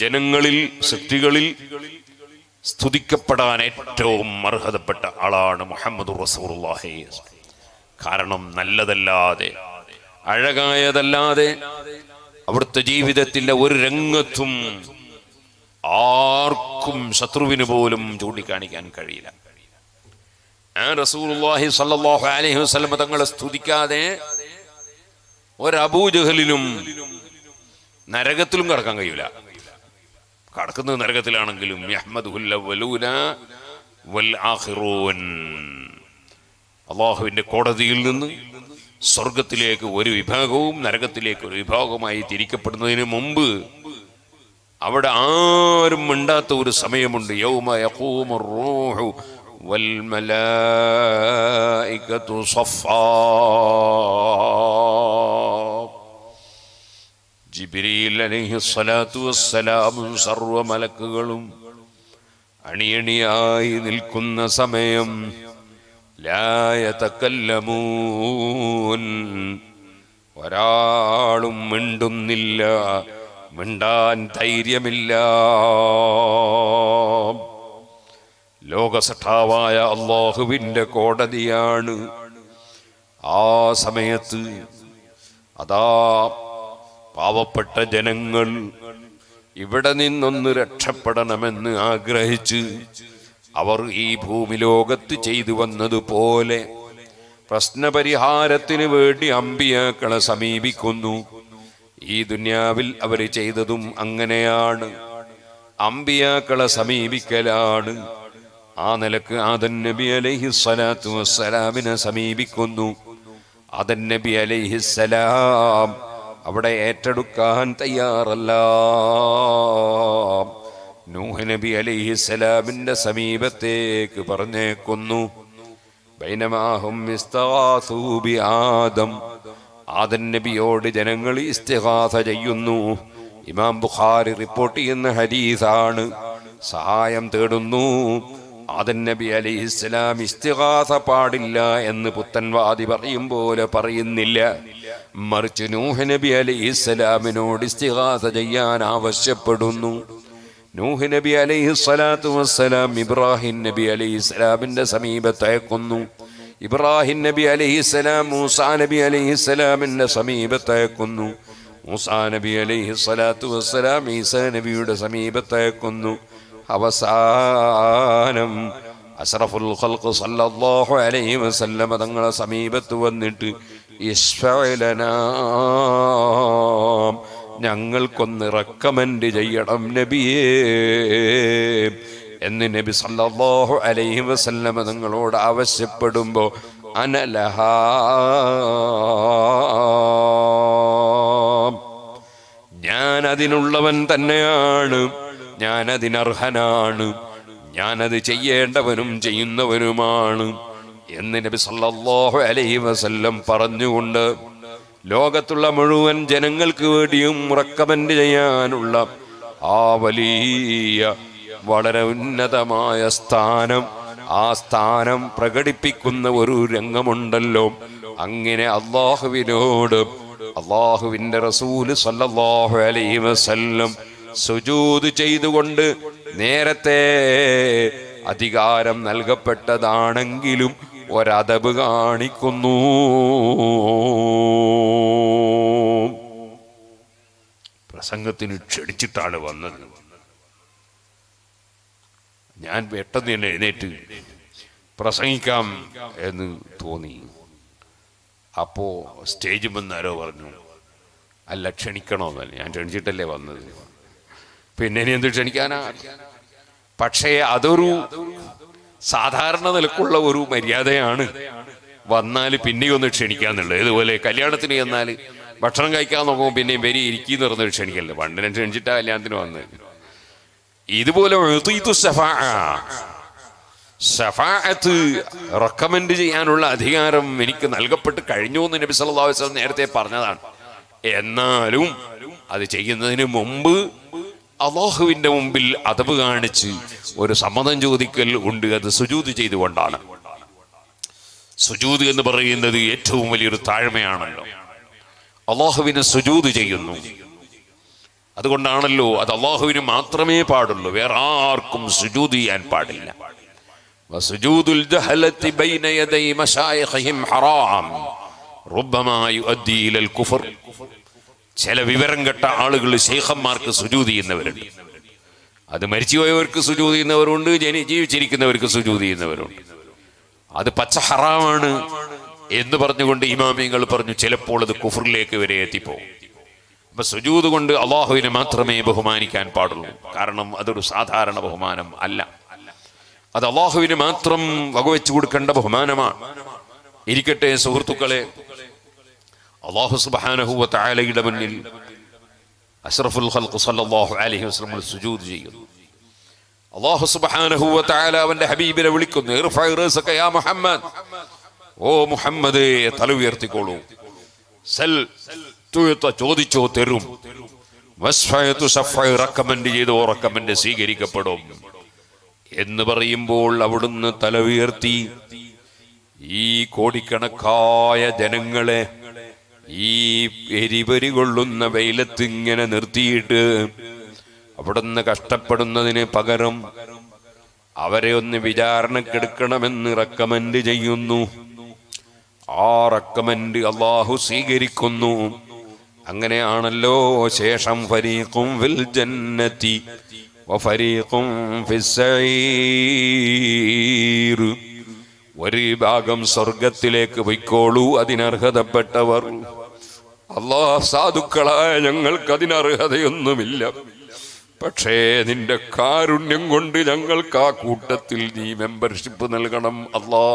ജനങ്ങളിൽ സൃഷ്ടികളിൽ സ്തുതിക്കപ്പെടാൻ ഏറ്റവും അർഹതപ്പെട്ട ആളാണ് മുഹമ്മദ് കാരണം നല്ലതല്ലാതെ അഴകായതല്ലാതെ അവിടുത്തെ ജീവിതത്തിന്റെ ഒരു രംഗത്തും ആർക്കും ശത്രുവിന് പോലും ചൂണ്ടിക്കാണിക്കാൻ കഴിയില്ല. ആ റസൂലുള്ളാഹി സ്വല്ലല്ലാഹു അലൈഹി വസല്ലം തങ്ങളെ സ്തുതിക്കാതെ ഒരു അബൂജഹലിനും നരകത്തിലും കടക്കാൻ കഴിയൂല. കടക്കുന്നത് നരകത്തിലാണെങ്കിലും അള്ളാഹുവിന്റെ കോടതിയിൽ നിന്ന് സ്വർഗത്തിലേക്ക് ഒരു വിഭാഗവും നരകത്തിലേക്ക് ഒരു വിഭാഗവുമായി തിരിക്കപ്പെടുന്നതിന് മുമ്പ് അവിടെ ആരും മിണ്ടാത്ത ഒരു സമയമുണ്ട്. യൗമ സഫാ ജിബ്രീൽ അലഹി സ്വലാത്തു വസ്സലാമും സർവ മലക്കുകളും അണിയണിയായി നിൽക്കുന്ന സമയം ലായതക്കല്ലമൂൻ ഒരാളും മിണ്ടുന്നില്ല മിണ്ടാൻ ധൈര്യമില്ല. ലോകസഠാവായ അള്ളാഹുവിന്റെ കോടതിയാണ് ആ സമയത്ത്. അതാ പാവപ്പെട്ട ജനങ്ങൾ ഇവിടെ നിന്നൊന്ന് രക്ഷപ്പെടണമെന്ന് ആഗ്രഹിച്ച് അവർ ഈ ഭൂമി ലോകത്ത് ചെയ്തു വന്നതുപോലെ പ്രശ്നപരിഹാരത്തിന് വേണ്ടി അമ്പിയാക്കളെ സമീപിക്കുന്നു. ഈ ദുന്യാവിൽ അവർ ചെയ്തതും അങ്ങനെയാണ്. അമ്പിയാക്കളെ സമീപിക്കലാണ്. ആ നിലയ്ക്ക് ആദൻ നബി അലൈഹി സ്വലാത്തു വസ്സലാമിനെ സമീപിക്കുന്നു. ആദൻ നബി അലൈഹി അലൈഹിസ്സലാം അവിടെ ഏറ്റെടുക്കാൻ തയ്യാറല്ല. നൂഹ് നബി അലൈഹിസ്സലാമിന്റെ സമീപത്തേക്ക് പറഞ്ഞേക്കുന്നു. ആദൻ നബിയോട് ജനങ്ങൾ ഇസ്തിഹാസ ചെയ്യുന്നു. ഇമാം ബുഖാരി റിപ്പോർട്ട് ചെയ്യുന്ന ഹരീസാണ് സഹായം തേടുന്നു. ആദൻ നബി അലി ഇസ്ലാം ഇസ്തിഹാസ പാടില്ല എന്ന് പുത്തൻവാദി പറയും പോലെ പറയുന്നില്ല. മറിച്ച് നൂഹ് നബി അലൈഹി ഇസ്ലാമിനോട് ഇസ്തിഗാസ ചെയ്യാൻ ആവശ്യപ്പെടുന്നു. നൂഹ് നബി അലൈഹി സ്വലാത്തു വസ്സലാം ഇബ്രാഹിം നബി അലൈഹി സ്വലാമിന്റെ സമീപത്തയക്കുന്നു ഇബ്രാഹിം നബി അലൈഹി സ്വലാം മൂസാ നബി അലൈഹി സ്വലാമിന്റെ സമീപത്തയക്കുന്നു മൂസാ നബി അലൈഹി സ്വലാത്തു വസ്സലാം ഈസാ നബിയുടെ സമീപത്തയക്കുന്നു അവസാനം അഷ്റഫുൽ ഖൽഖ് സല്ലല്ലാഹു അലൈഹി വസല്ലമ തങ്ങളെ സമീപത്ത് വന്നിട്ട് ഇസ്ഫലനാ ഞങ്ങൾക്കൊന്ന് റെക്കമെൻഡ് ചെയ്യണം നബിയേ. എന്ന് നബി സല്ലാഹു അലൈഹി വസല്ലമ നിങ്ങളോട് ആവശ്യപ്പെടുമ്പോൾ അനലഹ. ഞാൻ അതിനുള്ളവൻ തന്നെയാണ്. ഞാൻ അതിനർഹനാണ് ഞാനത് ചെയ്യേണ്ടവനും ചെയ്യുന്നവനുമാണ്. എന്ന് നബി സല്ലല്ലാഹു അലൈഹി വസല്ലം പറഞ്ഞുകൊണ്ട് ലോകത്തുള്ള മുഴുവൻ ജനങ്ങൾക്ക് വേണ്ടിയും റെക്കമെൻഡ് ചെയ്യാനുള്ള ആ വലിയ വളരെ ഉന്നതമായ സ്ഥാനം ആ സ്ഥാനം പ്രകടിപ്പിക്കുന്ന ഒരു രംഗമുണ്ടല്ലോ. അങ്ങനെ അള്ളാഹുവിനോട് അള്ളാഹുവിന്റെ റസൂൽ സല്ലല്ലാഹു അലൈഹി വസല്ലം സുജൂദ് ചെയ്തുകൊണ്ട് നേരത്തെ അധികാരം നൽകപ്പെട്ടതാണെങ്കിലും ഒരതബ് കാണിക്കുന്നു. പ്രസംഗത്തിന് ക്ഷണിച്ചിട്ടാണ് വന്നത്. ഞാൻ പെട്ടെന്ന് തന്നെ എഴുന്നേറ്റ് പ്രസംഗിക്കാം എന്ന് തോന്നി. അപ്പോ സ്റ്റേജ് വന്നാരോ പറഞ്ഞു അല്ല ക്ഷണിക്കണമെന്നല്ല. ഞാൻ ക്ഷണിച്ചിട്ടല്ലേ വന്നത്. പിന്നെ ഇനി എന്ത് ക്ഷണിക്കാനാ? പക്ഷേ അതൊരു സാധാരണ നിലക്കുള്ള ഒരു മര്യാദയാണ് വന്നാൽ പിന്നെയും ഒന്ന് ക്ഷണിക്കാന്നുള്ളത് ഇതുപോലെ കല്യാണത്തിന് ചെന്നാൽ ഭക്ഷണം കഴിക്കാൻ നോക്കുമ്പോൾ പിന്നെയും വരി ഇരിക്കുന്ന പറഞ്ഞൊരു ക്ഷണിക്കല്ലേ? പണ്ടിനെ ക്ഷണിച്ചിട്ടാ കല്യാണത്തിന് വന്ന് ഇതുപോലെ. ശഫാഅത്ത് റെക്കമെൻഡ് ചെയ്യാനുള്ള അധികാരം എനിക്ക് നൽകപ്പെട്ട് കഴിഞ്ഞു എന്ന് നബി സല്ലല്ലാഹു അലൈഹി വസല്ലം നേരത്തെ പറഞ്ഞതാണ്. എന്നാലും അത് ചെയ്യുന്നതിന് മുമ്പ് അള്ളാഹുവിന്റെ മുമ്പിൽ അതവ് കാണിച്ച് ഒരു സമ്മതം ചോദിക്കൽ ഉണ്ട് അത് സുജൂത് ചെയ്തുകൊണ്ടാണ്. സുജൂത് എന്ന് പറയുന്നത് ഏറ്റവും വലിയൊരു താഴ്മയാണല്ലോ. അള്ളാഹുവിനെ സുജൂത് ചെയ്യുന്നു. അതുകൊണ്ടാണല്ലോ അത് അള്ളാഹുവിന് മാത്രമേ പാടുള്ളൂ വേറെ ആർക്കും സുജൂത് ചെയ്യാൻ പാടില്ല. ഹറാം. ചില വിവരം കെട്ട ആളുകൾ ശേഖന്മാർക്ക് സുജൂതി ചെയ്യുന്നവരുണ്ട്. അത് മരിച്ചുപോയവർക്ക് സുജൂതി ചെയ്യുന്നവരുണ്ട് ജനി ജീവിച്ചിരിക്കുന്നവർക്ക് സുജൂതി ചെയ്യുന്നവരുണ്ട്. അത് പച്ച ഹറാമാണ് എന്ന് പറഞ്ഞുകൊണ്ട് ഇമാമിങ്ങൾ പറഞ്ഞു ചിലപ്പോൾ അത് കുഫറിലേക്ക് വരെ എത്തിപ്പോകും. അപ്പൊ സുജൂത് കൊണ്ട് അള്ളാഹുവിനെ മാത്രമേ ബഹുമാനിക്കാൻ പാടുള്ളൂ. കാരണം അതൊരു സാധാരണ ബഹുമാനം അല്ല. അത് അള്ളാഹുവിന് മാത്രം വകവെച്ചു കൊടുക്കേണ്ട ബഹുമാനമാണ്. ഇരിക്കട്ടെ സുഹൃത്തുക്കളെ അള്ളാഹു സുബാനഹുവ താലയുടെ മുന്നിൽ അഷ്റഫുൽ ഖൽഖ് സല്ലല്ലാഹു അലൈഹി വസല്ലം സുജൂദ് ചെയ്യുന്നു. അള്ളാഹു വ തആല അവന്റെ ഹബീബിനെ വിളിക്കുന്നു ഇർഫഅ റസക യാ മുഹമ്മദ്. ഓ മുഹമ്മദേ തല ഉയർത്തിക്കോളൂ. സൽ തുയത ചോദിച്ചോ തരും. വസ്ഫയതു സഫ റക്കമൻഡ് ചെയ്തോ റക്കമൻഡ് സ്വീകരിക്കപ്പെടും. എന്ന് പറയുമ്പോൾ അവിടുന്ന് തല ഉയർത്തി ഈ കോടിക്കണക്കായ ജനങ്ങളെ ഈ എരിപരി കൊള്ളുന്ന വെയിലത്ത് ഇങ്ങനെ നിർത്തിയിട്ട് അവിടുന്ന് കഷ്ടപ്പെടുന്നതിന് പകരം അവരെ ഒന്ന് വിചാരണക്കെടുക്കണമെന്ന് റെക്കമെൻഡ് ചെയ്യുന്നു. ആ റെക്കമെൻഡ് അള്ളാഹു സ്വീകരിക്കുന്നു. അങ്ങനെയാണല്ലോ ശേഷം ഫരീഖും ഫിൽ ജന്നതി വഫരീഖും ഫിസ്സഈർ ഒരു ഭാഗം സ്വർഗത്തിലേക്ക് പൊയ്ക്കോളൂ അതിനർഹതപ്പെട്ടവർ. അള്ളാ സാധുക്കളായ ഞങ്ങൾക്ക് അതിനർഹതയൊന്നുമില്ല പക്ഷേ നിന്റെ കാരുണ്യം കൊണ്ട് ഞങ്ങൾക്ക് ആ കൂട്ടത്തിൽ നീ മെമ്പർഷിപ്പ് നൽകണം അള്ളാ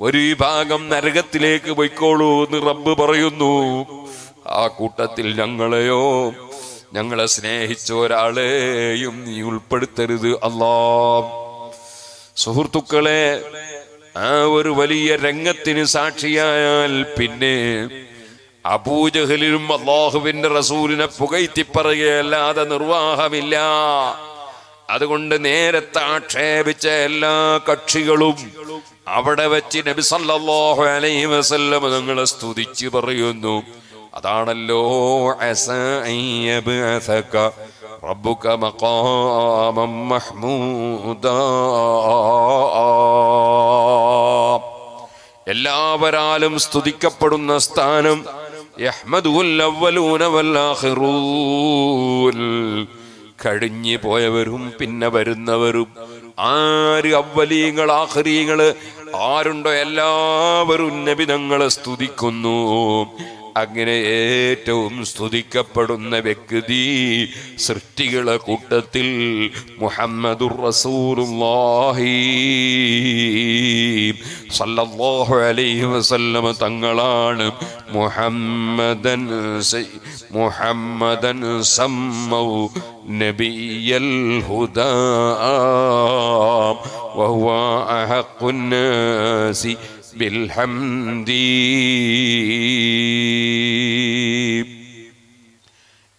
ഒരു വിഭാഗം നരകത്തിലേക്ക് പൊയ്ക്കോളൂ എന്ന് റബ്ബ് പറയുന്നു. ആ കൂട്ടത്തിൽ ഞങ്ങളെയോ ഞങ്ങളെ സ്നേഹിച്ച ഒരാളെയും നീ ഉൾപ്പെടുത്തരുത് അല്ലാ സുഹൃത്തുക്കളെ ആ ഒരു വലിയ രംഗത്തിന് സാക്ഷിയായാൽ പിന്നെ അബൂജഹലിനും അള്ളാഹുവിന്റെ റസൂലിനെ പുകയ്ത്തി പറയുകയല്ലാതെ നിർവാഹമില്ല. അതുകൊണ്ട് നേരത്തെ ആക്ഷേപിച്ച എല്ലാ കക്ഷികളും അവിടെ വെച്ച് നബി സല്ലല്ലാഹു അലൈഹി നിങ്ങളെ സ്തുതിച്ച് പറയുന്നു. അതാണല്ലോ റബ്ബുക മഹ്മൂദ. എല്ലാവരാലും സ്തുതിക്കപ്പെടുന്ന സ്ഥാനം കഴിഞ്ഞു പോയവരും പിന്നെ വരുന്നവരും. ആര് അവലീങ്ങൾ ആഹ്രീങ്ങൾ ആരുണ്ടോ എല്ലാവരും നബിതങ്ങളെ സ്തുതിക്കുന്നു. അങ്ങനെ ഏറ്റവും സ്തുതിക്കപ്പെടുന്ന വ്യക്തി സൃഷ്ടികളെ കൂട്ടത്തിൽ മുഹമ്മദുർ റസൂലുള്ളാഹി സല്ലല്ലാഹു അലൈഹി വസല്ലമ തങ്ങളാണ് മുഹമ്മദൻ സയ്- മുഹമ്മദൻ സമ്മൗ നബിയൽ ഹുദാ وهو أحق الناس بالحمد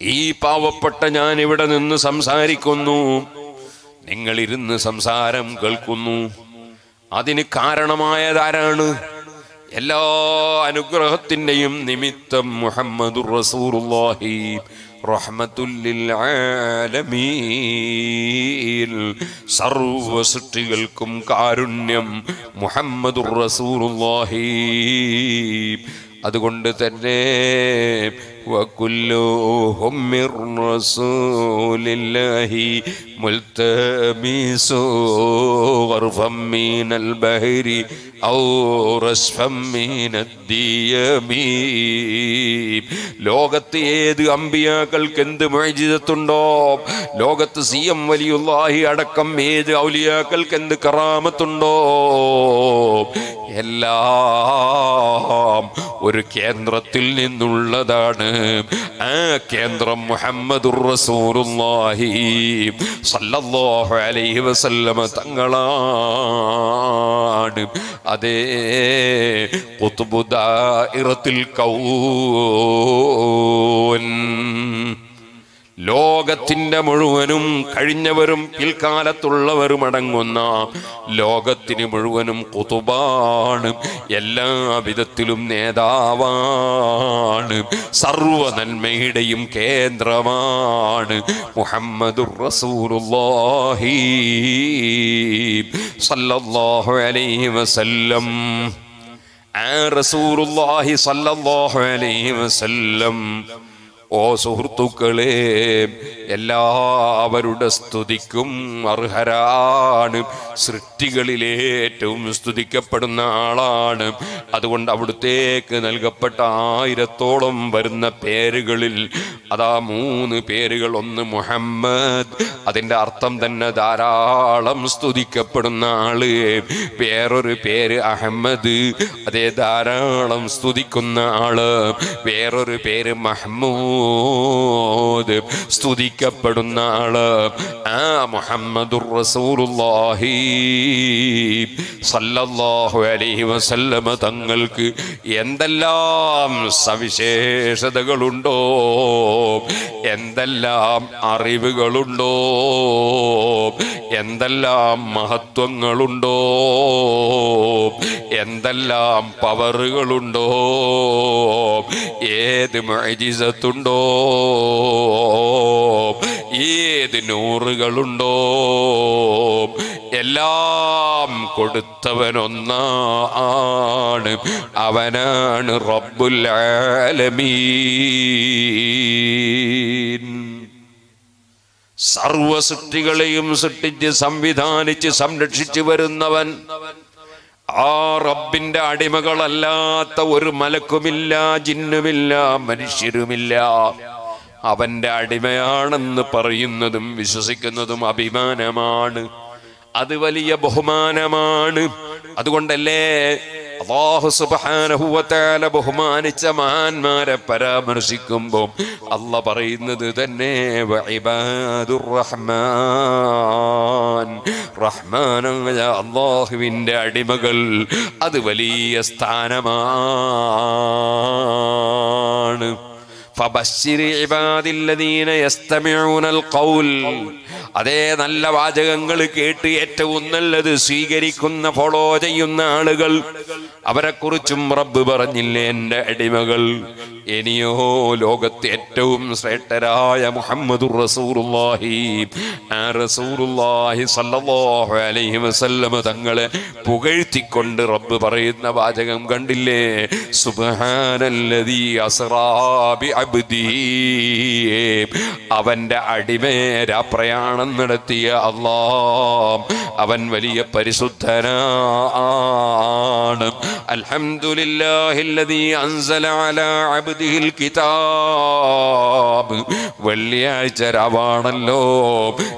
ഈ പാവപ്പെട്ട ഞാൻ ഇവിടെ നിന്ന് സംസാരിക്കുന്നു നിങ്ങൾ ഇരുന്ന് സംസാരം കേൾക്കുന്നു അതിന് കാരണമായതാരാണ് എല്ലാ അനുഗ്രഹത്തിന്റെയും നിമിത്തം മുഹമ്മദുർ റസൂലുള്ളാഹി റഹ്മത്തുല്ലിൽ ആലമീൻ സർവ സൃഷ്ടികൾക്കും കാരുണ്യം മുഹമ്മദുർ റസൂലുള്ളാഹി. അതുകൊണ്ട് തന്നെ وكلهم من رسول الله ملتمس غرفا من البحر أو رشفا من الديم ലോകത്ത് ഏത് അമ്പിയാക്കൾക്ക് എന്ത് മൊഴിജിതത്തുണ്ടോ ലോകത്ത് സി എം വലിയുള്ളാഹി അടക്കം ഏത് ഔലിയാക്കൾക്ക് എന്ത് കറാമത്തുണ്ടോ എല്ലാം ഒരു കേന്ദ്രത്തിൽ നിന്നുള്ളതാണ് ആ കേന്ദ്രം മുഹമ്മദുർ റസൂലുള്ളാഹി. സല്ലല്ലാഹു അലൈഹി വസല്ലമ തങ്ങളാണ്. അതേ ഖുത്ബു ദാഇറത്തിൽ കൗൻ. ലോകത്തിന്റെ മുഴുവനും കഴിഞ്ഞവരും പിൽക്കാലത്തുള്ളവരും അടങ്ങുന്ന ലോകത്തിന് മുഴുവനും കുതുബാണ്. എല്ലാ വിധത്തിലും നേതാവാണ്. സർവ നന്മയുടെയും കേന്ദ്രമാണ് മുഹമ്മദുർ റസൂലുള്ളാഹി അലൈഹി വസല്ലം. റസൂലുള്ളാഹി അലൈഹി വസല്ലം. ഓ സുഹൃത്തുക്കളെ എല്ലാവരുടെ സ്തുതിക്കും അർഹരാണ്. സൃഷ്ടികളിലെ ഏറ്റവും സ്തുതിക്കപ്പെടുന്ന ആളാണ്. അതുകൊണ്ട് അവിടുത്തേക്ക് നൽകപ്പെട്ട ആയിരത്തോളം വരുന്ന പേരുകളിൽ അതാ മൂന്ന് പേരുകൾ. ഒന്ന് മുഹമ്മദ് അതിന്റെ അർത്ഥം തന്നെ ധാരാളം സ്തുതിക്കപ്പെടുന്ന ആൾ. വേറൊരു പേര് അഹമ്മദ് അതേ ധാരാളം സ്തുതിക്കുന്ന ആൾ. വേറൊരു പേര് മഹ്മൂദ്. സ്തുതിക്കപ്പെടുന്ന ആൾ ആ മുഹമ്മദുർ റസൂലുള്ളാഹി സല്ലല്ലാഹു അലൈഹി വസല്ലമ. തങ്ങൾക്ക് എന്തെല്ലാം സവിശേഷതകളുണ്ടോ? എന്തെല്ലാം അറിവുകളുണ്ടോ? എന്തെല്ലാം മഹത്വങ്ങളുണ്ടോ? എന്തെല്ലാം പവറുകളുണ്ടോ? ഏത് മജിസത്തുണ്ടോ ഏത് നൂറുകളുണ്ടോ? എല്ലാം കൊടുത്തവനൊന്നാണ്. അവനാണ് റബ്ബുൽ ആലമീൻ. സർവ സൃഷ്ടികളെയും സൃഷ്ടിച്ച് സംവിധാനിച്ച് സംരക്ഷിച്ചു വരുന്നവൻ ആ റബ്ബിന്റെ അടിമകളല്ലാത്ത ഒരു മലക്കുമില്ല ജിന്നുമില്ല മനുഷ്യരുമില്ല. അവന്റെ അടിമയാണെന്ന് പറയുന്നതും വിശ്വസിക്കുന്നതും അഭിമാനമാണ്. അത് വലിയ ബഹുമാനമാണ്. അതുകൊണ്ടല്ലേ അള്ളാഹു സുബാനഹുവത്താല ബഹുമാനിച്ച മഹാന്മാരെ പരാമർശിക്കുമ്പോൾ അല്ല പറയുന്നത് തന്നെ റഹ്മാൻ. റഹ്മാനായ അള്ളാഹുവിന്റെ അടിമകൾ. അത് വലിയ സ്ഥാനമാണ്. ഫബശ്ശിരി ഇബാദില്ലദീന യസ്തമിഊനൽ ഖൗൽ. അതേ നല്ല വാചകങ്ങൾ കേട്ട് ഏറ്റവും നല്ലത് സ്വീകരിക്കുന്ന ഫോളോ ചെയ്യുന്ന ആളുകൾ. അവരെക്കുറിച്ചും റബ്ബ് പറഞ്ഞില്ലേ എന്റെ അടിമകൾ? ഇനിയോ ലോകത്തെ ഏറ്റവും ശ്രേഷ്ഠരായ മുഹമ്മദ് റസൂറുല്ലാഹി ആ റസൂറുല്ലാഹി സല്ലല്ലാഹു അലൈഹി വസല്ലമ തങ്ങളെ പുകഴ്ത്തിക്കൊണ്ട് റബ്ബ് പറയുന്ന വാചകം കണ്ടില്ലേ? സുബ്ഹാനല്ലദീ അസ്റാ ബി അബ്ദിഹി അവന്റെ അടിമേരാ പ്രയാണം നടത്തിയ അള്ളാം അവൻ വലിയ പരിശുദ്ധനാണ്. അൽഹംദുലില്ലാഹില്ലദീ അൻസല അലാ അബ്ദിഹിൽ കിതാബ്. വെള്ളിയാഴ്ച രാവാണല്ലോ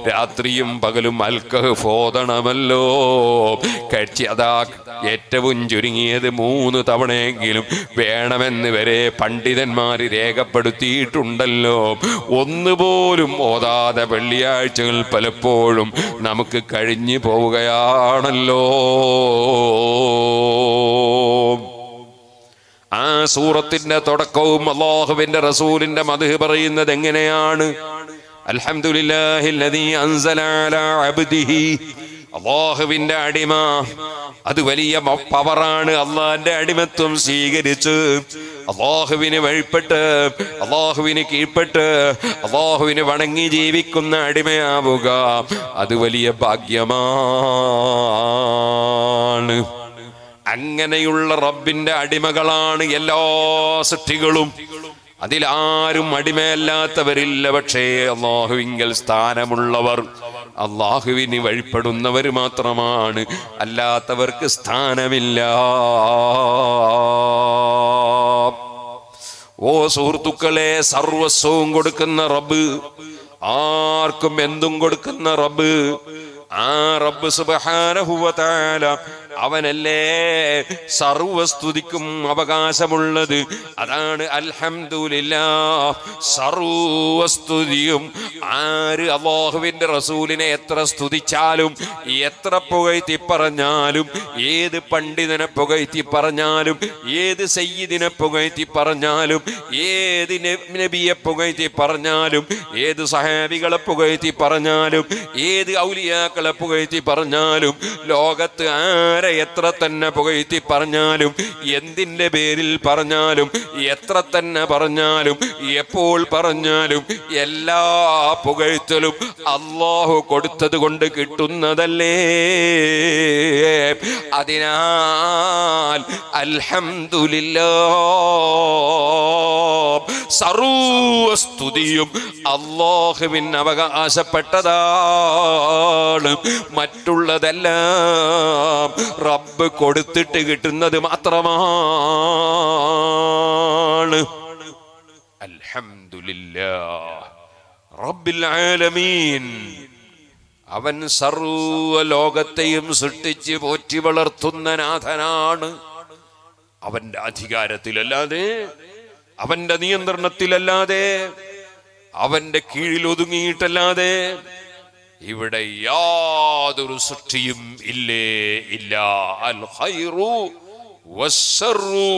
രാത്രിയും പകലും അൽക്കഹ് ഫോതണമല്ലോ. കഴിച്ച് അതാ ഏറ്റവും ചുരുങ്ങിയത് മൂന്ന് തവണയെങ്കിലും വേണമെന്ന് വരെ പണ്ഡിതന്മാർ രേഖപ്പെടുത്തിയിട്ടുണ്ടല്ലോ. ഒന്നുപോലും ഓതാതെ വെള്ളിയാഴ്ചകൾ പലപ്പോഴും നമുക്ക് കഴിഞ്ഞു പോവുകയാണല്ലോ. ആ സൂറത്തിന്റെ തുടക്കവും അള്ളാഹുവിന്റെ റസൂലിന്റെ മധു പറയുന്നത് എങ്ങനെയാണ്? അലഹമുല്ലാഹി അൻസല അലാ അബ്ദിഹി അള്ളാഹുവിന്റെ അടിമ. അത് വലിയ പവറാണ് അള്ളാഹിന്റെ അടിമത്വം സ്വീകരിച്ച്. അള്ളാഹുവിന് വഴിപ്പെട്ട് അള്ളാഹുവിന് കീഴ്പ്പെട്ട് അള്ളാഹുവിന് വണങ്ങി ജീവിക്കുന്ന അടിമയാവുക. അത് വലിയ ഭാഗ്യമാണ്. അങ്ങനെയുള്ള റബ്ബിന്റെ അടിമകളാണ് എല്ലാ സൃഷ്ടികളും അതിലാരും അടിമയല്ലാത്തവരില്ല പക്ഷേ അള്ളാഹുവിങ്കൽ സ്ഥാനമുള്ളവർ അള്ളാഹുവിന് വഴിപ്പെടുന്നവർ മാത്രമാണ്. അല്ലാത്തവർക്ക് സ്ഥാനമില്ല. ഓ സുഹൃത്തുക്കളെ സർവസ്വവും കൊടുക്കുന്ന റബ്ബ് ആർക്കും എന്തും കൊടുക്കുന്ന റബ്ബ് ആ റബ്ബ് സുബ്ഹാനഹു വ തആല അവനല്ലേ സർവസ്തുതിക്കും അവകാശമുള്ളത്? അതാണ് അൽഹംദുലില്ലാ. സർവസ്തുതിയും ആര് അള്ളാഹുവിന്റെ റസൂലിനെ എത്ര സ്തുതിച്ചാലും എത്ര പുകഴ്ത്തി പറഞ്ഞാലും ഏത് പണ്ഡിതനെ പുകഴ്ത്തി പറഞ്ഞാലും ഏത് സയ്യിദിനെ പുകഴ്ത്തി പറഞ്ഞാലും ഏത് നബിയെ പുകഴ്ത്തി പറഞ്ഞാലും ഏത് സഹാബികളെ പുകഴ്ത്തി പറഞ്ഞാലും ഏത് ഔലിയാക്കളെ പുകഴ്ത്തി പറഞ്ഞാലും ലോകത്ത് ആരെ എത്ര തന്നെ പുകഴ്ത്തി പറഞ്ഞാലും എന്തിന്റെ പേരിൽ പറഞ്ഞാലും എത്ര തന്നെ പറഞ്ഞാലും എപ്പോൾ പറഞ്ഞാലും എല്ലാ പുകഴ്ത്തലും അള്ളാഹു കൊടുത്തത് കൊണ്ട് കിട്ടുന്നതല്ലേ. അതിനാൽ അൽഹംദുലില്ലാ സർവസ്തുതിയും അള്ളാഹുവിൻ അവകാശപ്പെട്ടതാണ് മറ്റുള്ളതെല്ലാം റബ്ബ് കൊടുത്തിട്ട് കിട്ടുന്നത് മാത്രമാണ്. അവൻ സർവ ലോകത്തെയും സൃഷ്ടിച്ച് പോറ്റി വളർത്തുന്ന നാഥനാണ്. അവന്റെ അധികാരത്തിലല്ലാതെ അവന്റെ നിയന്ത്രണത്തിലല്ലാതെ അവന്റെ കീഴിൽ ഒതുങ്ങിയിട്ടല്ലാതെ ഇവിടെ യാതൊരു സൃഷ്ടിയും ഇല്ലേ ഇല്ല അൽ ഖൈറു വസ്സറു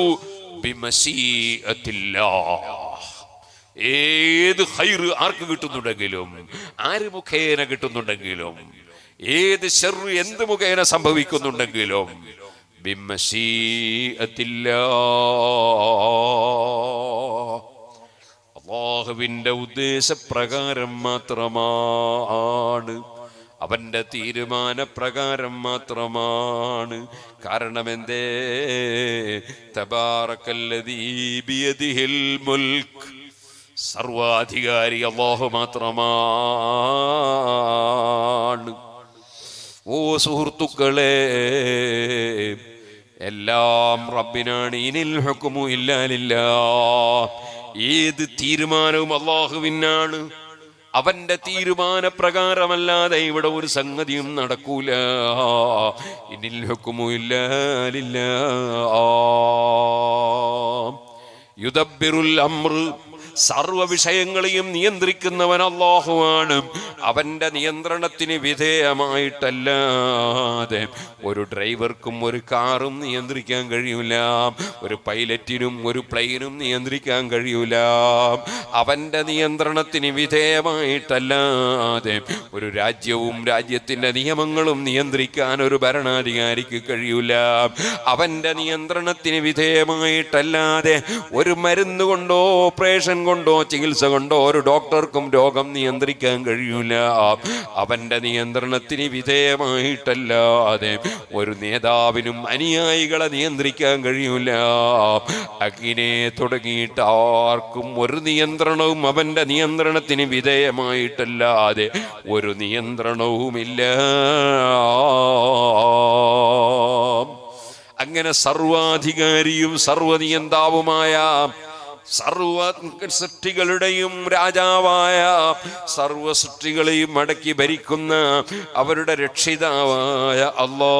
ഏത് ഹൈറ് ആർക്ക് കിട്ടുന്നുണ്ടെങ്കിലും ആര് മുഖേന കിട്ടുന്നുണ്ടെങ്കിലും ഏത് ഷെറ് എന്ത് മുഖേന സംഭവിക്കുന്നുണ്ടെങ്കിലും ബിമ്മശീഅത്തില്ലാ. അള്ളാഹുവിന്റെ ഉദ്ദേശപ്രകാരം മാത്രമാണ്. അവന്റെ തീരുമാനപ്രകാരം മാത്രമാണ്. കാരണം എന്തേ മുൽക്ക് സർവാധികാരി അള്ളാഹു മാത്രമാണ്. ഓ സുഹൃത്തുക്കളെ എല്ലാം റബ്ബിനാണ്. ഇനിൽ ഹുക്കുമു ഇല്ലാലില്ല ഏത് തീരുമാനവും അള്ളാഹുവിനാണ്. അവന്റെ തീരുമാന പ്രകാരമല്ലാതെ ഇവിടെ ഒരു സംഗതിയും നടക്കൂല. ഇല്ലാലില്ല യുദബിറുൽ അമ്ര സർവ വിഷയങ്ങളെയും നിയന്ത്രിക്കുന്നവൻ അള്ളാഹുവാണ് അവന്റെ നിയന്ത്രണത്തിന് വിധേയമായിട്ടല്ലാതെ ഒരു ഡ്രൈവർക്കും ഒരു കാറും നിയന്ത്രിക്കാൻ കഴിയൂല. ഒരു പൈലറ്റിനും ഒരു പ്ലെയിനും നിയന്ത്രിക്കാൻ കഴിയൂല. അവന്റെ നിയന്ത്രണത്തിന് വിധേയമായിട്ടല്ലാതെ ഒരു രാജ്യവും രാജ്യത്തിന്റെ നിയമങ്ങളും നിയന്ത്രിക്കാൻ ഒരു ഭരണാധികാരിക്ക് കഴിയൂല. അവന്റെ നിയന്ത്രണത്തിന് വിധേയമായിട്ടല്ലാതെ ഒരു മരുന്ന് കൊണ്ടോ ഓപ്പറേഷൻ കൊണ്ടോ ചികിത്സ കൊണ്ടോ ഒരു ഡോക്ടർക്കും രോഗം നിയന്ത്രിക്കാൻ കഴിയൂല. അവന്റെ നിയന്ത്രണത്തിന് വിധേയമായിട്ടല്ലാതെ ഒരു നേതാവിനും അനുയായികളെ നിയന്ത്രിക്കാൻ കഴിയൂല. അഗ്നെ തുടങ്ങിയിട്ട് ആർക്കും ഒരു നിയന്ത്രണവും അവന്റെ നിയന്ത്രണത്തിന് വിധേയമായിട്ടല്ലാതെ ഒരു നിയന്ത്രണവുമില്ല. അങ്ങനെ സർവാധികാരിയും സർവനിയന്താവുമായ സർവ സൃഷ്ടികളുടെയും രാജാവായ സർവ സൃഷ്ടികളെയും മടക്കി ഭരിക്കുന്ന അവരുടെ രക്ഷിതാവായ അല്ലോ.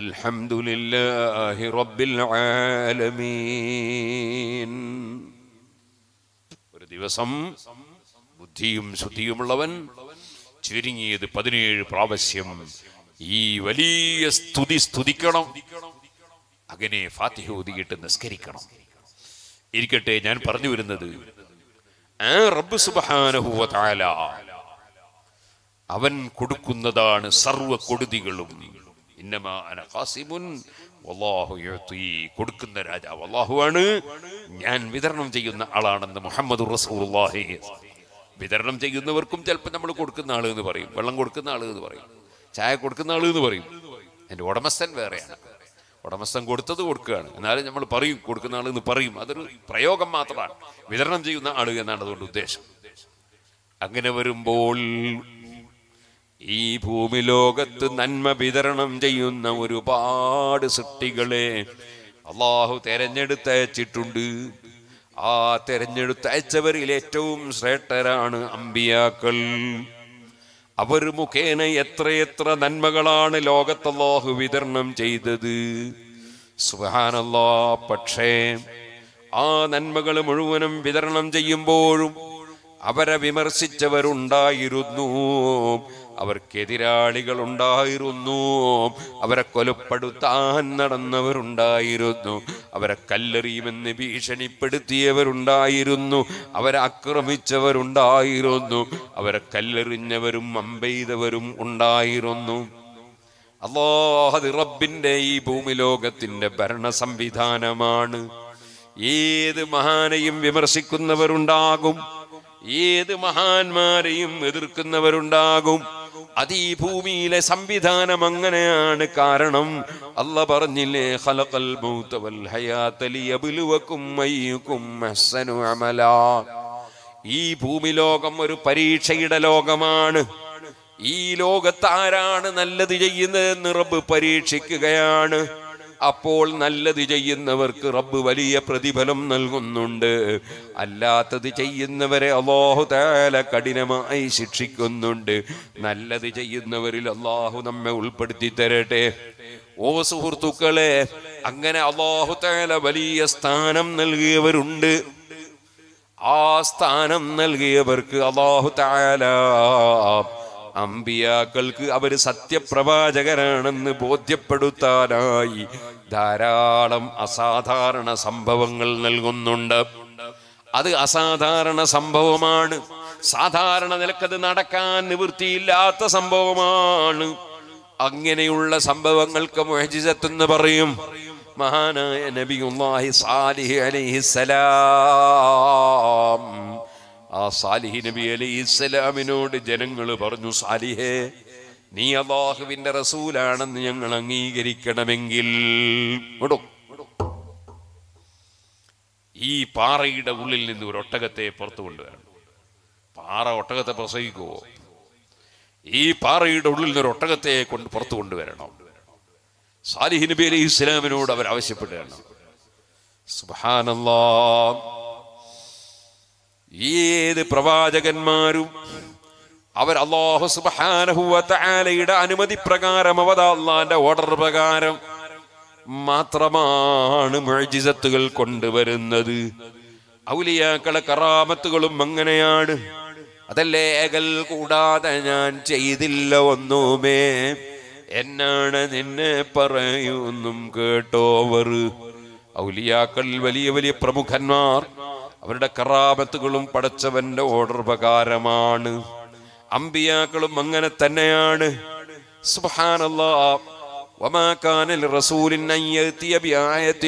അൽഹംദുലില്ലാഹി റബ്ബിൽ ആലമീൻ. ഒരു ദിവസം ബുദ്ധിയും ശുദ്ധിയുമുള്ളവൻ ചുരുങ്ങിയത് പതിനേഴ് പ്രാവശ്യം ഈ വലിയ സ്തുതി സ്തുതിക്കണം. അങ്ങനെ ഫാത്തിഹ ഊതിയിട്ട് നിസ്കരിക്കണം. ഇരിക്കട്ടെ ഞാൻ പറഞ്ഞു വരുന്നത്. റബ്ബ് അവൻ കൊടുക്കുന്നതാണ് സർവ കൊടുതികളും. കൊടുക്കുന്ന രാജാവ് അള്ളാഹുവാണ് ഞാൻ വിതരണം ചെയ്യുന്ന ആളാണെന്ന് മുഹമ്മദ് വിതരണം ചെയ്യുന്നവർക്കും ചിലപ്പോൾ നമ്മൾ കൊടുക്കുന്ന ആൾ എന്ന് പറയും വെള്ളം കൊടുക്കുന്ന ആൾ എന്ന് പറയും ചായ കൊടുക്കുന്ന ആൾ എന്ന് പറയും. എന്റെ ഉടമസ്ഥൻ വേറെയാണ്. ഉടമസ്ഥൻ കൊടുത്തത് കൊടുക്കുകയാണ്. എന്നാലും നമ്മൾ പറയും കൊടുക്കുന്ന ആൾ എന്ന് പറയും. അതൊരു പ്രയോഗം മാത്രമാണ്. വിതരണം ചെയ്യുന്ന ആൾ എന്നാണ് അതുകൊണ്ട് ഉദ്ദേശം. അങ്ങനെ വരുമ്പോൾ ഈ ഭൂമി ലോകത്ത് നന്മ വിതരണം ചെയ്യുന്ന ഒരുപാട് സൃഷ്ടികളെ അള്ളാഹു തെരഞ്ഞെടുത്തയച്ചിട്ടുണ്ട്. ആ തെരഞ്ഞെടുത്തയച്ചവരിൽ ഏറ്റവും ശ്രേഷ്ഠരാണ് അമ്പിയാക്കൾ. അവർ മുഖേന എത്രയെത്ര നന്മകളാണ് ലോകത്തല്ലാഹു വിതരണം ചെയ്തത്. സുഹാനല്ലാ പക്ഷേ ആ നന്മകൾ മുഴുവനും വിതരണം ചെയ്യുമ്പോഴും അവരെ വിമർശിച്ചവരുണ്ടായിരുന്നു. അവർക്കെതിരാളികൾ ഉണ്ടായിരുന്നു അവരെ കൊലപ്പെടുത്താൻ നടന്നവരുണ്ടായിരുന്നു. അവരെ കല്ലെറിയുമെന്ന് ഭീഷണിപ്പെടുത്തിയവരുണ്ടായിരുന്നു. അവരെ ആക്രമിച്ചവരുണ്ടായിരുന്നു. അവരെ കല്ലെറിഞ്ഞവരും അമ്പെയ്തവരും ഉണ്ടായിരുന്നു. അള്ളാഹത് റബ്ബിന്റെ ഈ ഭൂമി ലോകത്തിന്റെ ഭരണ സംവിധാനമാണ് ഏത് മഹാനെയും വിമർശിക്കുന്നവരുണ്ടാകും. ഏത് മഹാന്മാരെയും എതിർക്കുന്നവരുണ്ടാകും. അത് ഈ ഭൂമിയിലെ സംവിധാനം അങ്ങനെയാണ് കാരണം. അല്ല പറഞ്ഞില്ലേ ഹലക്കൽ മൗത വൽ ഹയാത ലിയബ്ലുവകും അയ്യുകും അഹ്സനു അമലാ. ഈ ഭൂമി ലോകം ഒരു പരീക്ഷയുടെ ലോകമാണ്. ഈ ലോകത്ത് ആരാണ് നല്ലത് ചെയ്യുന്നതെന്ന് റബ്ബ് പരീക്ഷിക്കുകയാണ്. അപ്പോൾ നല്ലത് ചെയ്യുന്നവർക്ക് റബ്ബ് വലിയ പ്രതിഫലം നൽകുന്നുണ്ട്. അല്ലാത്തത് ചെയ്യുന്നവരെ അള്ളാഹു താല കഠിനമായി ശിക്ഷിക്കുന്നുണ്ട്. നല്ലത് ചെയ്യുന്നവരിൽ അള്ളാഹു നമ്മെ ഉൾപ്പെടുത്തി തരട്ടെ. ഓ സുഹൃത്തുക്കളെ അങ്ങനെ അള്ളാഹു താല വലിയ സ്ഥാനം നൽകിയവരുണ്ട്. ആ സ്ഥാനം നൽകിയവർക്ക് അള്ളാഹു താല അമ്പിയാക്കൾക്ക് അവർ സത്യപ്രവാചകരാണെന്ന് ബോധ്യപ്പെടുത്താനായി ധാരാളം അസാധാരണ സംഭവങ്ങൾ നൽകുന്നുണ്ട്. അത് അസാധാരണ സംഭവമാണ്. സാധാരണ നിലക്കത് നടക്കാൻ നിവൃത്തിയില്ലാത്ത സംഭവമാണ്. അങ്ങനെയുള്ള സംഭവങ്ങൾക്ക് മൊഹജിസത്തെന്ന് പറയും. മഹാനായ നബിഹി സാലിഹി അലൈഹിസ്സലാം. ആ സാലിഹി നബി അലി ഇസ്ലാമിനോട് ജനങ്ങൾ പറഞ്ഞു സാലിഹേ നീ അള്ളാഹുവിന്റെ റസൂലാണെന്ന് ഞങ്ങൾ അംഗീകരിക്കണമെങ്കിൽ. ഈ പാറയുടെ ഉള്ളിൽ നിന്ന് ഒരു ഒട്ടകത്തെ പുറത്തു കൊണ്ടുവരണം. പാറ ഒട്ടകത്തെ പ്രസവിക്കുവോ? ഈ പാറയുടെ ഉള്ളിൽ നിന്ന് ഒരു ഒട്ടകത്തെ കൊണ്ട് പുറത്തു കൊണ്ടുവരണം. സാലിഹി നബി അലി ഇസ്ലാമിനോട് അവർ ആവശ്യപ്പെടുകയാണ്. സുബ്ഹാനല്ലാ ഏത് പ്രവാചകന്മാരും അവർ അള്ളാഹു തആലയുടെ അനുമതി പ്രകാരം അവത അള്ളാന്റെ ഓർഡർ പ്രകാരം മാത്രമാണ് മഴജിസത്തുകൾ കൊണ്ടുവരുന്നത്. ഔലിയാക്കളെ കറാമത്തുകളും അങ്ങനെയാണ്. അതല്ലേ ഏകൽ കൂടാതെ ഞാൻ ചെയ്തില്ല ഒന്നുമേ? എന്നാണ് നിന്നെ പറയുന്നും കേട്ടോവർ. ഔലിയാക്കൾ വലിയ വലിയ പ്രമുഖന്മാർ. അവരുടെ കറാമത്തുകളും പടച്ചവന്റെ ഓർഡർ പ്രകാരമാണ് അമ്പിയാക്കളും അങ്ങനെ തന്നെയാണ് സുബ്ഹാനല്ലാ وما كان لرسول أن يأتي بآية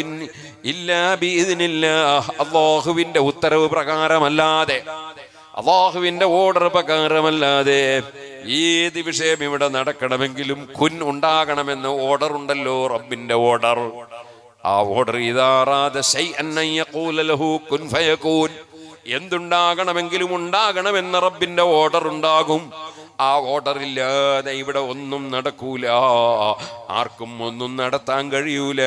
إلا بإذن الله അള്ളാഹുവിന്റെ ഉത്തരവ് പ്രകാരമല്ലാതെ അള്ളാഹുവിന്റെ ഓർഡർ പ്രകാരമല്ലാതെ ഏത് വിഷയം ഇവിടെ നടക്കണമെങ്കിലും കുൻ ഉണ്ടാകണമെന്ന് ഓർഡർ ഉണ്ടല്ലോ റബ്ബിന്റെ ഓർഡർ ആ ഓർഡർ ഇതാറാതെ എന്തുണ്ടാകണമെങ്കിലും ഉണ്ടാകണമെന്ന റബ്ബിന്റെ ഓർഡർ ഉണ്ടാകും. ആ ഓർഡർ ഇല്ലാതെ ഇവിടെ ഒന്നും നടക്കൂല. ആർക്കും ഒന്നും നടത്താൻ കഴിയൂല.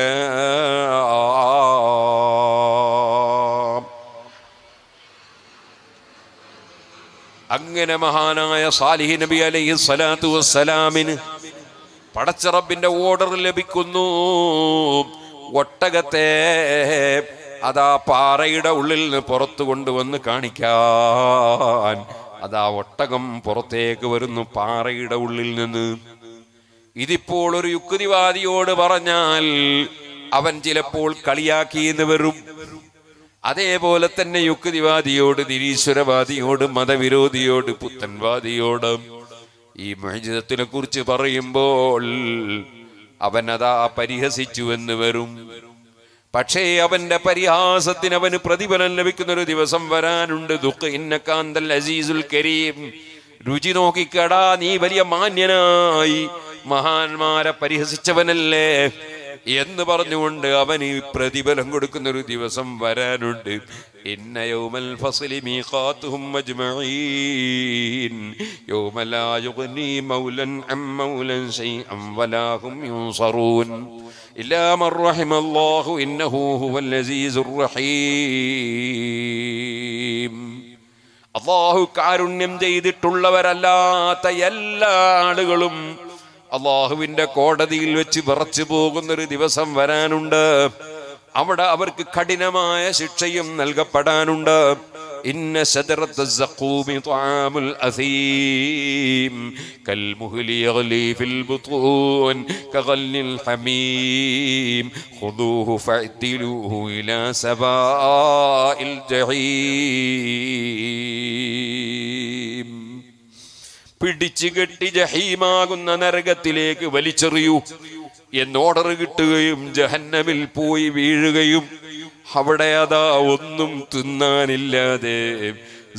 അങ്ങനെ മഹാനായ സാലിഹി നബി അലൈഹി സ്വലാത്തു വസ്സലാമിന് പടച്ചറബിന്റെ ഓർഡർ ലഭിക്കുന്നു. ഒട്ടകത്തെ അതാ പാറയുടെ ഉള്ളിൽ നിന്ന് പുറത്തു കൊണ്ടുവന്ന് കാണിക്കാൻ. അതാ ഒട്ടകം പുറത്തേക്ക് വരുന്നു പാറയുടെ ഉള്ളിൽ നിന്ന്. ഇതിപ്പോൾ ഒരു യുക്തിവാദിയോട് പറഞ്ഞാൽ അവൻ ചിലപ്പോൾ കളിയാക്കിയെന്ന് വരും. അതേപോലെ തന്നെ യുക്തിവാദിയോട് നിരീശ്വരവാദിയോട് മതവിരോധിയോട് പുത്തൻവാദിയോട് ഈ മഹിജിതത്തിനെ കുറിച്ച് പറയുമ്പോൾ അവൻ പരിഹസിച്ചുവെന്ന് വരും. പക്ഷേ അവന്റെ പരിഹാസത്തിന് അവന് പ്രതിഫലം ലഭിക്കുന്ന ഒരു ദിവസം വരാനുണ്ട്. ദുഃഖ ഇന്നക്കാന്തൽ അസീസുൽ കരീം. രുചി നോക്കിക്കടാ നീ വലിയ മാന്യനായി. മഹാന്മാരെ പരിഹസിച്ചവനല്ലേ? എന്ന് പറഞ്ഞുകൊണ്ട് അവൻ ഈ പ്രതിഫലം കൊടുക്കുന്ന ഒരു ദിവസം വരാനുണ്ട്. അള്ളാഹു കാരുണ്യം ചെയ്തിട്ടുള്ളവരല്ലാത്ത എല്ലാ ആളുകളും അള്ളാഹുവിന്റെ കോടതിയിൽ വെച്ച് വിറച്ചു പോകുന്നൊരു ദിവസം വരാനുണ്ട്. അവിടെ അവർക്ക് കഠിനമായ ശിക്ഷയും നൽകപ്പെടാനുണ്ട്. ഇന്ന ഹമീം ഖുദൂഹു ഫഅതിലൂഹു ഇലാ ജഹീം. പിടിച്ചു കെട്ടി ജഹീമാകുന്ന നരകത്തിലേക്ക് വലിച്ചെറിയൂ എന്ന് ഓർഡർ കിട്ടുകയും ജഹന്നമിൽ പോയി വീഴുകയും അവിടെ അതാ ഒന്നും തിന്നാനില്ലാതെ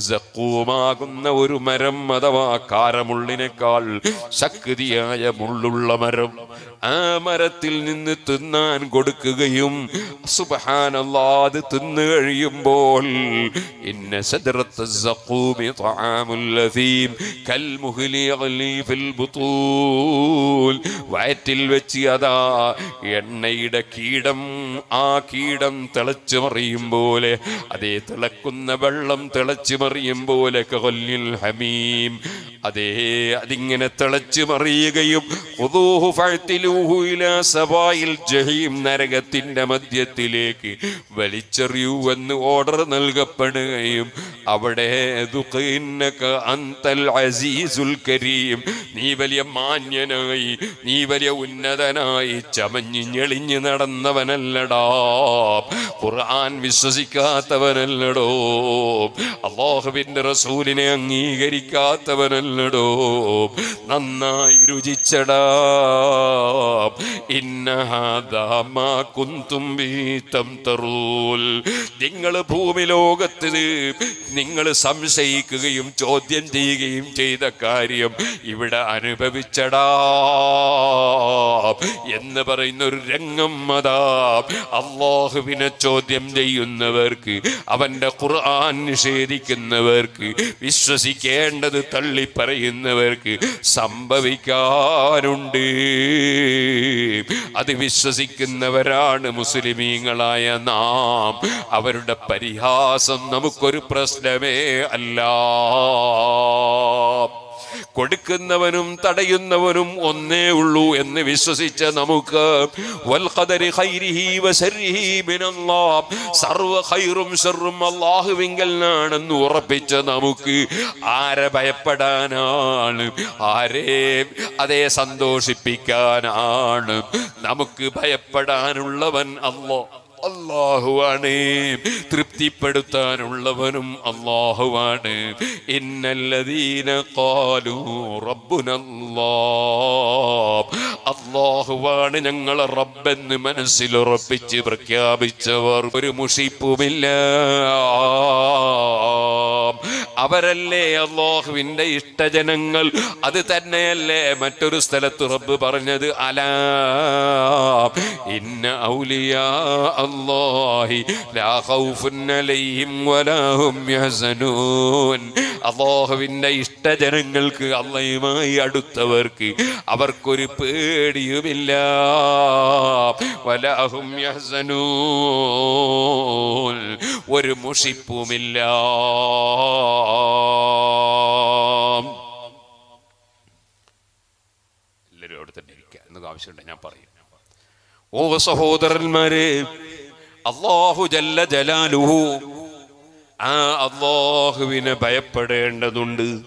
ജക്കൂമാകുന്ന ഒരു മരം അഥവാ കാരമുള്ളിനേക്കാൾ ശക്തിയായ മുള്ളുള്ള മരം. ആ മരത്തിൽ നിന്ന് തിന്നാൻ കൊടുക്കുകയും സുബഹാനല്ലാത് തിന്നു കഴിയുമ്പോൾ ഇന്ന طعام വയറ്റിൽ വെച്ച് അതാ എണ്ണയുടെ കീടം ആ കീടം തിളച്ചു മറിയും പോലെ അതേ തിളക്കുന്ന വെള്ളം തിളച്ചു മറിയും പോലെ ഹമീം. അതേ അതിങ്ങനെ തിളച്ചു മറിയുകയും ജഹീം നരകത്തിന്റെ മധ്യത്തിലേക്ക് വലിച്ചെറിയൂ എന്ന് ഓർഡർ നൽകപ്പെടുകയും അവിടെ അന്തൽ അസീസുൽ കരീം നീ വലിയ മാന്യനായി നീ വലിയ ഉന്നതനായി ചമഞ്ഞു ഞെളിഞ്ഞു നടന്നവനല്ലടാ. ഖുർആൻ വിശ്വസിക്കാത്തവനല്ലടോ. അള്ളാഹുവിന്റെ റസൂലിനെ അംഗീകരിക്കാത്തവനല്ലടോ നന്നായി രുചിച്ചടാ. കുന്തും നിങ്ങൾ ഭൂമി ലോകത്ത് നിങ്ങൾ സംശയിക്കുകയും ചോദ്യം ചെയ്യുകയും ചെയ്ത കാര്യം ഇവിടെ അനുഭവിച്ചടാ. എന്ന് പറയുന്ന ഒരു രംഗം അതാ. അള്ളാഹുവിനെ ചോദ്യം ചെയ്യുന്നവർക്ക് അവന്റെ ഖുർആൻ നിഷേധിക്കുന്നവർക്ക് വിശ്വസിക്കേണ്ടത് തള്ളിപ്പറയുന്നവർക്ക് സംഭവിക്കാനുണ്ട് അത് വിശ്വസിക്കുന്നവരാണ് മുസ്ലിമീങ്ങളായ നാം. അവരുടെ പരിഹാസം നമുക്കൊരു പ്രശ്നമേ അല്ല. കൊടുക്കുന്നവനും തടയുന്നവനും ഒന്നേ ഉള്ളൂ എന്ന് വിശ്വസിച്ച നമുക്ക്. സർവ ഉറപ്പിച്ച നമുക്ക് ആരെ ഭയപ്പെടാനാണ്? ആരെ അതേ സന്തോഷിപ്പിക്കാനാണ്? നമുക്ക് ഭയപ്പെടാനുള്ളവൻ അല്ലോ അള്ളാഹുവാണ് തൃപ്തിപ്പെടുത്താനുള്ളവനും അള്ളാഹുവാണ് ഇന്നല്ലതീന കാലു റബ്ബുനല്ലാ അള്ളാഹുവാണ് ഞങ്ങളെ റബ്ബെന്ന് മനസ്സിലുറപ്പിച്ച് പ്രഖ്യാപിച്ചവർ. ഒരു മുഷിപ്പുമില്ല. അവരല്ലേ അള്ളാഹുവിന്റെ ഇഷ്ടജനങ്ങൾ? അത് തന്നെയല്ലേ മറ്റൊരു സ്ഥലത്ത് റബ്ബ് പറഞ്ഞത്? അലാ. ഇന്ന ഔലിയാ അല്ലാഹി ലാ خوف അലൈഹിം ولا هم യഹ്സനൂൻ. അള്ളാഹുവിന്റെ ഇഷ്ടജനങ്ങൾക്ക് അള്ളയുമായി അടുത്തവർക്ക് അവർക്കൊരു പേടിയുമില്ല. വലാഹും യഹ്സനൂൻ. ഒരു മുഷിപ്പുമില്ല. എല്ലാവരും അവിടെ തന്നെ ഇരിക്കുക. എന്നൊക്കെ ആവശ്യമുണ്ട് ഞാൻ പറയും. ഓ സഹോദരന്മാരെ അള്ളാഹു ജല്ല ജലാലുഹു. ആ അള്ളാഹുവിനെ ഭയപ്പെടേണ്ടതുണ്ട്.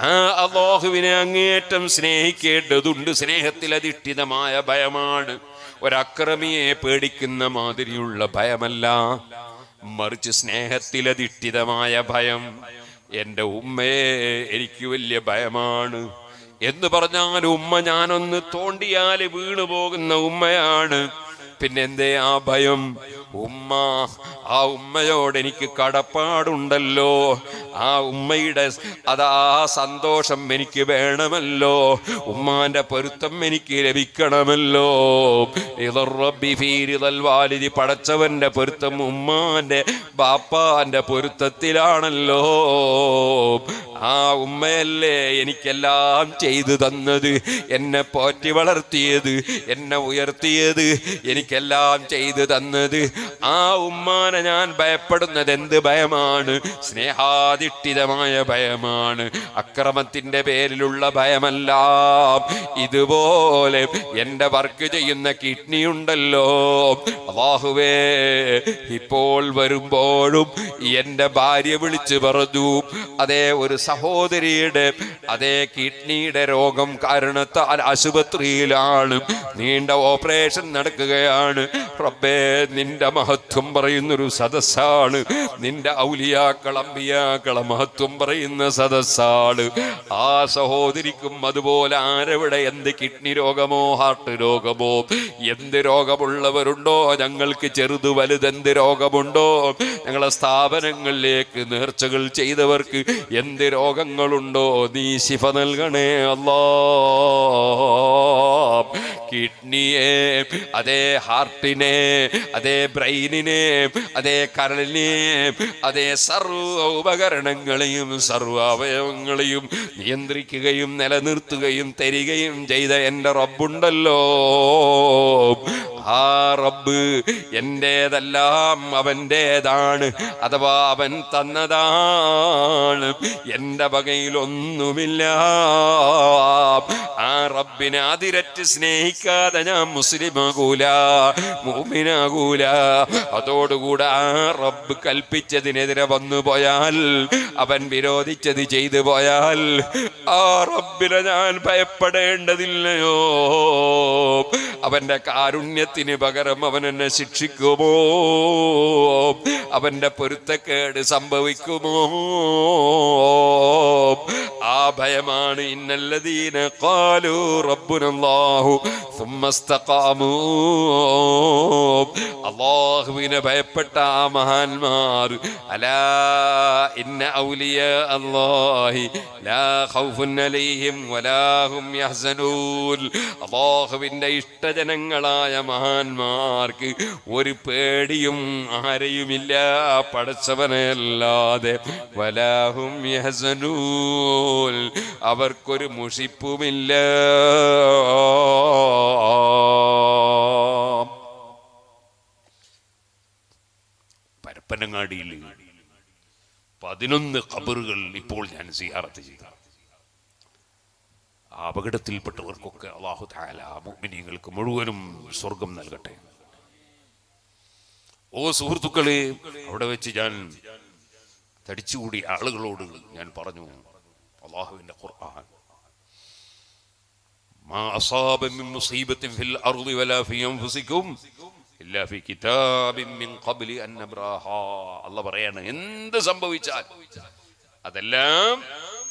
ആ അള്ളാഹുവിനെ അങ്ങേയറ്റം സ്നേഹിക്കേണ്ടതുണ്ട്. സ്നേഹത്തിൽ അധിഷ്ഠിതമായ ഭയമാണ്. ഒരക്രമിയെ പേടിക്കുന്ന മാതിരിയുള്ള ഭയമല്ല. മറിച്ച് സ്നേഹത്തിൽ അധിഷ്ഠിതമായ ഭയം. എന്റെ ഉമ്മയെ എനിക്ക് വലിയ ഭയമാണ്. എന്ന് പറഞ്ഞാൽ ഉമ്മ ഞാനൊന്ന് തോണ്ടിയാൽ വീണു പോകുന്ന ഉമ്മയാണ്. പിന്നെ എന്തേ ആ ഭയം? ഉമ്മ ആ ഉമ്മയോട് എനിക്ക് കടപ്പാടുണ്ടല്ലോ. ആ ഉമ്മയുടെ അതാ സന്തോഷം എനിക്ക് വേണമല്ലോ. ഉമ്മാന്റെ പൊരുത്തം എനിക്ക് ലഭിക്കണമല്ലോ. വാലിതി പടച്ചവന്റെ പൊരുത്തം ഉമ്മാന്റെ ബാപ്പാന്റെ പൊരുത്തത്തിലാണല്ലോ. ആ ഉമ്മയല്ലേ എനിക്കെല്ലാം ചെയ്തു തന്നത്? എന്നെ പോറ്റി വളർത്തിയത് എന്നെ ഉയർത്തിയത് എനിക്കെല്ലാം ചെയ്തു തന്നത്. ആ ഉമ്മാനെ ഞാൻ ഭയപ്പെടുന്നത് എന്ത് ഭയമാണ്? സ്നേഹാധിഷ്ഠിതമായ ഭയമാണ്. അക്രമത്തിന്റെ പേരിലുള്ള ഭയമല്ല ഇതുപോലെ എന്റെ വർക്ക് ചെയ്യുന്ന കിഡ്നി ഉണ്ടല്ലോ. അള്ളാഹുവേ ഇപ്പോൾ വരുമ്പോഴും എന്റെ ഭാര്യ വിളിച്ചു പറഞ്ഞു അതേ ഒരു സഹോദരിയുടെ അതേ കിഡ്നിയുടെ രോഗം കാരണത്താൽ ആശുപത്രിയിലാണ്. നീണ്ട ഓപ്പറേഷൻ നടക്കുകയാണ്. റബ്ബേ നിന്റെ മഹത്വം പറയുന്നൊരു സദസ്സാണ്. നിന്റെ ഔലിയാക്കൾ അമ്പിയാക്കളെ മഹത്വം പറയുന്ന സദസ്സാണ്. ആ സഹോദരിക്കും അതുപോലെ ആരവിടെ എന്ത് കിഡ്നി രോഗമോ ഹാർട്ട് രോഗമോ എന്ത് രോഗമുള്ളവരുണ്ടോ ഞങ്ങൾക്ക് ചെറുത് വലുതെന്ത് രോഗമുണ്ടോ ഞങ്ങളെ സ്ഥാപനങ്ങളിലേക്ക് നേർച്ചകൾ ചെയ്തവർക്ക് എന്ത് രോഗങ്ങളുണ്ടോ നീ ശിഫ നൽകണേ അല്ലോ കിഡ്നിയെ അതേ ഹാർട്ടിനെ അതേ ബ്രെയിനിനെ അതേ കരളിനെ അതേ സർവ ഉപകരണങ്ങളെയും സർവ അവയവങ്ങളെയും നിയന്ത്രിക്കുകയും നിലനിർത്തുകയും തരികയും ചെയ്ത എന്റെ റബ്ബുണ്ടല്ലോ. ആ റബ്ബ് എന്റേതെല്ലാം അവന്റേതാണ് അഥവാ അവൻ തന്നതാണ്. എന്റെ വകയിലൊന്നുമില്ല. റബ്ബിനെ അതിരറ്റ് സ്നേഹിക്കാതെ ഞാൻ മുസ്ലിമാകൂല മൂമിനാകൂല അതോടുകൂടെ ആ റബ്ബ് കൽപ്പിച്ചതിനെതിരെ വന്നു പോയാൽ അവൻ വിരോധിച്ചത് ചെയ്തു പോയാൽ ആ റബ്ബിനെ ഞാൻ ഭയപ്പെടേണ്ടതില്ലയോ? അവന്റെ കാരുണ്യത്തിന് പകരം അവൻ എന്നെ ശിക്ഷിക്കുമോ? അവന്റെ പൊരുത്തക്കേട് സംഭവിക്കുമോ? ആ ഭയമാണ് ഇന്നല്ലദീന ഖാലു റബ്ബുനല്ലാഹു സുമ്മസ്തഖാമു. അല്ലാഹുവിനെ ഭയപ്പെട്ട ആ മഹാന്മാർ അലാ ഇന്ന ഔലിയ അല്ലാഹി ലാ ഖൗഫുൻ അലൈഹിം വലാ ഹും യഹ്സനൂൻ. അല്ലാഹുവിന്റെ ഇഷ്ടജനങ്ങളായ മഹാന്മാർക്ക് ഒരു പേടിയും ആരെയുമില്ല പടച്ചവനല്ലാതെ. വലാഹും യഹ്സനൂൻ. അവർക്കൊരു മുഷിപ്പുമില്ല. പരപ്പനങ്ങാടിയിൽ പതിനൊന്ന് ഖബറുകൾ ഇപ്പോൾ ഞാൻ സിയാറത്ത് ചെയ്ത. ആ അപകടത്തിൽപ്പെട്ടവർക്കൊക്കെ അള്ളാഹു താല മുഴുവനും സ്വർഗം നൽകട്ടെ. ഓ സുഹൃത്തുക്കളെ അവിടെ വെച്ച് ഞാൻ തടിച്ചുകൂടി ആളുകളോട് ഞാൻ പറഞ്ഞു അള്ളാഹുവിന്റെ ഖുർആൻ ما أصاب من مصيبة في الأرض ولا في أنفسكم إلا في كتاب من قبل أن نبراها الله പറയാണ് എന്ത് സംഭവിച്ചാൽ അതെല്ലാം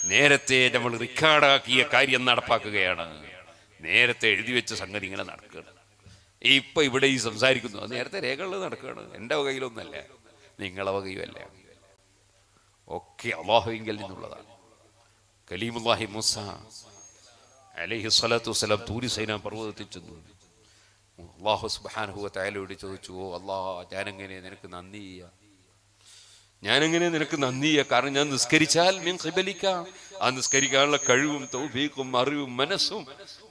നേരത്തെ നമ്മൾ റെക്കോർഡാക്കിയ കാര്യം നടപ്പാക്കുകയാണ് നേരത്തെ എഴുതി വെച്ച സംഗതി ഇങ്ങനെ നടക്കുകയാണ് ഇപ്പൊ ഇവിടെ ഈ സംസാരിക്കുന്നു അത് നേരത്തെ രേഖകളിൽ നടക്കുകയാണ് എൻ്റെ വകയിലൊന്നല്ല നിങ്ങളെ വകയുമല്ല ഒക്കെ അള്ളാഹുവിങ്കിൽ നിന്നുള്ളതാണ് കലീമുല്ലാഹി മുസ അലൈഹി സ്വലാത്തു വസ്സലാം തൂരി സൈന പർവതത്തിൽ ചെന്നു. അള്ളാഹു സുബാനഹുവ തായാലോട് ചോദിച്ചു ഓ അള്ളാഹ് ഞാനെങ്ങനെ നിനക്ക് നന്ദി ചെയ്യാം? ഞാനെങ്ങനെ നിനക്ക് നന്ദി ചെയ്യാം? കാരണം ഞാൻ നിസ്കരിച്ചാൽ മീൻ കിബലിക്കാം ആ നിസ്കരിക്കാനുള്ള കഴിവും തൗഫീക്കും അറിവും മനസ്സും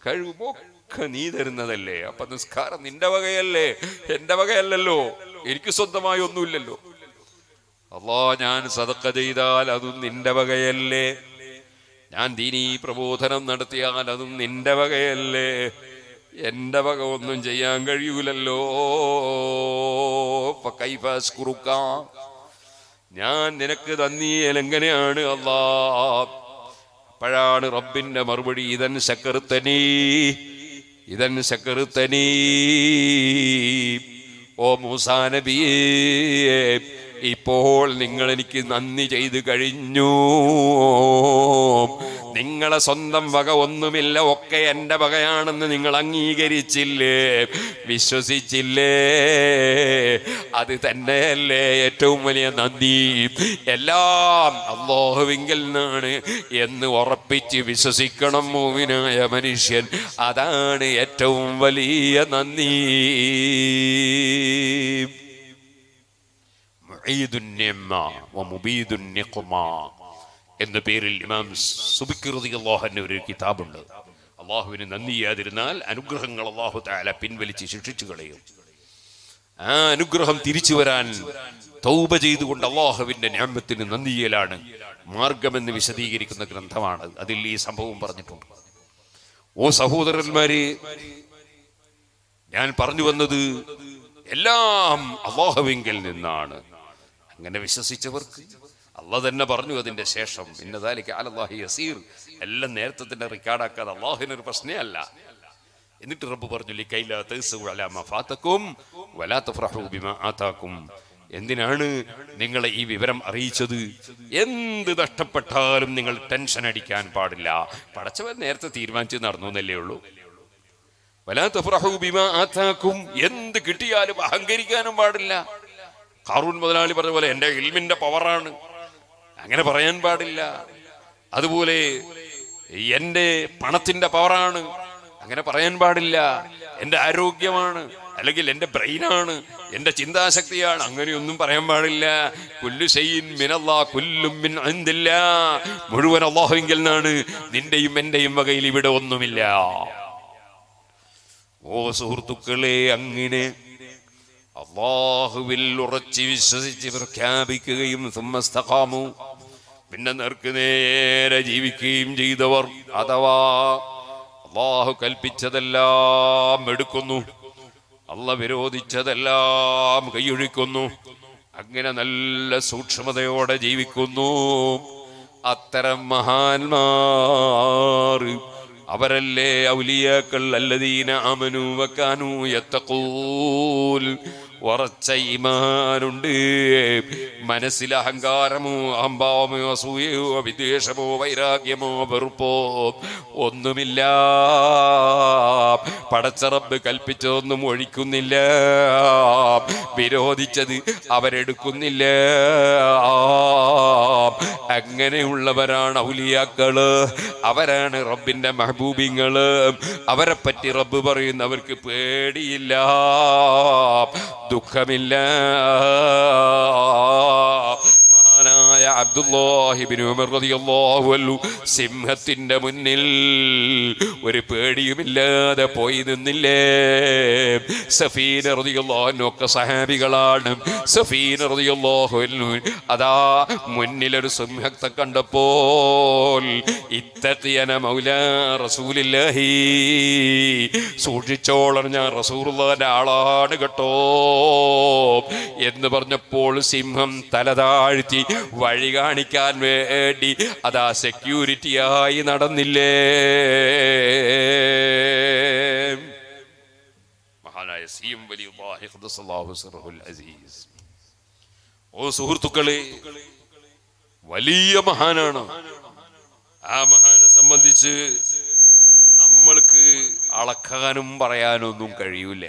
കഴിവും ഒക്കെ നീ തരുന്നതല്ലേ? അപ്പൊ നിസ്കാരം നിന്റെ വകയല്ലേ? എന്റെ വകയല്ലല്ലോ. എനിക്ക് സ്വന്തമായി ഒന്നുമില്ലല്ലോ. അള്ളാ ഞാൻ സതക്ക ചെയ്താൽ അതും നിന്റെ വകയല്ലേ? ഞാൻ ദീനീ പ്രബോധനം നടത്തിയാൽ അതും നിന്റെ വകയല്ലേ. എന്റെ വക ഒന്നും ചെയ്യാൻ കഴിയൂലല്ലോ. കൈഫാസ്കുറുക്കാം ഞാൻ നിനക്ക് തന്നിയേൽ എങ്ങനെയാണ് അല്ലാ അപ്പോഴാണ് റബ്ബിന്റെ മറുപടി ഇതൻ ശക്കറുത്തനീ ഇതൻ ശക്കറുത്തനീ. ഓ മൂസാ നബിയേ ഇപ്പോൾ നിങ്ങൾ എനിക്ക് നന്ദി ചെയ്തു കഴിഞ്ഞു. നിങ്ങളെ സ്വന്തം വക ഒന്നുമില്ല ഒക്കെ എന്റെ വകയാണെന്ന് നിങ്ങൾ അംഗീകരിച്ചില്ലേ? വിശ്വസിച്ചില്ലേ? അത് തന്നെയല്ലേ ഏറ്റവും വലിയ നന്ദി. എല്ലാം അള്ളാഹുവിങ്കിൽ നിന്നാണ് എന്ന് ഉറപ്പിച്ച് വിശ്വസിക്കണം മൂവിനായ മനുഷ്യൻ. അതാണ് ഏറ്റവും വലിയ നന്ദി. എന്ന പേരിൽ ഇമാം സുബിക്കൃതി അള്ളാഹുവിന്റെ ഒരു കിതാബുണ്ട്. അള്ളാഹുവിന് നന്ദി ചെയ്യാതിരുന്നാൽ അനുഗ്രഹങ്ങൾ അള്ളാഹു താല പിൻവലിച്ച് ശിക്ഷിച്ചു കളയും. ആ അനുഗ്രഹം തിരിച്ചു വരാൻ തൗബ ചെയ്തുകൊണ്ട് അള്ളാഹുവിന്റെ ഞാമത്തിന് നന്ദി ചെയ്യലാണ് മാർഗമെന്ന് വിശദീകരിക്കുന്ന ഗ്രന്ഥമാണ്. അതിൽ ഈ സംഭവം പറഞ്ഞിട്ടുണ്ട്. ഓ സഹോദരന്മാരെ ഞാൻ പറഞ്ഞു വന്നത് എല്ലാം അള്ളാഹുവിങ്കിൽ നിന്നാണ്. അങ്ങനെ വിശ്വസിച്ചവർക്ക് അള്ളാഹ് തന്നെ പറഞ്ഞു അതിന്റെ ശേഷം ഇന്നതാലിക്ക് അലല്ലാഹി യസീർ. എല്ലാം നേരത്തെ തന്നെ റെക്കോർഡാക്കാതെ അള്ളാഹുവിനൊരു പ്രശ്നേ അല്ല എന്നിട്ട് റബ്ബ് പറഞ്ഞു ആതാക്കും എന്തിനാണ് നിങ്ങളെ ഈ വിവരം അറിയിച്ചത്? എന്ത് നഷ്ടപ്പെട്ടാലും നിങ്ങൾ ടെൻഷൻ അടിക്കാൻ പാടില്ല. പടച്ചവൻ നേരത്തെ തീരുമാനിച്ചു നടന്നു എന്നല്ലേ ഉള്ളൂ. വലാ തഫ്റഹു ബിമാ ആത്താക്കും. എന്ത് കിട്ടിയാലും അഹങ്കരിക്കാനും പാടില്ല. കാറൂൻ മുതലാളി പറഞ്ഞ പോലെ എന്റെ ഇൽമിന്റെ പവറാണ്. അങ്ങനെ പറയാൻ പാടില്ല. അതുപോലെ എന്റെ പണത്തിന്റെ പവറാണ്. അങ്ങനെ പറയാൻ പാടില്ല. എന്റെ ആരോഗ്യമാണ് അല്ലെങ്കിൽ എന്റെ ബ്രെയിനാണ് എന്റെ ചിന്താശക്തിയാണ് അങ്ങനെയൊന്നും പറയാൻ പാടില്ല. കുല്ലു ഷൈഇൻ മിനല്ലാ കുല്ലും മിൻ ഇൻദില്ലാ മുഴുവൻ അള്ളാഹുവിങ്കിൽ നിന്നാണ് നിന്റെയും എന്റെയും വകയിൽ ഇവിടെ ഒന്നുമില്ല. ഓ സുഹൃത്തുക്കളെ അങ്ങനെ അള്ളാഹുവിൽ ഉറച്ചു വിശ്വസിച്ച് പ്രഖ്യാപിക്കുകയും സുമ്മസ്തകാമു പിന്നെ നേർക്ക് നേരെ ജീവിക്കുകയും ചെയ്തവർ അഥവാ അള്ളാഹു കൽപ്പിച്ചതെല്ലാം എടുക്കുന്നു. അല്ല വിരോധിച്ചതെല്ലാം കൈയൊഴിക്കുന്നു. അങ്ങനെ നല്ല സൂക്ഷ്മതയോടെ ജീവിക്കുന്നു. അത്തരം മഹാന്മാർ അവരല്ലേ ഔലിയാക്കൾ അല്ലദീന അമനു വക്കാനു യത്തഖൂൽ. ഉറച്ച ഇമാനുണ്ട് മനസ്സിൽ അഹങ്കാരമോ അഹംഭാവമോ അസൂയയോ വിദ്വേഷമോ വൈരാഗ്യമോ വെറുപ്പോ ഒന്നുമില്ല. പടച്ചറബ് കൽപ്പിച്ചതൊന്നും ഒഴിക്കുന്നില്ല. വിരോധിച്ചത് അവരെടുക്കുന്നില്ല. അങ്ങനെയുള്ളവരാണ് ഔലിയാക്കൾ. അവരാണ് റബ്ബിന്റെ മഹബൂബിങ്ങൾ. അവരെ പറ്റി റബ്ബ് പറയുന്നവർക്ക് പേടിയില്ല. ദുഃഖമില്ല മഹാനായ അൻഹു സിംഹത്തിന്റെ മുന്നിൽ ഒരു പേടിയുമില്ലാതെ പോയി നിന്നില്ലേ? സഫീന ഒക്കെ സഹാബികളാണ്. സഫീന അൻഹു അതാ മുന്നിൽ ഒരു സിംഹത്തെ കണ്ടപ്പോൾ ഇത്തഖിയന മൗലാ റസൂലില്ലാഹി സൂക്ഷിച്ചോളണം ഞാൻ റസൂലുള്ളാഹിന്റെ ആളാണ് കേട്ടോ എന്ന് പറഞ്ഞപ്പോൾ സിംഹം തല താഴ്ത്തി വഴി കാണിക്കാൻ വേണ്ടി അതാ സെക്യൂരിറ്റിയായി നടന്നില്ലേ? മഹാനായ സിയം വലിയ അസീസ്. ഓ സുഹൃത്തുക്കളെ വലിയ മഹാനാണ്. ആ മഹാനെ സംബന്ധിച്ച് നമ്മൾക്ക് അളക്കാനും പറയാനൊന്നും കഴിയൂല.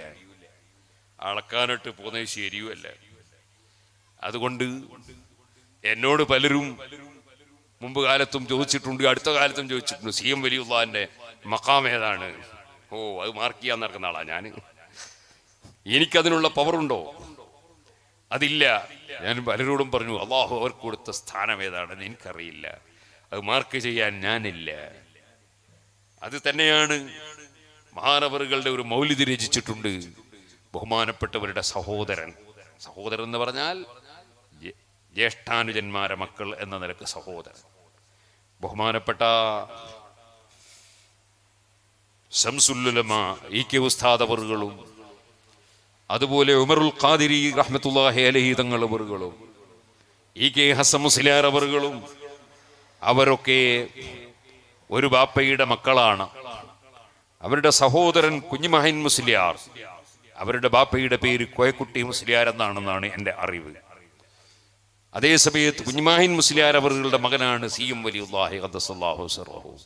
അളക്കാനിട്ട് പോകുന്നത് ശരിയുമല്ല. അതുകൊണ്ട് എന്നോട് പലരും മുമ്പ് കാലത്തും ചോദിച്ചിട്ടുണ്ട് അടുത്ത കാലത്തും ചോദിച്ചിട്ടുണ്ട്. സി എം വലിയുള്ളാന്റെ മക്കാം ഏതാണ്? ഓ അത് മാർക്ക് ചെയ്യാൻ നടക്കുന്ന ആളാ ഞാൻ എനിക്കതിനുള്ള പവറുണ്ടോ? അതില്ല. ഞാൻ പലരോടും പറഞ്ഞു അള്ളാഹു അവർക്ക് കൊടുത്ത സ്ഥാനം ഏതാണെന്ന് എനിക്കറിയില്ല. അത് മാർക്ക് ചെയ്യാൻ ഞാനില്ല. അത് തന്നെയാണ് മഹാനവറുകളുടെ ഒരു മൗലിതി രചിച്ചിട്ടുണ്ട്. ബഹുമാനപ്പെട്ടവരുടെ സഹോദരൻ. സഹോദരൻ എന്ന് പറഞ്ഞാൽ ജ്യേഷ്ഠാനുജന്മാരെ മക്കൾ എന്ന നിലയ്ക്ക് സഹോദരൻ. ബഹുമാനപ്പെട്ട ശംസുല്ലുലമ ഇ കെ ഉസ്താദവറുകളും അതുപോലെ ഉമറുൽ ഖാദിരി റഹ്മത്തുല്ലാഹി അലഹി തങ്ങളവറുകളും ഇ കെ ഹസൻ മുസ്ലിയാറവറുകളും അവരൊക്കെ ഒരു ബാപ്പയുടെ മക്കളാണ്. അവരുടെ സഹോദരൻ കുഞ്ഞുമഹൻ മുസ്ലിയാർ അവരുടെ ബാപ്പയുടെ പേര് കോയക്കുട്ടി മുസ്ലിയാർ എന്നാണെന്നാണ് എന്റെ അറിവ്. അതേ സമയത്ത് കുഞ്ഞുമാഹിൻ മുസ്ലിയാർ അവരുടെ മകനാണ് സി എം വലിയുല്ലാഹി ഖദ്ദസല്ലാഹു സർഹു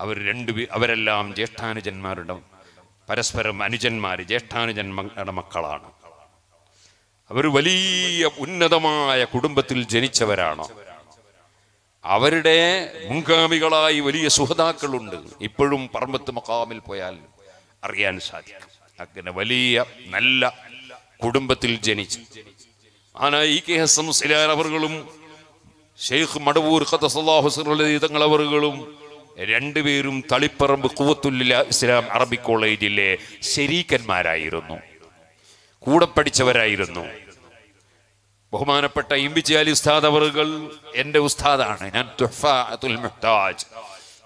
അവർ രണ്ടു അവരെല്ലാം ജ്യേഷ്ഠാനുജന്മാരുടെ പരസ്പരം അനുജന്മാർ ജ്യേഷ്ഠാനുജന്മയുടെ മക്കളാണ്. അവർ വലിയ ഉന്നതമായ കുടുംബത്തിൽ ജനിച്ചവരാണ്. അവരുടെ മുൻഗാമികളായി വലിയ സുഹതാക്കളുണ്ട് ഇപ്പോഴും പറമ്പത്ത് മക്കാമിൽ പോയാൽ അറിയാൻ സാധിക്കും. അങ്ങനെ വലിയ നല്ല കുടുംബത്തിൽ ജനിച്ചു. ആന ഇ കെ ഹസൻ മുസ്ലിയാർ അവറുകളും ഷെയ്ഖ് മടവൂർ തങ്ങൾ അവറുകളും രണ്ടുപേരും തളിപ്പറമ്പ് കുവത്തുല്ല ഇസ്ലാം അറബിക് കോളേജിലെ ശരീക്കന്മാരായിരുന്നു. കൂടെ പഠിച്ചവരായിരുന്നു. ബഹുമാനപ്പെട്ട ഇമ്പിച്ചി അലി ഉസ്താദ് അവറുകൾ എന്റെ ഉസ്താദാണ്. ഞാൻ മുഹ്താജ്.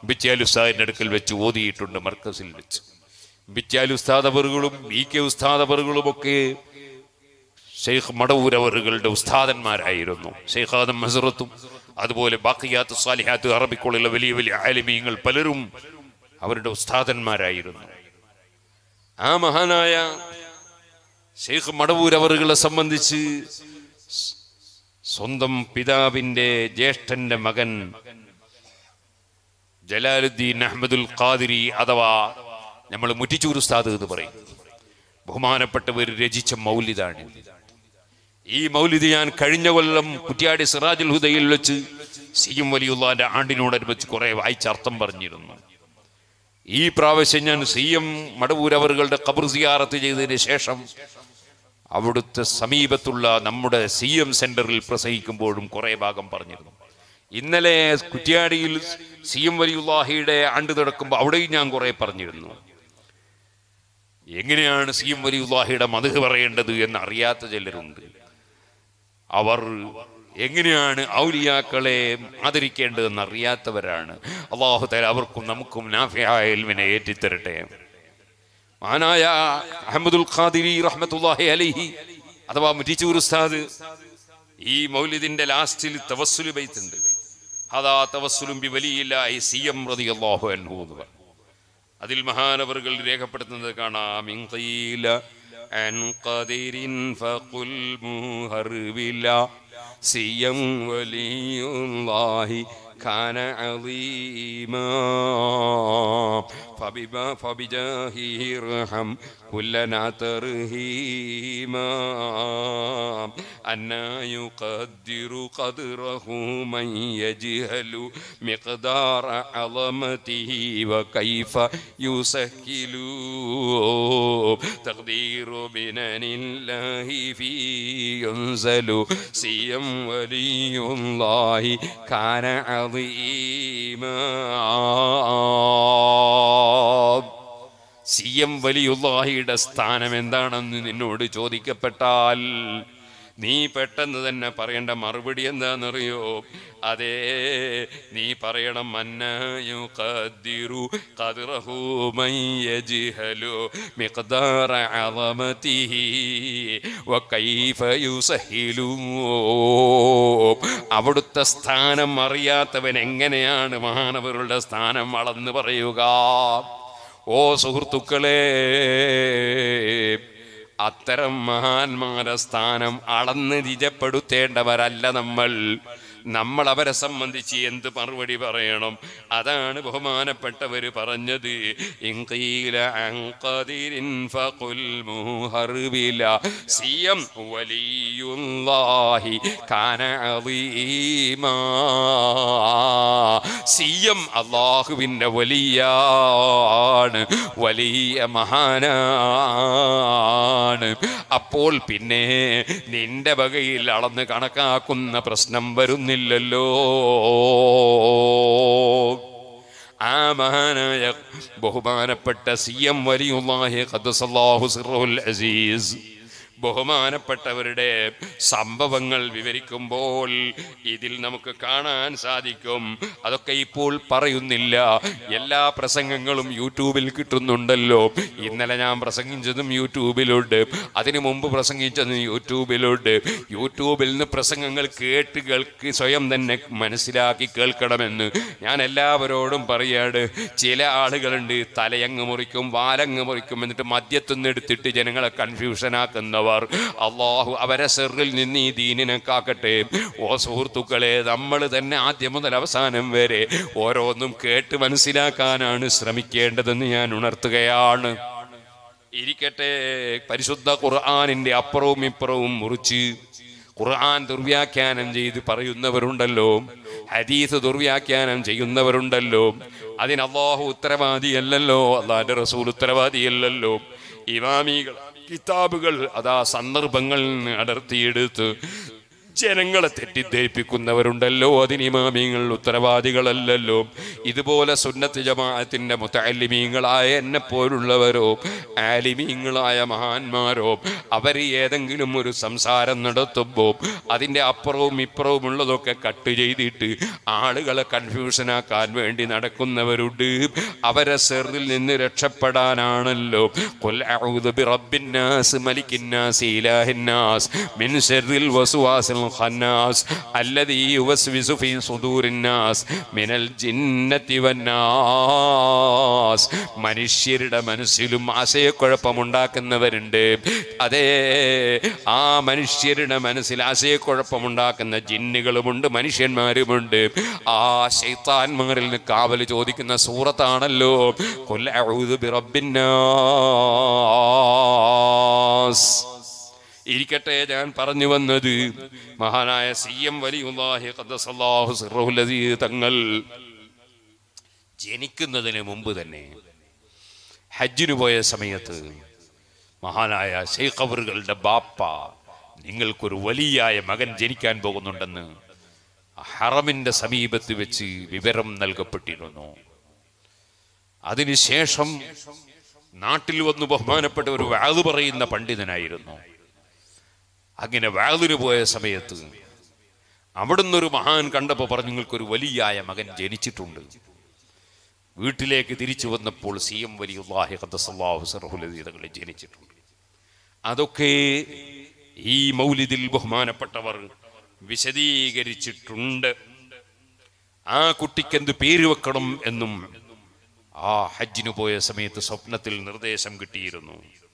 ഇമ്പിച്ചി അലി ഉസ്താദിന്റെ അടുക്കൽ വെച്ച് ഓതിയിട്ടുണ്ട് മർക്കസിൽ വെച്ച്. ഇമ്പിച്ചി അലി ഉസ്താദ് അവറുകളും ഇ കെ ഉസ്താദ് അവറുകളും ഒക്കെ ഷെയ്ഖ് മടവൂർ അവറുകളുടെ ഉസ്താദന്മാരായിരുന്നു. ഷെയ്ഖ് ആദം മസറത്തും അതുപോലെ ബാക്കിയാത്ത് സാലിഹാത്ത് അറബിക്കുള്ള വലിയ വലിയ ആലിമീങ്ങൾ പലരും അവരുടെ ഉസ്താദന്മാരായിരുന്നു. ആ മഹാനായ ഷെയ്ഖ് മടവൂർ അവറുകളെ സംബന്ധിച്ച് സ്വന്തം പിതാവിന്റെ ജ്യേഷ്ഠന്റെ മകൻ ജലാലുദ്ദീൻ അഹമ്മദുൽ ഖാദിരി അഥവാ നമ്മൾ മുറ്റിച്ചൂർ ഉസ്താദ് എന്ന് പറയും. ബഹുമാനപ്പെട്ടവർ രചിച്ച മൗലിദാണ് ഈ മൗലിദ് ഞാൻ കഴിഞ്ഞ കൊല്ലം കുറ്റ്യാടി സിറാജുൽ ഹുദയിൽ വെച്ച് സിയും വലിയുള്ളാന്റെ ആണ്ടിനോടനുബന്ധിച്ച് കുറെ വായിച്ചർത്ഥം പറഞ്ഞിരുന്നു. ഈ പ്രാവശ്യം ഞാൻ സി എം മടവൂരവറുകളുടെ സിയാറത്ത് ചെയ്തതിന് ശേഷം അവിടുത്തെ സമീപത്തുള്ള നമ്മുടെ സി എം സെന്ററിൽ പ്രസംഗിക്കുമ്പോഴും കുറെ ഭാഗം പറഞ്ഞിരുന്നു. ഇന്നലെ കുറ്റ്യാടിയിൽ സി എം വലിയുല്ലാഹിയുടെ ആണ്ട് നടക്കുമ്പോൾ അവിടെയും ഞാൻ കുറെ പറഞ്ഞിരുന്നു. എങ്ങനെയാണ് സി എം വലിയുല്ലാഹിയുടെ മധു പറയേണ്ടത് എന്ന് അറിയാത്ത ചിലരുണ്ട്. അവർ എങ്ങനെയാണ് ഔലിയാക്കളെ ആദരിക്കേണ്ടതെന്ന് അറിയാത്തവരാണ് അള്ളാഹു തല അവർക്കും നമുക്കും നാഫിയായ ഇൽമിനെ ഏറ്റിത്തരട്ടെ. മഹാനായ അഹമ്മദുൽ ഖാദിരി റഹ്മത്തുല്ലാഹി അലൈഹി അഥവാ മുറ്റിച്ചൂർ ഉസ്താദ് ഈ മൗലിദിന്റെ ലാസ്റ്റിൽ തവസ്സുലു ബൈത്തുണ്ട്. അതാ തവസ്സുലും വലിയില്ലായി സി എം റളിയല്ലാഹു അൻഹു എന്ന് പറഞ്ഞു. അതിൽ മഹാനവറുകൾ രേഖപ്പെടുത്തുന്നത് കാണാം. عن قدر فقل مهربلا سيم ولي الله كان عظيما فبما فبجاهه ارحم كلنا ترهيما أنا يقدر قدره من يجهل مقدار عظمته وكيف يسهل تقدير منن الله في ينزل. سيم ولي الله كان عظيما സി എം വലിയുള്ളാഹിയുടെ സ്ഥാനം എന്താണെന്ന് നിന്നോട് ചോദിക്കപ്പെട്ടാൽ നീ പെട്ടെന്ന് തന്നെ പറയേണ്ട മറുപടി എന്താണെന്നറിയോ? അതേ നീ പറയണം വകൈഫ അവിടുത്തെ സ്ഥാനം അറിയാത്തവൻ എങ്ങനെയാണ് മഹാനവരുടെ സ്ഥാനം വളർന്നു പറയുക? ഓ സുഹൃത്തുക്കളെ അത്തരം മഹാന്മാരെ സ്ഥാനം അളന്ന് നിജപ്പെടുത്തേണ്ടവരല്ല നമ്മൾ. നമ്മൾ അവരെ സംബന്ധിച്ച് എന്ത് മറുപടി പറയണം? അതാണ് ബഹുമാനപ്പെട്ടവർ പറഞ്ഞത്. അള്ളാഹുവിന്റെ അൻ ആണ് ഫഖുൽ മുഹർബില സിയം വലിയുല്ലാഹി കാന അളീമാ സിയം അള്ളാഹുവിന്റെ വലിയാണ് വലിയ മഹാനാണ്. അപ്പോൾ പിന്നെ നിന്റെ വകയിൽ അളന്ന് കണക്കാക്കുന്ന പ്രശ്നം വരുന്നില്ലല്ലോ ആ മഹാനായ ബഹുമാനപ്പെട്ട സി എം വലിയുല്ലാഹി അസീസ്. ബഹുമാനപ്പെട്ടവരുടെ സംഭവങ്ങൾ വിവരിക്കുമ്പോൾ ഇതിൽ നമുക്ക് കാണാൻ സാധിക്കും. അതൊക്കെ ഇപ്പോൾ പറയുന്നില്ല. എല്ലാ പ്രസംഗങ്ങളും യൂട്യൂബിൽ കിട്ടുന്നുണ്ടല്ലോ. ഇന്നലെ ഞാൻ പ്രസംഗിച്ചതും യൂട്യൂബിലുണ്ട്. അതിനു മുമ്പ് പ്രസംഗിച്ചതും യൂട്യൂബിലുണ്ട്. യൂട്യൂബിൽ നിന്ന് പ്രസംഗങ്ങൾ കേട്ട് കേൾക്ക് സ്വയം തന്നെ മനസ്സിലാക്കി കേൾക്കണമെന്ന് ഞാൻ എല്ലാവരോടും പറയാണ്. ചില ആളുകളുണ്ട് തലയങ്ങ് മുറിക്കും വാലങ്ങ് മുറിക്കും എന്നിട്ട് മദ്യത്തുനിന്ന് എടുത്തിട്ട് ജനങ്ങളെ കൺഫ്യൂഷനാക്കുന്നവർ അള്ളാഹു അവരെ സെറിൽ നിന്ന് ഈ ദീനിനെ കാക്കട്ടെ ഓ സുഹൃത്തുക്കളെ നമ്മൾ തന്നെ ആദ്യം മുതൽ അവസാനം വരെ ഓരോന്നും കേട്ട് മനസ്സിലാക്കാനാണ് ശ്രമിക്കേണ്ടതെന്ന് ഞാൻ ഉണർത്തുകയാണ്. ഇരിക്കട്ടെ പരിശുദ്ധ ഖുർആാനിന്റെ അപ്പുറവും ഇപ്പുറവും മുറിച്ച് ഖുർആൻ ദുർവ്യാഖ്യാനം ചെയ്ത് പറയുന്നവരുണ്ടല്ലോ. ഹദീസ് ദുർവ്യാഖ്യാനം ചെയ്യുന്നവരുണ്ടല്ലോ. അതിന് അള്ളാഹു ഉത്തരവാദിയല്ലല്ലോ. അള്ളാഹിന്റെ റസൂൽ ഉത്തരവാദിയല്ലല്ലോ. ഇമാമികൾ കിതാബുകൾ അതാ സന്ദർഭങ്ങളിൽ നിന്ന് അടർത്തിയെടുത്ത് ജനങ്ങളെ തെറ്റിദ്ധരിപ്പിക്കുന്നവരുണ്ടല്ലോ. അതിന് ഇമാമിങ്ങൾ ഉത്തരവാദികളല്ലല്ലോ. ഇതുപോലെ സുന്നത്ത് ജമാഅത്തിന്റെ മുത്തലിമീങ്ങളായ എന്നെ പോലുള്ളവരോ ആലിമീങ്ങളായ മഹാന്മാരോ അവർ ഏതെങ്കിലും ഒരു സംസാരം നടത്തുമ്പോൾ അതിന്റെ അപ്പുറവും ഇപ്പുറവും ഉള്ളതൊക്കെ കട്ട് ചെയ്തിട്ട് ആളുകളെ കൺഫ്യൂഷനാക്കാൻ വേണ്ടി നടക്കുന്നവരുണ്ട്. അവരെ സെറിൽ നിന്ന് രക്ഷപ്പെടാനാണല്ലോ. കൊല്ലാസ് മലിക്കിന്നാസ് ഇലാഹിന്നാസ് മിൻ ശർറിൽ വസ്വാസിൽ ഖന്നാസ് അല്ലദീ യുവസ്വിസു ഫീ സുദൂരിന്നാസ് മിനൽ ജിന്നത്തി വന്നാസ് മനുഷ്യരുടെ മനസ്സിലും ആശയക്കുഴപ്പമുണ്ടാക്കുന്നവരുണ്ട്. അതേ ആ മനുഷ്യരുടെ മനസ്സിൽ ആശയക്കുഴപ്പമുണ്ടാക്കുന്ന ജിന്നുകളുമുണ്ട് മനുഷ്യന്മാരുമുണ്ട്. ആ ശൈത്താൻമാരിൽ നിന്ന് കാവൽ ചോദിക്കുന്ന സൂറത്താണല്ലോ. ഖുൽ അഊദു ബിറബ്ബിന്നാസ് ഇരിക്കട്ടെ ഞാൻ പറഞ്ഞു വന്നത്. മഹാനായ സി എം സിർറഹുൽ തങ്ങൾ ജനിക്കുന്നതിന് മുമ്പ് തന്നെ ഹജ്ജിന് പോയ സമയത്ത് മഹാനായ ഷെയ്ഖ് അവറുകളുടെ ബാപ്പ നിങ്ങൾക്കൊരു വലിയായ മകൻ ജനിക്കാൻ പോകുന്നുണ്ടെന്ന് ഹറമിന്റെ സമീപത്ത് വെച്ച് വിവരം നൽകപ്പെട്ടിരുന്നു. അതിനുശേഷം നാട്ടിൽ വന്ന് ബഹുമാനപ്പെട്ട ഒരു വാത് പറയുന്ന പണ്ഡിതനായിരുന്നു. അങ്ങനെ വാതിന് പോയ സമയത്ത് അവിടുന്ന് ഒരു മഹാൻ കണ്ടപ്പോൾ പറഞ്ഞു നിങ്ങൾക്കൊരു വലിയായ മകൻ ജനിച്ചിട്ടുണ്ട്. വീട്ടിലേക്ക് തിരിച്ചു വന്നപ്പോൾ സി എം വലിയ ജനിച്ചിട്ടുണ്ട്. അതൊക്കെ ഈ മൗലിദിൽ ബഹുമാനപ്പെട്ടവർ വിശദീകരിച്ചിട്ടുണ്ട്. ആ കുട്ടിക്ക് എന്ത് പേര് വെക്കണം എന്നും ആ ഹജ്ജിന് പോയ സമയത്ത് സ്വപ്നത്തിൽ നിർദ്ദേശം കിട്ടിയിരുന്നു.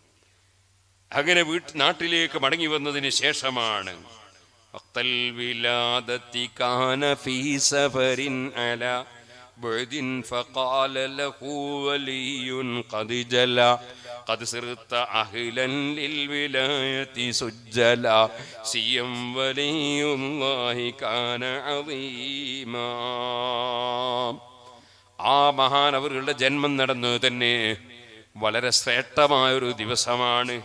അങ്ങനെ വീട്ട് നാട്ടിലേക്ക് മടങ്ങി വന്നതിന് ശേഷമാണ്. ആ മഹാൻ അവരുടെ ജന്മം നടന്നു തന്നെ വളരെ ശ്രേഷ്ഠമായൊരു ദിവസമാണ്.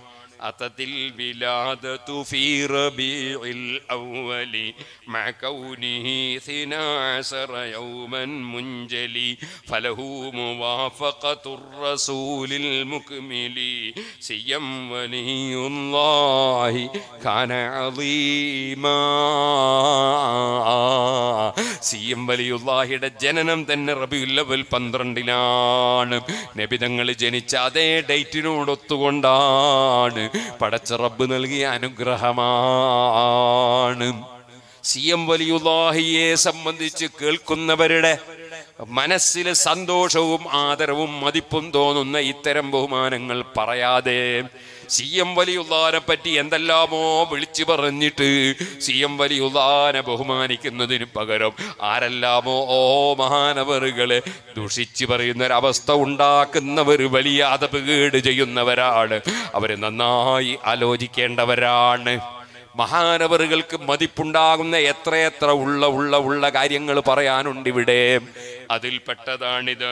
അത്തത്തിൽ വിലാദത്തു ഫീ റബീഇൽ അവ്വലി മഅ കൗനിഹി സിനാസറ യൗമൻ മുൻജലി ഫലഹു മുവാഫഖത്തുർ റസൂലിൽ മുക്മിലി സിയം വലിയുല്ലാഹി കാന അളീമാ സി എം വലിയുല്ലാഹിയുടെ ജനനം തന്നെ റബിയുല്ലവൽ പന്ത്രണ്ടിലാണ് നബിതങ്ങൾ ജനിച്ച അതേ ഡേറ്റിനോടൊത്തുകൊണ്ടാണ്. പടച്ച റബ്ബ് നൽകിയ അനുഗ്രഹമാണ്. സി എം വലിയുല്ലാഹിയെ സംബന്ധിച്ച് കേൾക്കുന്നവരുടെ മനസ്സിൽ സന്തോഷവും ആദരവും മതിപ്പും തോന്നുന്ന ഇത്തരം ബഹുമാനങ്ങൾ പറയാതെ സി എം വലിയുള്ളാനെ പറ്റി എന്തെല്ലാമോ വിളിച്ചു പറഞ്ഞിട്ട് സി എം വലിയുള്ളാനെ ബഹുമാനിക്കുന്നതിന് പകരം ആരെല്ലാമോ ഓ മഹാനവറുകളെ ദുഷിച്ചു പറയുന്ന ഒരവസ്ഥ ഉണ്ടാക്കുന്നവർ വലിയ അതപകേട് ചെയ്യുന്നവരാണ്. അവർ നന്നായി ആലോചിക്കേണ്ടവരാണ്. മഹാനവറുകൾക്ക് മതിപ്പുണ്ടാകുന്ന എത്രയെത്ര ഉള്ള ഉള്ള ഉള്ള കാര്യങ്ങൾ പറയാനുണ്ട് ഇവിടെ അതിൽപ്പെട്ടതാണിത്.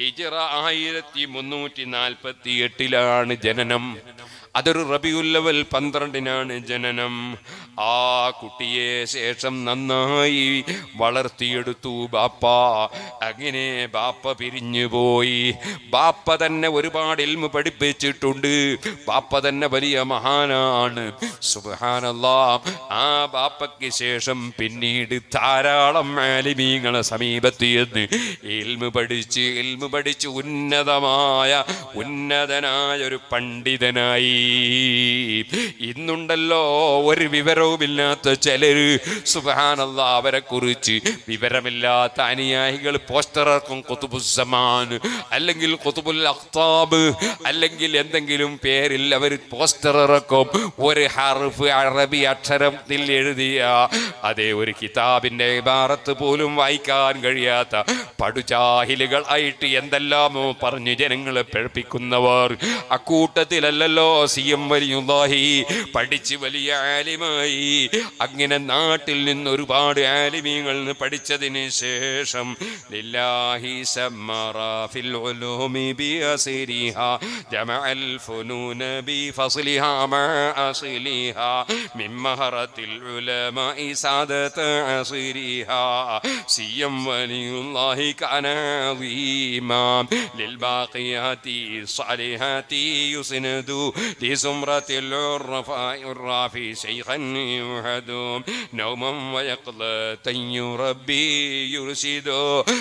ഹിജറ ആയിരത്തി മുന്നൂറ്റി നാൽപ്പത്തി എട്ടിലാണ് ജനനം. അതൊരു റബിയുല്ലവൽ പന്ത്രണ്ടിനാണ് ജനനം. ആ കുട്ടിയെ ശേഷം നന്നായി വളർത്തിയെടുത്തു ബാപ്പ. അങ്ങനെ ബാപ്പ പിരിഞ്ഞു പോയി. ബാപ്പ തന്നെ ഒരുപാട് ഇൽമ പഠിപ്പിച്ചിട്ടുണ്ട്. ബാപ്പ തന്നെ വലിയ മഹാനാണ്. സുബാനല്ലാ ആ ബാപ്പയ്ക്ക് ശേഷം പിന്നീട് ധാരാളം ആലിമീങ്ങളെ സമീപത്ത് ചെന്ന് ഇൽമ പഠിച്ച് ഇൽമ പഠിച്ച് ഉന്നതമായ ഉന്നതനായ ഒരു പണ്ഡിതനായി. ഇന്നുണ്ടല്ലോ ഒരു വിവരവുമില്ലാത്ത ചിലർ സുബാനല്ല അവരെ കുറിച്ച് വിവരമില്ലാത്ത അനുയായികൾ പോസ്റ്റർ ഇറക്കും കുത്തുബുസമാൻ അല്ലെങ്കിൽ കൊത്തുബുൽ അഖ്താബ് അല്ലെങ്കിൽ എന്തെങ്കിലും പേരിൽ അവർ പോസ്റ്റർ ഇറക്കും ഒരു ഹർഫ് അറബി അക്ഷരത്തിൽ എഴുതിയ അതേ ഒരു കിതാബിന്റെ ഇബാറത്ത് പോലും വായിക്കാൻ കഴിയാത്ത പടുചാഹിലുകൾ ആയിട്ട് എന്തെല്ലാമോ പറഞ്ഞ് ജനങ്ങളെ പിഴപ്പിക്കുന്നവർ അക്കൂട്ടത്തിലല്ലല്ലോ സി എം വലിയുല്ലാഹി പഠിച്ച് വലിയ ആലിമായി അങ്ങനെ നാട്ടിൽ നിന്ന് ഒരുപാട് ആലിമീങ്ങൾ നിന്ന് പഠിച്ചതിന് ശേഷം ലില്ലാഹി സമ്മറ ഫിൽ ഉലൂമി ബിഅസ്രിഹാ ജമഅൽ ഫുനൂന ബിഫസ്ലിഹാ മാ അസ്ലിഹാ മിൻ മഹറത്തിൽ ഉലമാഇ സാദത അസ്രിഹാ സിയം വലിയുല്ലാഹി കാന عظيما للباقيات الصالحات يسند لزمرة العرفاء الرافي شيخا يوحد نوما ويقظة يربي يرشد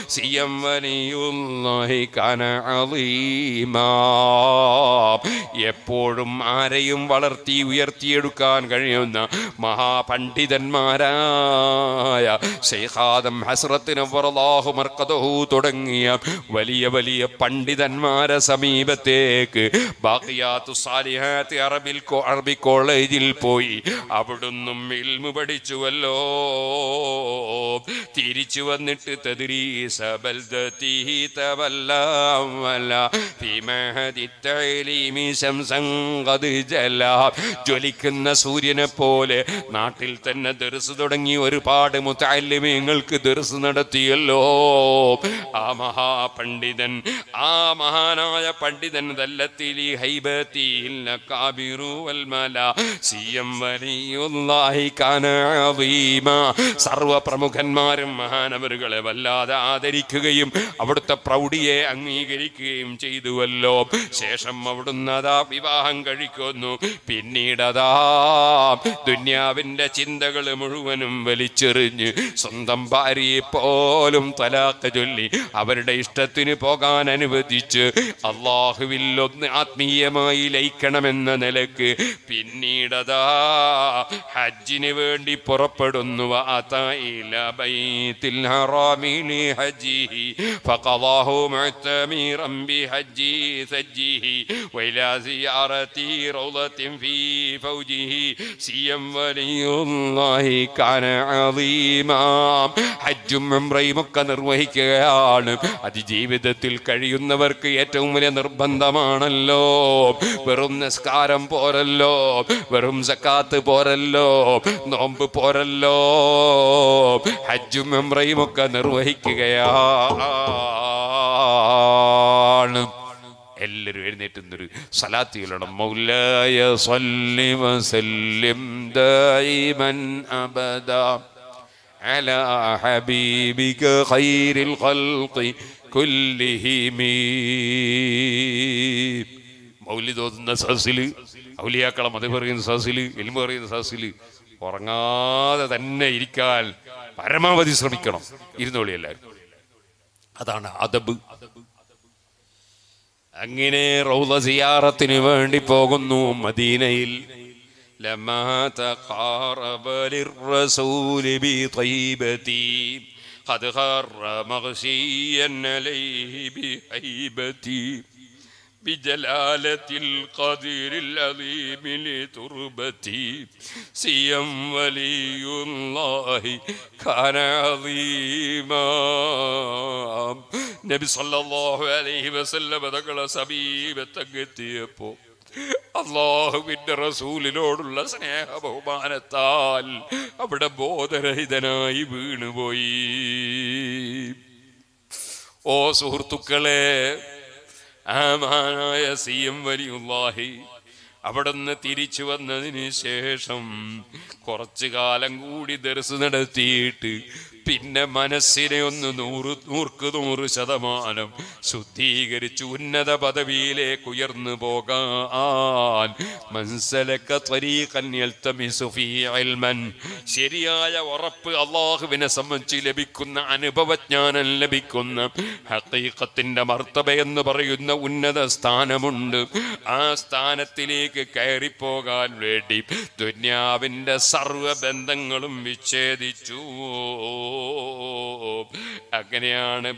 سيا ولي الله كان عظيما എപ്പോഴും ആരെയും വളർത്തി ഉയർത്തിയെടുക്കാൻ കഴിയുന്ന മഹാപണ്ഡിതന്മാരായ ശൈഖാദം ഹസ്രത്തിന് വറലാഹു മർക്കതഹു തുടങ്ങിയ വലിയ വലിയ പണ്ഡിതന്മാരെ സമീപത്തേക്ക് ബാക്കിയാത്തു സാലിഹാത്ത് അറബിൽ അറബി കോളേജിൽ പോയി. അവിടുന്നും ഇൽമു പഠിച്ചുവല്ലോ. തിരിച്ചു വന്നിട്ട് ജ്വലിക്കുന്ന സൂര്യനെ പോലെ നാട്ടിൽ തന്നെ ദർസ് തുടങ്ങി ഒരുപാട് മുത്തല്ലിമീങ്ങൾക്ക് ദർസ് നടത്തിയല്ലോ. ആ മഹാപണ്ഡിതൻ ആ മഹാനായ പണ്ഡിതൻ തല്ലത്തിൽ ഹൈബത്തിൽ നകാബിറു മഹാനവരുകളെ മല സിയം വലിയുല്ലാഹി സർവ പ്രമുഖന്മാരും മഹാനവരുകളെ വല്ലാതെ ആദരിക്കുകയും അവിടുത്തെ പ്രൗഢിയെ അംഗീകരിക്കുകയും ചെയ്തുവല്ലോ. ശേഷം അവിടുന്ന് അതാ വിവാഹം കഴിക്കുന്നു. പിന്നീട് ദുന്യാവിന്റെ ചിന്തകൾ മുഴുവനും വലിച്ചെറിഞ്ഞ് സ്വന്തം ഭാര്യയെ പോലും തലാക്ക് ചൊല്ലി അവരുടെ ഇഷ്ടത്തിന് പോകാൻ അനുവദിച്ച് അള്ളാഹുവിൽ ഒന്ന് ആത്മീയമായി ലയിക്കണമെന്ന എന്ന നിലയ്ക്ക് പിന്നീടതാ ഹജ്ജിന് വേണ്ടി പുറപ്പെടുന്നു ഒക്കെ നിർവഹിക്കുകയാണ്. അത് ജീവിതത്തിൽ കഴിയുന്നവർക്ക് ഏറ്റവും വലിയ നിർബന്ധമാണല്ലോ. വെറും നിസ്കാരം പോരല്ലോ വെറും സക്കാത്ത് പോരല്ലോ നോമ്പ് പോരല്ലോ ഹജ്ജും ഉംറയും ഒക്കെ നിർവഹിക്കുകയാണ് എല്ലാവരും എഴുന്നേറ്റ് നിന്നൊരു സലാത്ത് ചൊല്ലണം മൗലായ സ്വല്ലി വസല്ലിം ദായിമൻ അബദാ على حبيبك خير الخلق كلهم മൗലിദ് ഓതുന്ന സസില് ഔലിയാക്കളെ മതി പറയുന്ന സസില് എൽമ പറയുന്ന സസില് ഉറങ്ങാതെ തന്നെ ഇരിക്കാൻ പരമാവധി ശ്രമിക്കണം ഇരുന്നോളി എല്ലാവരും അതാണ് അതബ് അങ്ങനെ റൗദ സിയാറത്തിന് വേണ്ടി പോകുന്നു മദീനയിൽ لما تقارب للرسول بطيبتي قد خر مغشيا عليه بهيبتي بجلالة القدير العظيم لتربتي سيا ولي الله كان عظيما നബി സല്ലല്ലാഹു അലൈഹി വസല്ലം തങ്ങളെ സമീപത്തെത്തിയപ്പോ അള്ളാഹുവിന്റെ റസൂലിനോടുള്ള സ്നേഹ ബഹുമാനത്താൽ അവിടെ ബോധരഹിതനായി വീണുപോയി ഓ സുഹൃത്തുക്കളെ അവിടുന്ന് തിരിച്ചു വന്നതിന് ശേഷം കുറച്ചു കാലം കൂടി ദർസ് നടത്തിയിട്ട് പിന്നെ മനസ്സിനെ ഒന്ന് നൂറ് നൂർക്ക് നൂറ് ശതമാനം ശുദ്ധീകരിച്ച് ഉന്നത പദവിയിലേക്ക് ഉയർന്നു പോകാൻ. ശരിയായ ഉറപ്പ് അള്ളാഹുവിനെ സംബന്ധിച്ച് ലഭിക്കുന്ന അനുഭവജ്ഞാനം ലഭിക്കുന്ന. ഹത്തീഖത്തിന്റെ മർത്തബ എന്ന് പറയുന്ന ഉന്നത സ്ഥാനമുണ്ട്. ആ സ്ഥാനത്തിലേക്ക് കയറിപ്പോകാൻ വേണ്ടി ദുന്യാവിന്റെ സർവബന്ധങ്ങളും വിച്ഛേദിച്ചു. അങ്ങനെയാണ്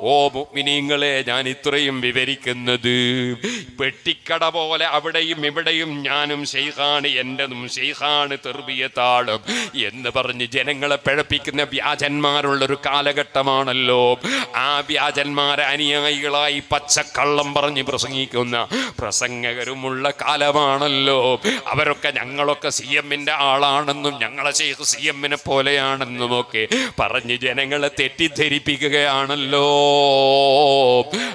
ഓ ഞാൻ ഇത്രയും വിവരിക്കുന്നത് പെട്ടിക്കട പോലെ അവിടെയും ഇവിടെയും ഞാനും ഷെയ്ഖാണ് എന്റെതും ഷെയ്ഖാണ് തെർബിയത്താളും. എന്ന് പറഞ്ഞ് ജനങ്ങളെ പിഴപ്പിക്കുന്ന വ്യാജന്മാരുള്ളൊരു കാലഘട്ടമാണല്ലോ. ആ വ്യാജന്മാരെ അനുയായികളായി പച്ചക്കള്ളം പറഞ്ഞ് പ്രസംഗിക്കുന്ന പ്രസംഗകരുമുള്ള കാലമാണല്ലോ. അവരൊക്കെ ഞങ്ങളൊക്കെ സി എമ്മിന്റെ ആളാണെന്നും ഞങ്ങളെ ഷെയ്ഖ് സി എമ്മിനെ പോലെയാണെന്നും ഒക്കെ പറഞ്ഞ് ജനങ്ങളെ തെറ്റിദ്ധരിപ്പിക്കുകയാണല്ലോ.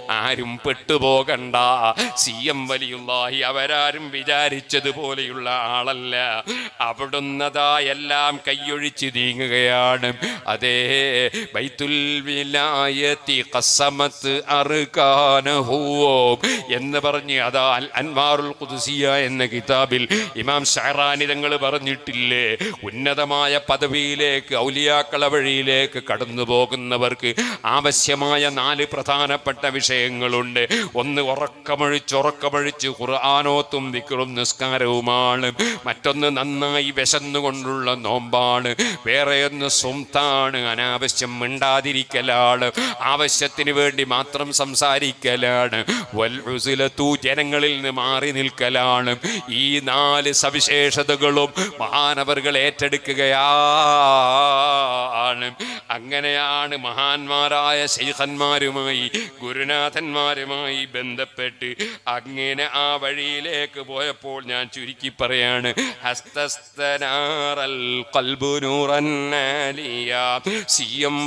ആരും പെട്ടുപോകണ്ട. സി എം വലിയുള്ളാഹി അവരാരും വിചാരിച്ചതുപോലെയുള്ള ആളല്ല. അവിടുന്നതാ എല്ലാം കൈയൊഴിച്ച് നീങ്ങുകയാണ്. അതേ ബൈത്തുൽ വിലായത്തി കസമത്ത് അറുകാനഹൂ എന്ന് പറഞ്ഞ് അതാ അൻവാറുൽ ഖുദ്സിയ എന്ന കിതാബിൽ ഇമാം ഷഹറാനി തങ്ങൾ പറഞ്ഞിട്ടില്ലേ ഉന്നതമായ പദവിയിലേക്ക് ഔലിയാക്കള വഴിയിലേക്ക് കടന്നു പോകുന്നവർക്ക് ആവശ്യമായ നാല് പ്രധാനപ്പെട്ട വിഷയങ്ങളുണ്ട്. ഒന്ന് ഉറക്കമൊഴിച്ച് ഉറക്കമൊഴിച്ച് ഖുർആാനോത്തും വിക്രും നിസ്കാരവുമാണ്. മറ്റൊന്ന് നന്നായി വിശന്നുകൊണ്ടുള്ള നോമ്പാണ്. വേറെ ഒന്ന് സ്വന്താണ് അനാവശ്യം മിണ്ടാതിരിക്കലാണ്. ആവശ്യത്തിന് വേണ്ടി മാത്രം സംസാരിക്കലാണ്. വൽ ഉസിലത്തു ജനങ്ങളിൽ നിന്ന് മാറി നിൽക്കലാണ്. ഈ നാല് സവിശേഷതകളും മഹാനവറുകൾ ഏറ്റെടുക്കുകയാണ്. അങ്ങനെയാണ് മഹാന്മാരായ ശൈഖന്മാരുമായി ഗുരുനാഥന്മാരുമായി ബന്ധപ്പെട്ട് അങ്ങനെ ആ വഴിയിലേക്ക് പോയപ്പോൾ ഞാൻ ചുരുക്കി പറയാണ് ഹസ്തസ്തനാറൽ ഖൽബു عاليا ആലിയ സിയം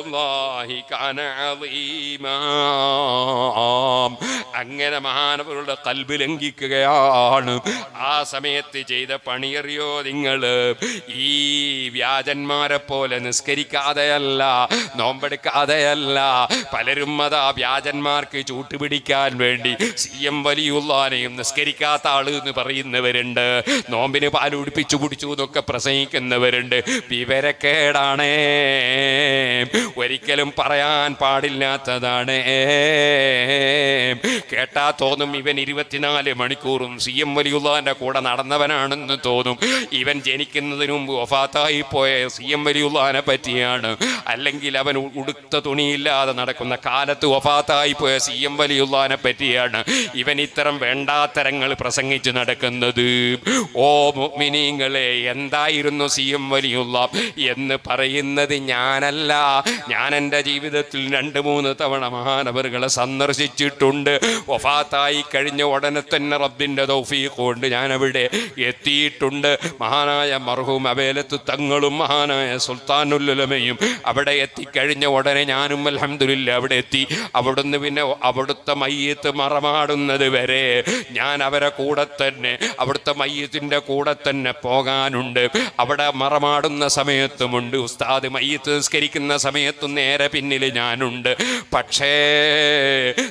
الله كان عظيما. അങ്ങനെ മഹാനവരുടെ കൽബ് ലംഘിക്കുകയാണ്. ആ സമയത്ത് ചെയ്ത പണിയറിയോ നിങ്ങൾ? ഈ വ്യാജന്മാരെ പോലെ നിസ്കരിക്കാതെയല്ല നോമ്പെടുക്കാതെയല്ല പലരും അതാ വ്യാജന്മാർക്ക് ചൂട്ടുപിടിക്കാൻ വേണ്ടി സി എം വലിയുള്ളാനെയും നിസ്കരിക്കാത്ത ആൾ എന്ന് പറയുന്നവരുണ്ട്. നോമ്പിന് പാലുടിപ്പിച്ചു കുടിച്ചു എന്നൊക്കെ പ്രസംഗിക്കുന്നവരുണ്ട്. വിവരക്കേടാണേ ഒരിക്കലും പറയാൻ പാടില്ലാത്തതാണ്. കേട്ടാ തോന്നും ഇവൻ ഇരുപത്തിനാല് മണിക്കൂറും സി എം വലിയുള്ളാന്റെ കൂടെ നടന്നവനാണെന്ന് തോന്നും. ഇവൻ ജനിക്കുന്നതിന് മുമ്പ് ഒഫാത്തായി പോയ സി എം വലിയുള്ളാനെ പറ്റിയാണ്. അല്ലെങ്കിൽ അവൻ ഉടുത്ത തുണിയില്ലാതെ നടക്കുന്ന കാലത്ത് ഒഫാത്തായി പോയ സി എം വലിയുള്ളാനെ പറ്റിയാണ് ഇവൻ ഇത്തരം വേണ്ടാത്തരങ്ങൾ പ്രസംഗിച്ച് നടക്കുന്നത്. ഓ മുഅ്മിനീങ്ങളെ എന്തായിരുന്നു സി എം വലിയുള്ള എന്ന് പറയുന്നത് ഞാനല്ല. ഞാൻ എന്റെ ജീവിതത്തിൽ രണ്ട് മൂന്ന് തവണ മഹാനവറുകളെ സന്ദർശിച്ചിട്ടുണ്ട്. വഫാത്തായി കഴിഞ്ഞ ഉടനെ തന്നെ റബ്ബിന്റെ തൗഫീഖ് കൊണ്ട് ഞാൻ അവിടെ എത്തിയിട്ടുണ്ട്. മഹാനായ മർഹൂം അവേലത്ത് തങ്ങളും മഹാനായ സുൽത്താനുല്ലുലമയും അവിടെ എത്തിക്കഴിഞ്ഞ ഉടനെ ഞാനും അലഹമില്ല അവിടെ എത്തി. അവിടുന്ന് പിന്നെ അവിടുത്തെ മയ്യത്ത് മറമാടുന്നത് വരെ ഞാൻ അവരെ കൂടെ തന്നെ അവിടുത്തെ മയ്യത്തിന്റെ കൂടെ തന്നെ പോകാനുണ്ട്. അവിടെ മറമാടുന്ന സമയത്തുമുണ്ട്. ഉസ്താദ് മയ്യത്ത് നിസ്കരിക്കുന്ന സമയത്തും നേരെ പിന്നിൽ ഞാനുണ്ട്. പക്ഷേ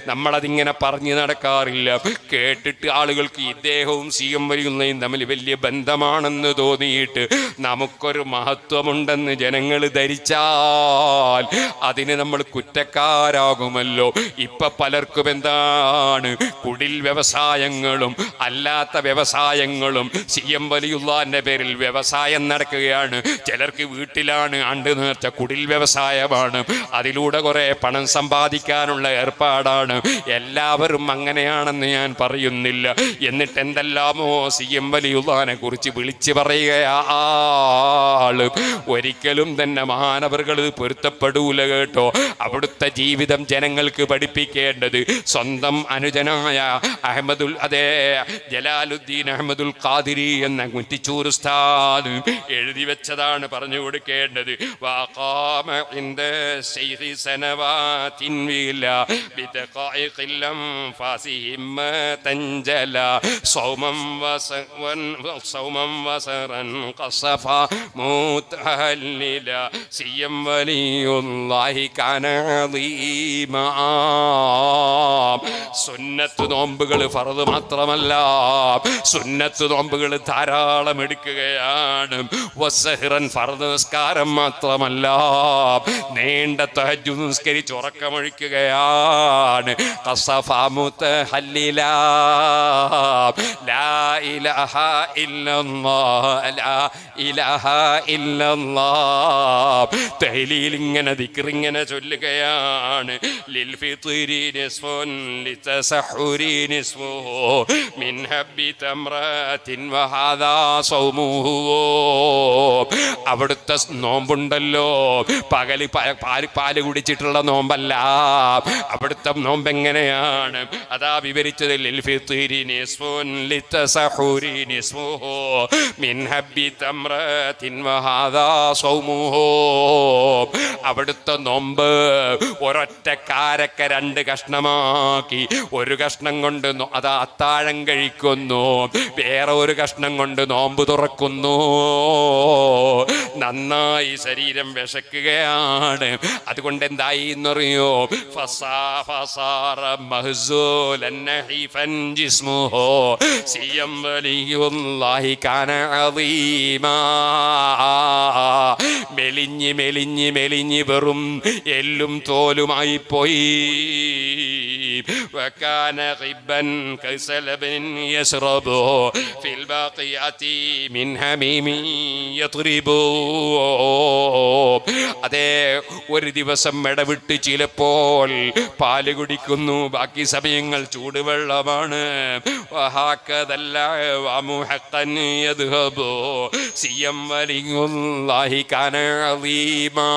നമ്മളതിങ്ങനെ പറഞ്ഞു നടക്കാറില്ല. കേട്ടിട്ട് ആളുകൾക്ക് ഇദ്ദേഹവും സി എം വരികയും തമ്മിൽ വലിയ ബന്ധമാണെന്ന് തോന്നിയിട്ട് നമുക്കൊരു മഹത്വമുണ്ടെന്ന് ജനങ്ങൾ ധരിച്ചാൽ അതിന് നമ്മൾ കുറ്റക്കാരാകുമല്ലോ. ഇപ്പൊ പലർക്കും എന്താണ്? കുടിൽ വ്യവസായങ്ങളും അല്ലാത്ത വ്യവസായങ്ങളും. സി എം വലിയുള്ളാന്റെ പേരിൽ വ്യവസായം വ്യവസായം നടക്കുകയാണ്. ചിലർക്ക് വീട്ടിലാണ് അണ്ട് നേർച്ച കുടിൽ വ്യവസായമാണ്. അതിലൂടെ കുറേ പണം സമ്പാദിക്കാനുള്ള ഏർപ്പാടാണ്. എല്ലാവരും അങ്ങനെയാണെന്ന് ഞാൻ പറയുന്നില്ല. എന്നിട്ട് എന്തെല്ലാമോ സി എം വലിയുദാനെ കുറിച്ച് വിളിച്ചു ആൾ ഒരിക്കലും തന്നെ മാനവർകൾ പൊരുത്തപ്പെടൂല കേട്ടോ. അവിടുത്തെ ജീവിതം ജനങ്ങൾക്ക് പഠിപ്പിക്കേണ്ടത് സ്വന്തം അനുജനായ അഹമ്മദുൽ അതേ ജലാലുദ്ദീൻ അഹമ്മദുൽ ഖാദിരി എന്ന കുറ്റിച്ചൂർ സ്ഥാ ഉസ്താദ് എഴുതി വെച്ചതാണ് പറഞ്ഞു കൊടുക്കേണ്ടത്. ഇൻദ ശൈഖി സുന്നത്ത് നോമ്പുകൾ ഫറത് മാത്രമല്ല. സുന്നത്ത് നോമ്പുകൾ ധാരാളം എടുക്കുകയാണ്. വസഹിറൻ ഫറത് നിസ്കാരം മാത്രമല്ല. നീണ്ട തഹജു നിസ്കരിച്ച് ഉറക്കമൊഴിക്കുകയാണ്. തഹ്ലീൽ ഇങ്ങനെ ദിക്ർ ഇങ്ങനെ ചൊല്ലുകയാണ്. ലിൽ ഫിത്രി നിസ്ഫുൻ ലിതസഹുരി من മിൻ ഹബ്ബി وهذا സൗമുഹു അവിടുത്തെ നോമ്പുണ്ടല്ലോ. പകൽ പാൽ പാൽ കുടിച്ചിട്ടുള്ള നോമ്പല്ല. അവിടുത്തെ നോമ്പ് എങ്ങനെയാണ് അതാ വിവരിച്ചതിൽ അവിടുത്തെ നോമ്പ് ഒരൊറ്റ കാരക്ക രണ്ട് കഷ്ണമാക്കി. ഒരു കഷ്ണം കൊണ്ട് അതാ അത് അത്താഴം കഴിക്കുന്നു. വേറെ ഒരു കഷ്ണം കൊണ്ട് നോമ്പ് തുറക്കുന്നു. നന്നായി ശരീരം വിശക്കുകയാണ്. അതുകൊണ്ട് എന്തായി എന്നറിയോ? മെലിഞ്ഞ് മെലിഞ്ഞ് മെലിഞ്ഞ് വെറും എല്ലും തോലുമായി പോയി. وكان غبا كسلب يشرب في الباقيات من حميم يطرب അതെ ഒരു ദിവസം ഇടവിട്ട് ചിലപ്പോൾ പാല് കുടിക്കുന്നു ബാക്കി സമയങ്ങൾ ചൂടുവെള്ളമാണ് വഹാക്കതല്ല വമുഹഖൻ യദ്ഹബു സിയം വലിയുല്ലാഹി കാന അളീമാ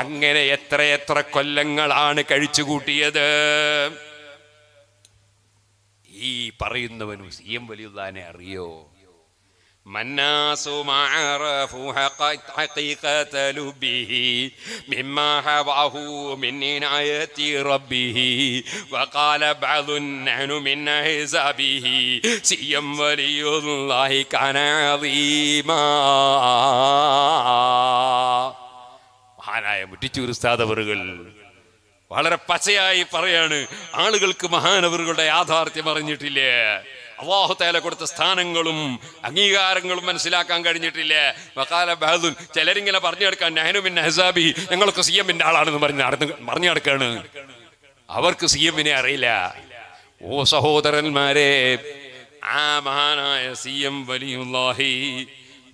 അങ്ങനെ എത്ര എത്ര കൊല്ലങ്ങളാണ് കഴിച്ചു കൂട്ടിയത് ഈ പറയുന്നവനു സി എം വലിയുള്ളാനെ അറിയോ മഹാനായ മുറ്റിച്ചൂർ ഉസ്താദവറുകൾ വളരെ പച്ചയായി പറയാണ് ആളുകൾക്ക് മഹാനവറുകളുടെ യാഥാർത്ഥ്യം അറിഞ്ഞിട്ടില്ലേ? അള്ളാഹുത്തേല കൊടുത്ത സ്ഥാനങ്ങളും അംഗീകാരങ്ങളും മനസ്സിലാക്കാൻ കഴിഞ്ഞിട്ടില്ലേ? വക്കാല ബഹദുൻ ചിലരിങ്ങനെ പറഞ്ഞു നടക്കാൻ നെഹനുമിൻ ഹസാബി ഞങ്ങളൊക്കെ സി എമ്മിന്റെ ആളാണെന്ന് പറഞ്ഞ് നടന്ന് പറഞ്ഞു കിടക്കാണ് അവർക്ക് സി എമ്മിനെ അറിയില്ല. ഓ സഹോദരന്മാരെ ആ മഹാനായ സി എം വലിയുല്ലാഹി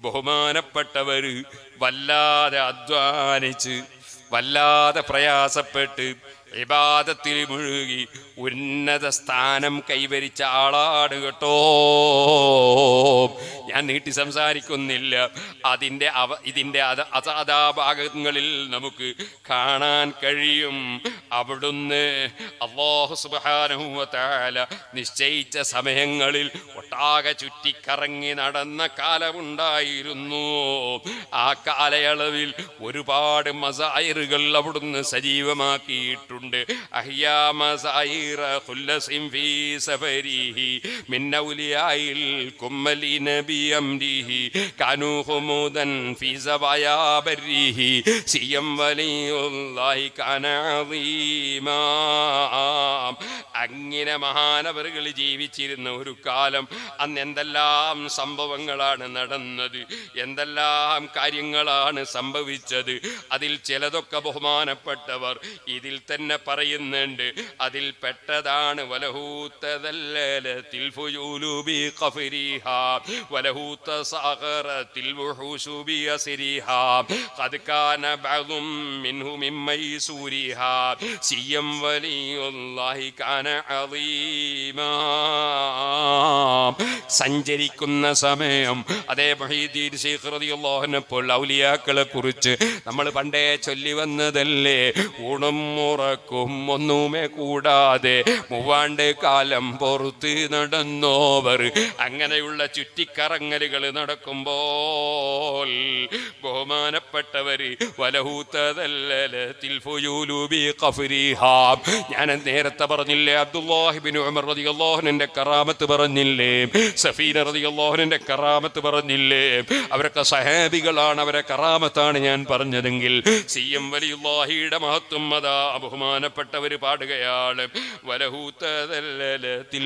ബഹുമാനപ്പെട്ടവര് വല്ലാതെ അധ്വാനിച്ച് വല്ലാതെ പ്രയാസപ്പെട്ട് ഇബാദത്തിൽ മുഴുകി ഉന്നത സ്ഥാനം കൈവരിച്ച ആളാണ് കേട്ടോ. ഞാൻ നീട്ടി സംസാരിക്കുന്നില്ല. അതിന്റെ അവ ഇതിന്റെ അസാധാ ഭാഗങ്ങളിൽ നമുക്ക് കാണാൻ കഴിയും. അവിടുന്ന് അള്ളാഹു സുബാനുവല നിശ്ചയിച്ച സമയങ്ങളിൽ ഒട്ടാകെ ചുറ്റിക്കറങ്ങി നടന്ന കാലമുണ്ടായിരുന്നു. ആ കാലയളവിൽ ഒരുപാട് മസായറുകൾ അവിടുന്ന് സജീവമാക്കിയിട്ടുണ്ട്. അഹ്യാ മസായിറ ഖുല്ലസിൻ ഫീ സഫരിഹി മിൻ ഔലിയായിൽ കുമ്മലി നബി അംരിഹി കാനൂ ഹുമൂദൻ ഫീ സബായാ ബർരിഹി സിയം വലിയുല്ലാഹി കാന അളീമാ അങ്ങനെ മഹാനവറുകൾ ജീവിച്ചിരുന്ന ഒരു കാലം. അന്ന് എന്തെല്ലാം സംഭവങ്ങളാണ് നടന്നത് എന്തെല്ലാം കാര്യങ്ങളാണ് സംഭവിച്ചത് അതിൽ ചിലതൊക്കെ ബഹുമാനപ്പെട്ടവർ ഇതിൽ തന്നെ പറയുന്നുണ്ട്. അതിൽ പെട്ടതാണ് മൈസൂരിഹാ സിയം സഞ്ചരിക്കുന്ന സമയം. അതേ മഹീദീൻ ശൈഖ് റളിയല്ലാഹുവിനെ പോലെ ഔലിയാക്കളെ കുറിച്ച് നമ്മൾ പണ്ടേ ചൊല്ലി വന്നതല്ലേ? ഊണും ഉറക്കും ഒന്നുമേ കൂടാതെ മൂവാണ്ട് കാലം പുറത്ത് നടന്നോവർ. അങ്ങനെയുള്ള ചുറ്റിക്കറങ്ങലുകൾ നടക്കുമ്പോൾ ബഹുമാനപ്പെട്ടവര് ഖഫരിഹാ ഞാൻ നേരത്തെ പറഞ്ഞില്ലേ അബ്ദുല്ലാഹിബിൻ ഉമർ റളിയല്ലാഹുവിന്റെ കറാമത്ത് പറഞ്ഞില്ലേ? സഫീന റളിയല്ലാഹുവിന്റെ കറാമത്ത് പറഞ്ഞില്ലേ? അവരൊക്കെ സഹാബികളാണ് അവരെ കറാമത്താണ് ഞാൻ പറഞ്ഞതെങ്കിൽ. സി എം വലിയുല്ലാഹിയുടെ മഹത്വം അതാ. ബഹുമാനപ്പെട്ടവർ പാടുകയാണ്. വലഹൂത്തതല്ലത്തിൽ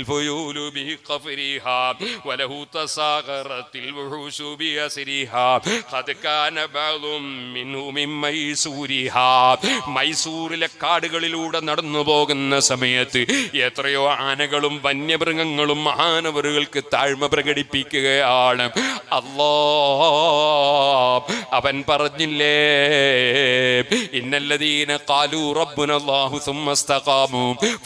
സാഗറത്തിൽ വുഹൂശു ബി അസ്രിഹാ ഖദ് കാന ബഅദും മിൻഹു മിൻ മൈസൂരിഹാ. മൈസൂരിലെ കാടുകളിലൂടെ നടന്നു പോകുന്ന സമയത്ത് എത്രയോ ആനകളും വന്യമൃഗങ്ങളും മഹാനവറുകൾക്ക് താഴ്മ പ്രകടിപ്പിക്കുകയാണ്. അല്ലോ അവൻ പറഞ്ഞില്ലേ? ഇന്നല്ലദീന കാലു റബ്ബുന അല്ലാഹു സുമ്മ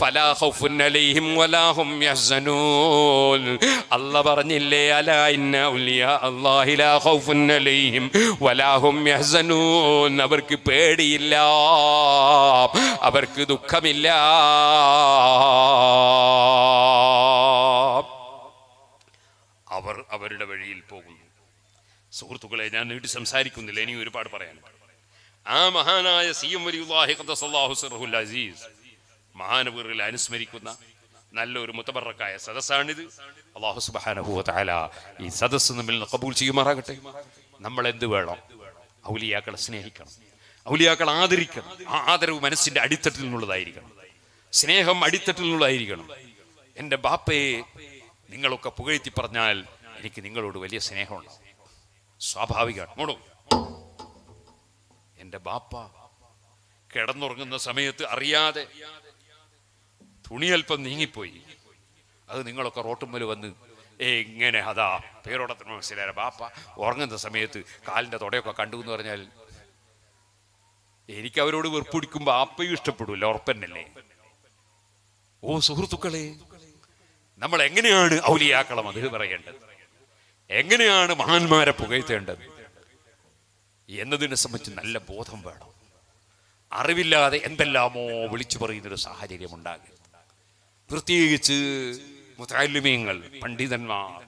ഫലാ ഖൗഫുൻ അലൈഹിം വലാ ഹും യഹ്സനൂൻ. അല്ല പറഞ്ഞില്ലേ? അലാ ഇന്ന ഔലിയാ അല്ലാഹി ലാ ഖൗഫുൻ അലൈഹിം വലാ ഹും യഹ്സനൂൻ. അവർക്ക് പേടിയില്ല അവർക്ക് ദുഃഖമില്ല. അവർ അവരുടെ വഴിയിൽ പോകുന്നു. സുഹൃത്തുക്കളെ ഞാൻ നീട്ടി സംസാരിക്കുന്നില്ല. ഇനി ഒരുപാട് പറയാനുണ്ട്. ആ മഹാനായ സി എം വലിയുല്ലാഹി ഖദ്ദസല്ലാഹു സിർഹുൽ അസീസ് മഹാനവീറിൽ അനുസ്മരിക്കുന്ന നല്ലൊരു മുത്തബറക്കായ സദസ്സാണിത്. അള്ളാഹു തആല ഈ സദസ്സ് നമ്മിൽ കബൂൽ ചെയ്യുമാറാകട്ടെ. നമ്മൾ എന്ത് വേണം? ഔലിയാക്കളെ സ്നേഹിക്കണം. ഔലിയാക്കൾ ആദരിക്കണം. ആ ആദരവ് മനസ്സിന്റെ അടിത്തട്ടിൽ നിന്നുള്ളതായിരിക്കണം. സ്നേഹം അടിത്തട്ടിലുള്ളതായിരിക്കണം എന്റെ ബാപ്പയെ നിങ്ങളൊക്കെ പുകഴ്ത്തി പറഞ്ഞാൽ എനിക്ക് നിങ്ങളോട് വലിയ സ്നേഹമുണ്ട്. സ്വാഭാവികമാണ്. മോണോ എന്റെ ബാപ്പ കിടന്നുറങ്ങുന്ന സമയത്ത് അറിയാതെ തുണിയൽപ്പം നീങ്ങിപ്പോയി. അത് നിങ്ങളൊക്കെ റോട്ടുമ്മൽ വന്ന് എങ്ങനെ അതാ പേരോടത്തിന് മനസ്സിലായ ബാപ്പ ഉറങ്ങുന്ന സമയത്ത് കാലിന്റെ തുടയൊക്കെ കണ്ടു എന്ന് പറഞ്ഞാൽ എനിക്ക് അവരോട് വെറുപ്പിടിക്കുമ്പോൾ ആപ്പയും ഇഷ്ടപ്പെടില്ല ഉറപ്പന്നല്ലേ? ഓ സുഹൃത്തുക്കളെ നമ്മൾ എങ്ങനെയാണ് ഔലിയാക്കളം അത് പറയേണ്ടത്? എങ്ങനെയാണ് മഹാന്മാരെ പുകഴ്ത്തേണ്ടത്? എന്നതിനെ സംബന്ധിച്ച് നല്ല ബോധം വേണം. അറിവില്ലാതെ എന്തെല്ലാമോ വിളിച്ചു പറയുന്നൊരു സാഹചര്യം ഉണ്ടാകരുത്. പ്രത്യേകിച്ച് മുതാലിമ്യങ്ങൾ പണ്ഡിതന്മാർ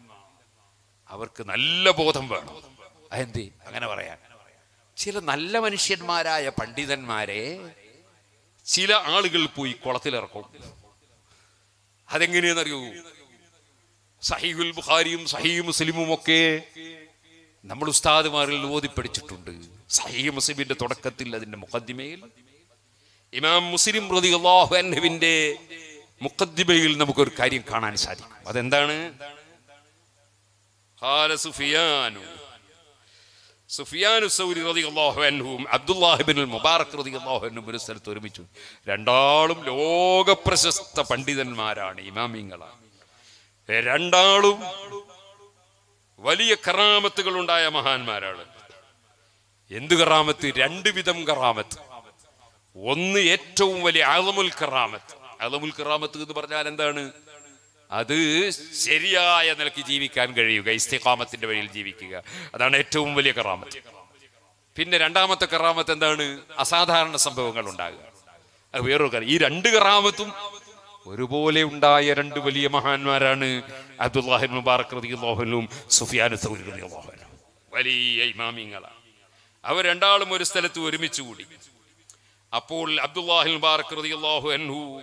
അവർക്ക് നല്ല ബോധം വേണം. അതെന്തേ? അങ്ങനെ പറയാൻ. ചില നല്ല മനുഷ്യന്മാരായ പണ്ഡിതന്മാരെ ചില ആളുകൾ പോയി കുളത്തിലിറക്കും. അതെങ്ങനെയെന്നറിയൂ സഹീഹുൽ ബുഖാരിയും സഹീ മുസ്ലിമും ഒക്കെ നമ്മൾ ഉസ്താദുമാരിൽ ഓതിപ്പടിച്ചിട്ടുണ്ട് സഹീ മുസ്ലിമിന്റെ തുടക്കത്തിൽ അതിന്റെ മുഖദ്ദിമയിൽ. ഇമാം മുസ്ലിം പ്രതി അള്ളാഹുഅന്നുവിന്റെ മുഖദ്ദിമയിൽ നമുക്കൊരു കാര്യം കാണാൻ സാധിക്കും. അതെന്താണ്? സുഫിയാനു സൗരി റളിയല്ലാഹു അൻഹുവും അബ്ദുല്ലാഹിബിൻ മുബാറക് റളിയല്ലാഹു അൻഹും ഒരു സ്ഥലത്ത് ഒരുമിച്ചു. രണ്ടാളും ലോക പ്രശസ്ത പണ്ഡിതന്മാരാണ് ഇമാമിങ്ങളാണ്. രണ്ടാളും വലിയ കറാമത്തുകൾ ഉണ്ടായ മഹാന്മാരാണ്. എന്ത് കറാമത്ത്? രണ്ട് വിധം കറാമത്ത്. ഒന്ന് ഏറ്റവും വലിയ അളമുൽ കറാമത്ത്. അളമുൽ കറാമത്ത് എന്ന് പറഞ്ഞാൽ എന്താണ്? അത് ശരിയായ നിലയ്ക്ക് ജീവിക്കാൻ കഴിയുക ഇസ്തിഖാമത്തിന്റെ വഴിയിൽ ജീവിക്കുക. അതാണ് ഏറ്റവും വലിയ കറാമത്ത്. പിന്നെ രണ്ടാമത്തെ കറാമത്ത് എന്താണ്? അസാധാരണ സംഭവങ്ങൾ ഉണ്ടാകുക. അത് വേറൊരു ഈ രണ്ട് കറാമത്തും ഒരുപോലെ ഉണ്ടായ രണ്ട് വലിയ മഹാന്മാരാണ് അബ്ദുല്ലാഹി മുബാറക് റളിയല്ലാഹുനും സുഫിയാൻ റളിയല്ലാഹുനും വലിയ ഇമാമിങ്ങളാണ്. അവർ രണ്ടാളും ഒരു സ്ഥലത്ത് ഒരുമിച്ച് കൂടി. അപ്പോൾ അബ്ദുല്ലാഹിൽ മുബാറക് റളിയല്ലാഹു അൻഹു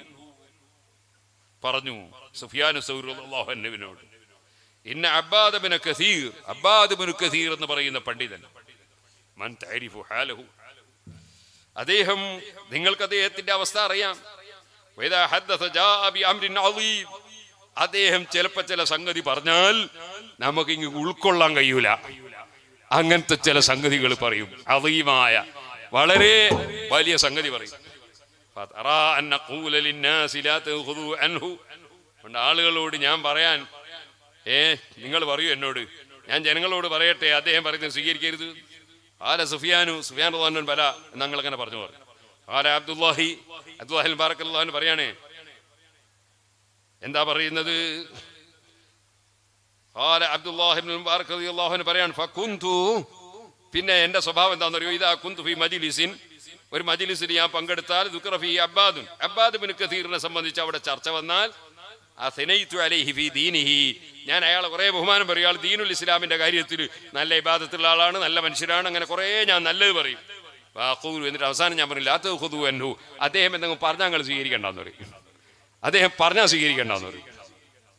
പറഞ്ഞു സുഫിയാനു അൻഹുവിനോട് ഇന്ന അബ്ബാദ് ബിൻ കസീർ അബ്ബാദ് ബിൻ കസീർ എന്ന് പറയുന്ന പണ്ഡിതൻ മൻ ഹാലഹു. അദ്ദേഹം നിങ്ങൾക്ക് അദ്ദേഹത്തിന്റെ അവസ്ഥ അറിയാം. അദ്ദേഹം ചിലപ്പോ ചില സംഗതി പറഞ്ഞാൽ നമുക്ക് ഇങ്ങ് ഉൾക്കൊള്ളാൻ കഴിയൂല. അങ്ങനത്തെ ചില സംഗതികൾ പറയും. അതീമായ വളരെ വലിയ സംഗതി പറയും. അതുകൊണ്ട് ആളുകളോട് ഞാൻ പറയാൻ ഏ നിങ്ങൾ പറയൂ എന്നോട്. ഞാൻ ജനങ്ങളോട് പറയട്ടെ അദ്ദേഹം പറയുന്നത് സ്വീകരിക്കരുത്. ആല സുഫിയാനു സുഫിയാൻ റഹ്മാൻ ബല എന്നങ്ങൾ അങ്ങനെ പറഞ്ഞു പറഞ്ഞു. ആല അബ്ദുല്ലാഹി അബ്ദുല്ലാഹിൽ ബാറക്കല്ലാഹു പറയാണേ. എന്താ പറയുന്നത്? ആല അബ്ദുല്ലാഹി ഇബ്നുൽ മുബാറക് റളിയല്ലാഹു അൻഹു പറയാണ് ഫകുന്തു. പിന്നെ എന്റെ സ്വഭാവം എന്താണെന്നറിയോ? ഇതാ കുന്തു ഫി മജ്ലിസിൻ ഒരു മജിലിസിൽ ഞാൻ പങ്കെടുത്താൽ ദുക്റ ഫി അബ്ബാദുൻ. അബ്ബാദ് ബിൻ കസീറിനെ സംബന്ധിച്ച് അവിടെ ചർച്ച വന്നാൽ ഞാൻ അയാളെ കുറേ ബഹുമാനം പറയും. അയാൾ ദീനുൽ ഇസ്ലാമിന്റെ കാര്യത്തിൽ നല്ല ഇബാദത്തുള്ള ആളാണ് നല്ല മനുഷ്യരാണ്. അങ്ങനെ കുറേ ഞാൻ നല്ലത് പറയും. എന്നിട്ട് അവസാനം ഞാൻ പറയും ലാത്ത ഹുദു അൻഹു. അദ്ദേഹം എന്തെങ്കിലും പറഞ്ഞാൽ ഞങ്ങൾ സ്വീകരിക്കണ്ടെന്ന് പറയും. അദ്ദേഹം പറഞ്ഞാൽ സ്വീകരിക്കണ്ടെന്ന് പറയും.